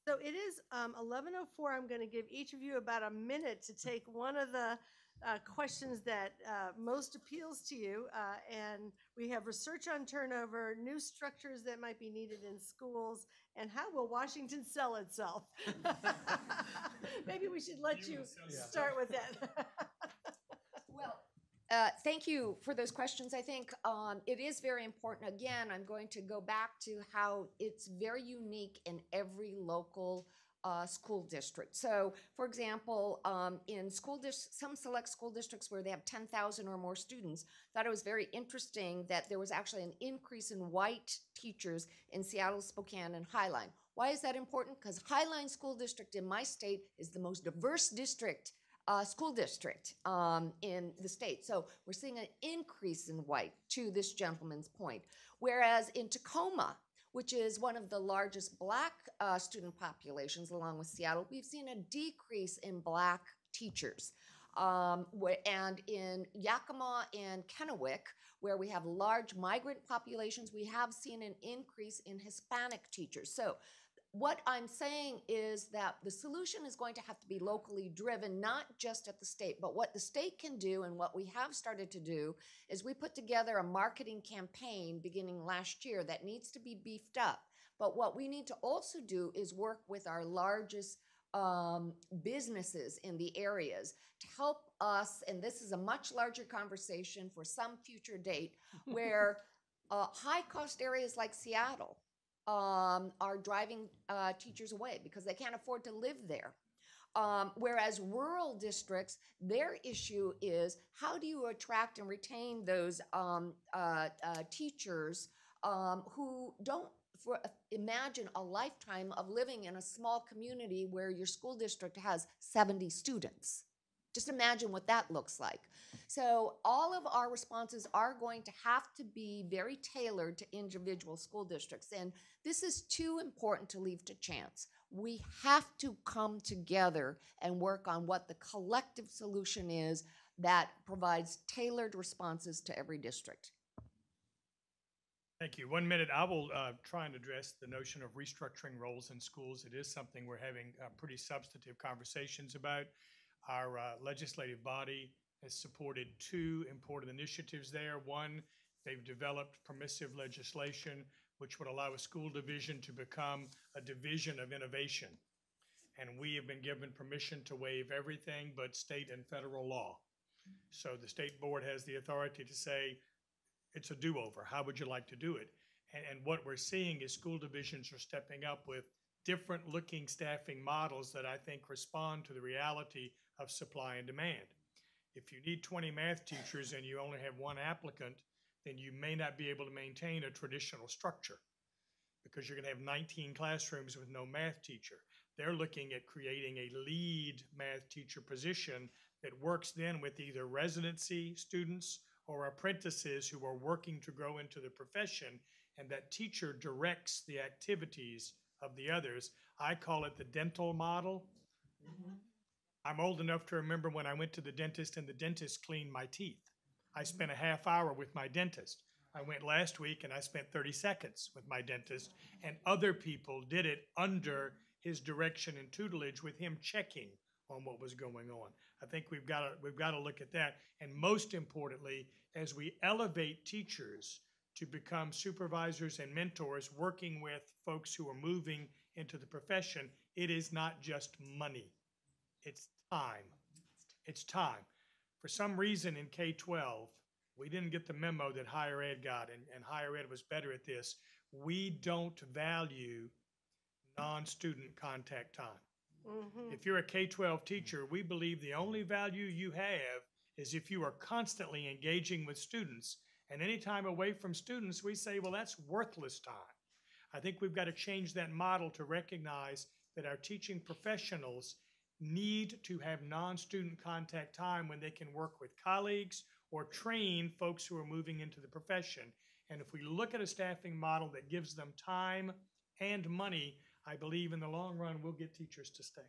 So it is um, 11:04. I'm going to give each of you about a minute to take one of the uh, questions that uh, most appeals to you. Uh, and we have research on turnover, new structures that might be needed in schools, and how will Washington sell itself? Maybe we should let you start with that. Well, uh, thank you for those questions. I think um, it is very important. Again, I'm going to go back to how it's very unique in every local uh, school district. So, for example, um, in school dis- some select school districts where they have 10,000 or more students, thought it was very interesting that there was actually an increase in white teachers in Seattle, Spokane, and Highline. Why is that important? Because Highline School District in my state is the most diverse district uh, school district um, in the state. So we're seeing an increase in white to this gentleman's point. Whereas in Tacoma, which is one of the largest black uh, student populations along with Seattle, we've seen a decrease in black teachers. Um, and in Yakima and Kennewick, where we have large migrant populations, we have seen an increase in Hispanic teachers. So what I'm saying is that the solution is going to have to be locally driven, not just at the state, but what the state can do and what we have started to do is we put together a marketing campaign beginning last year that needs to be beefed up. But what we need to also do is work with our largest um, businesses in the areas to help us, and this is a much larger conversation for some future date, where uh, high cost areas like Seattle um, are driving uh, teachers away because they can't afford to live there. Um, whereas rural districts, their issue is how do you attract and retain those um, uh, uh, teachers um, who don't for, imagine a lifetime of living in a small community where your school district has 70 students. Just imagine what that looks like. So, all of our responses are going to have to be very tailored to individual school districts. And this is too important to leave to chance. We have to come together and work on what the collective solution is that provides tailored responses to every district. Thank you. One minute. I will uh, try and address the notion of restructuring roles in schools. It is something we're having uh, pretty substantive conversations about. Our uh, legislative body has supported two important initiatives there. One, they've developed permissive legislation which would allow a school division to become a division of innovation. And we have been given permission to waive everything but state and federal law. So the state board has the authority to say, it's a do-over. How would you like to do it? And, and what we're seeing is school divisions are stepping up with different looking staffing models that I think respond to the reality of supply and demand. If you need 20 math teachers and you only have one applicant, then you may not be able to maintain a traditional structure because you're going to have 19 classrooms with no math teacher. They're looking at creating a lead math teacher position that works then with either residency students or apprentices who are working to grow into the profession, and that teacher directs the activities of the others. I call it the dental model. Mm-hmm. I'm old enough to remember when I went to the dentist and the dentist cleaned my teeth. I spent a half hour with my dentist. I went last week and I spent 30 seconds with my dentist, and other people did it under his direction and tutelage with him checking on what was going on. I think we've got to we've got to look at that, and most importantly, as we elevate teachers to become supervisors and mentors, working with folks who are moving into the profession, it is not just money; it's time. It's time. For some reason in K 12, we didn't get the memo that higher ed got, and, and higher ed was better at this. We don't value non student contact time. Mhm. If you're a K 12 teacher, we believe the only value you have is if you are constantly engaging with students. And any time away from students, we say, well, that's worthless time. I think we've got to change that model to recognize that our teaching professionals need to have non student contact time when they can work with colleagues or train folks who are moving into the profession. And if we look at a staffing model that gives them time and money, I believe in the long run we'll get teachers to stay.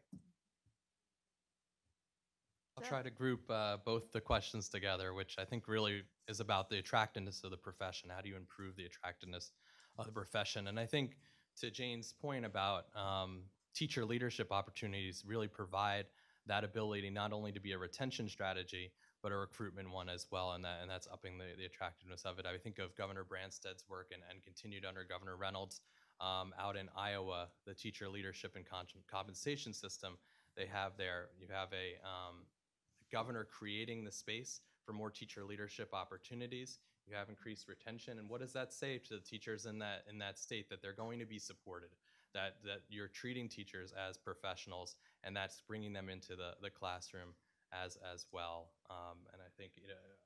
I'll try to group uh, both the questions together, which I think really is about the attractiveness of the profession. How do you improve the attractiveness of the profession? And I think to Jane's point about um, teacher leadership opportunities really provide that ability not only to be a retention strategy, but a recruitment one as well, and that and that's upping the, the attractiveness of it. I think of Governor Branstad's work and, and continued under Governor Reynolds um, out in Iowa, the teacher leadership and con- compensation system they have there. You have a um, governor creating the space for more teacher leadership opportunities. You have increased retention, and what does that say to the teachers in that in that state that they're going to be supported? That that you're treating teachers as professionals, and that's bringing them into the the classroom as as well. Um, and I think you know another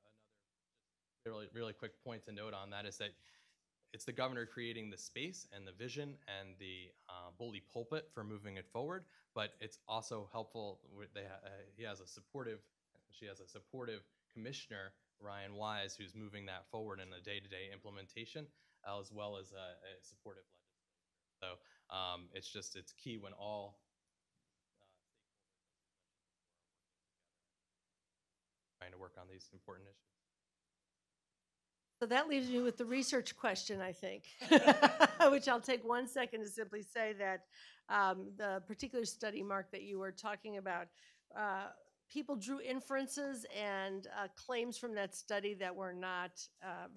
really really quick point to note on that is that it's the governor creating the space and the vision and the uh, bully pulpit for moving it forward. But it's also helpful. They uh, he has a supportive, she has a supportive commissioner, Ryan Wise, who's moving that forward in the day-to-day implementation, as well as a, a supportive legislature. So um, it's just it's key when all uh, trying to work on these important issues. So that leaves me with the research question, I think, which I'll take one second to simply say that um, the particular study, Mark, that you were talking about, uh, people drew inferences and uh, claims from that study that were not, um,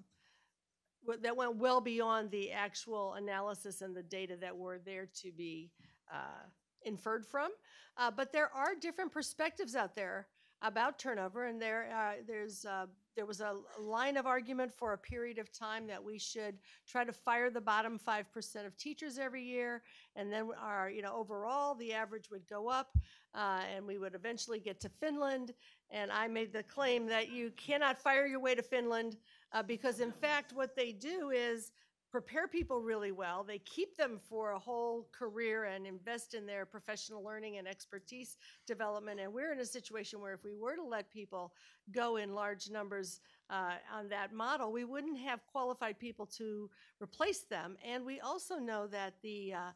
that went well beyond the actual analysis and the data that were there to be uh, inferred from. Uh, but there are different perspectives out there about turnover, and there uh, there's uh, there was a line of argument for a period of time that we should try to fire the bottom five percent of teachers every year, and then our you know overall the average would go up, uh, and we would eventually get to Finland. And I made the claim that you cannot fire your way to Finland uh, because in fact what they do is prepare people really well. They keep them for a whole career and invest in their professional learning and expertise development. And we're in a situation where if we were to let people go in large numbers uh, on that model, we wouldn't have qualified people to replace them. And we also know that the uh,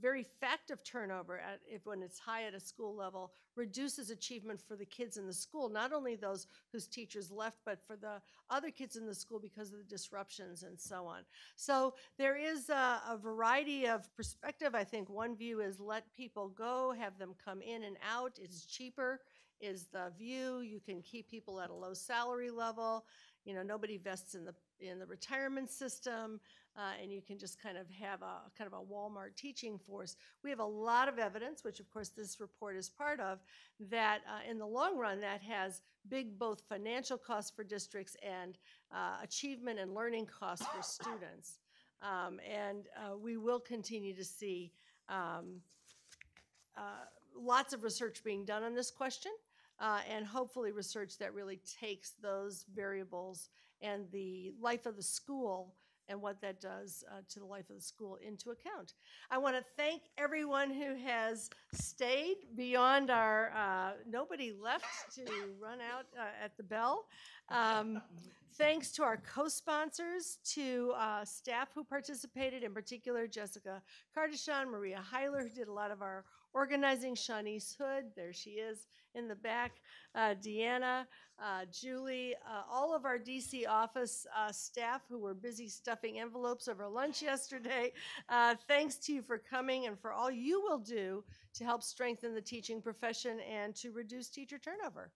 very fact of turnover at, if when it's high at a school level reduces achievement for the kids in the school, not only those whose teachers left, but for the other kids in the school because of the disruptions and so on. So there is a, a variety of perspective. I think one view is let people go, have them come in and out. It's cheaper is the view. You can keep people at a low salary level. You know, nobody vests in the in the retirement system, uh, and you can just kind of have a kind of a Walmart teaching force. We have a lot of evidence, which of course this report is part of, that uh, in the long run that has big both financial costs for districts and uh, achievement and learning costs for students. Um, and uh, we will continue to see um, uh, lots of research being done on this question, uh, and hopefully research that really takes those variables and the life of the school and what that does uh, to the life of the school into account. I want to thank everyone who has stayed beyond our, uh, nobody left to run out uh, at the bell. Um, thanks to our co-sponsors, to uh, staff who participated, in particular Jessica Cardichon, Maria Hyler, who did a lot of our organizing, Shanice Hood, there she is in the back, uh, Deanna, uh, Julie, uh, all of our DC office uh, staff who were busy stuffing envelopes over lunch yesterday. Uh, thanks to you for coming and for all you will do to help strengthen the teaching profession and to reduce teacher turnover.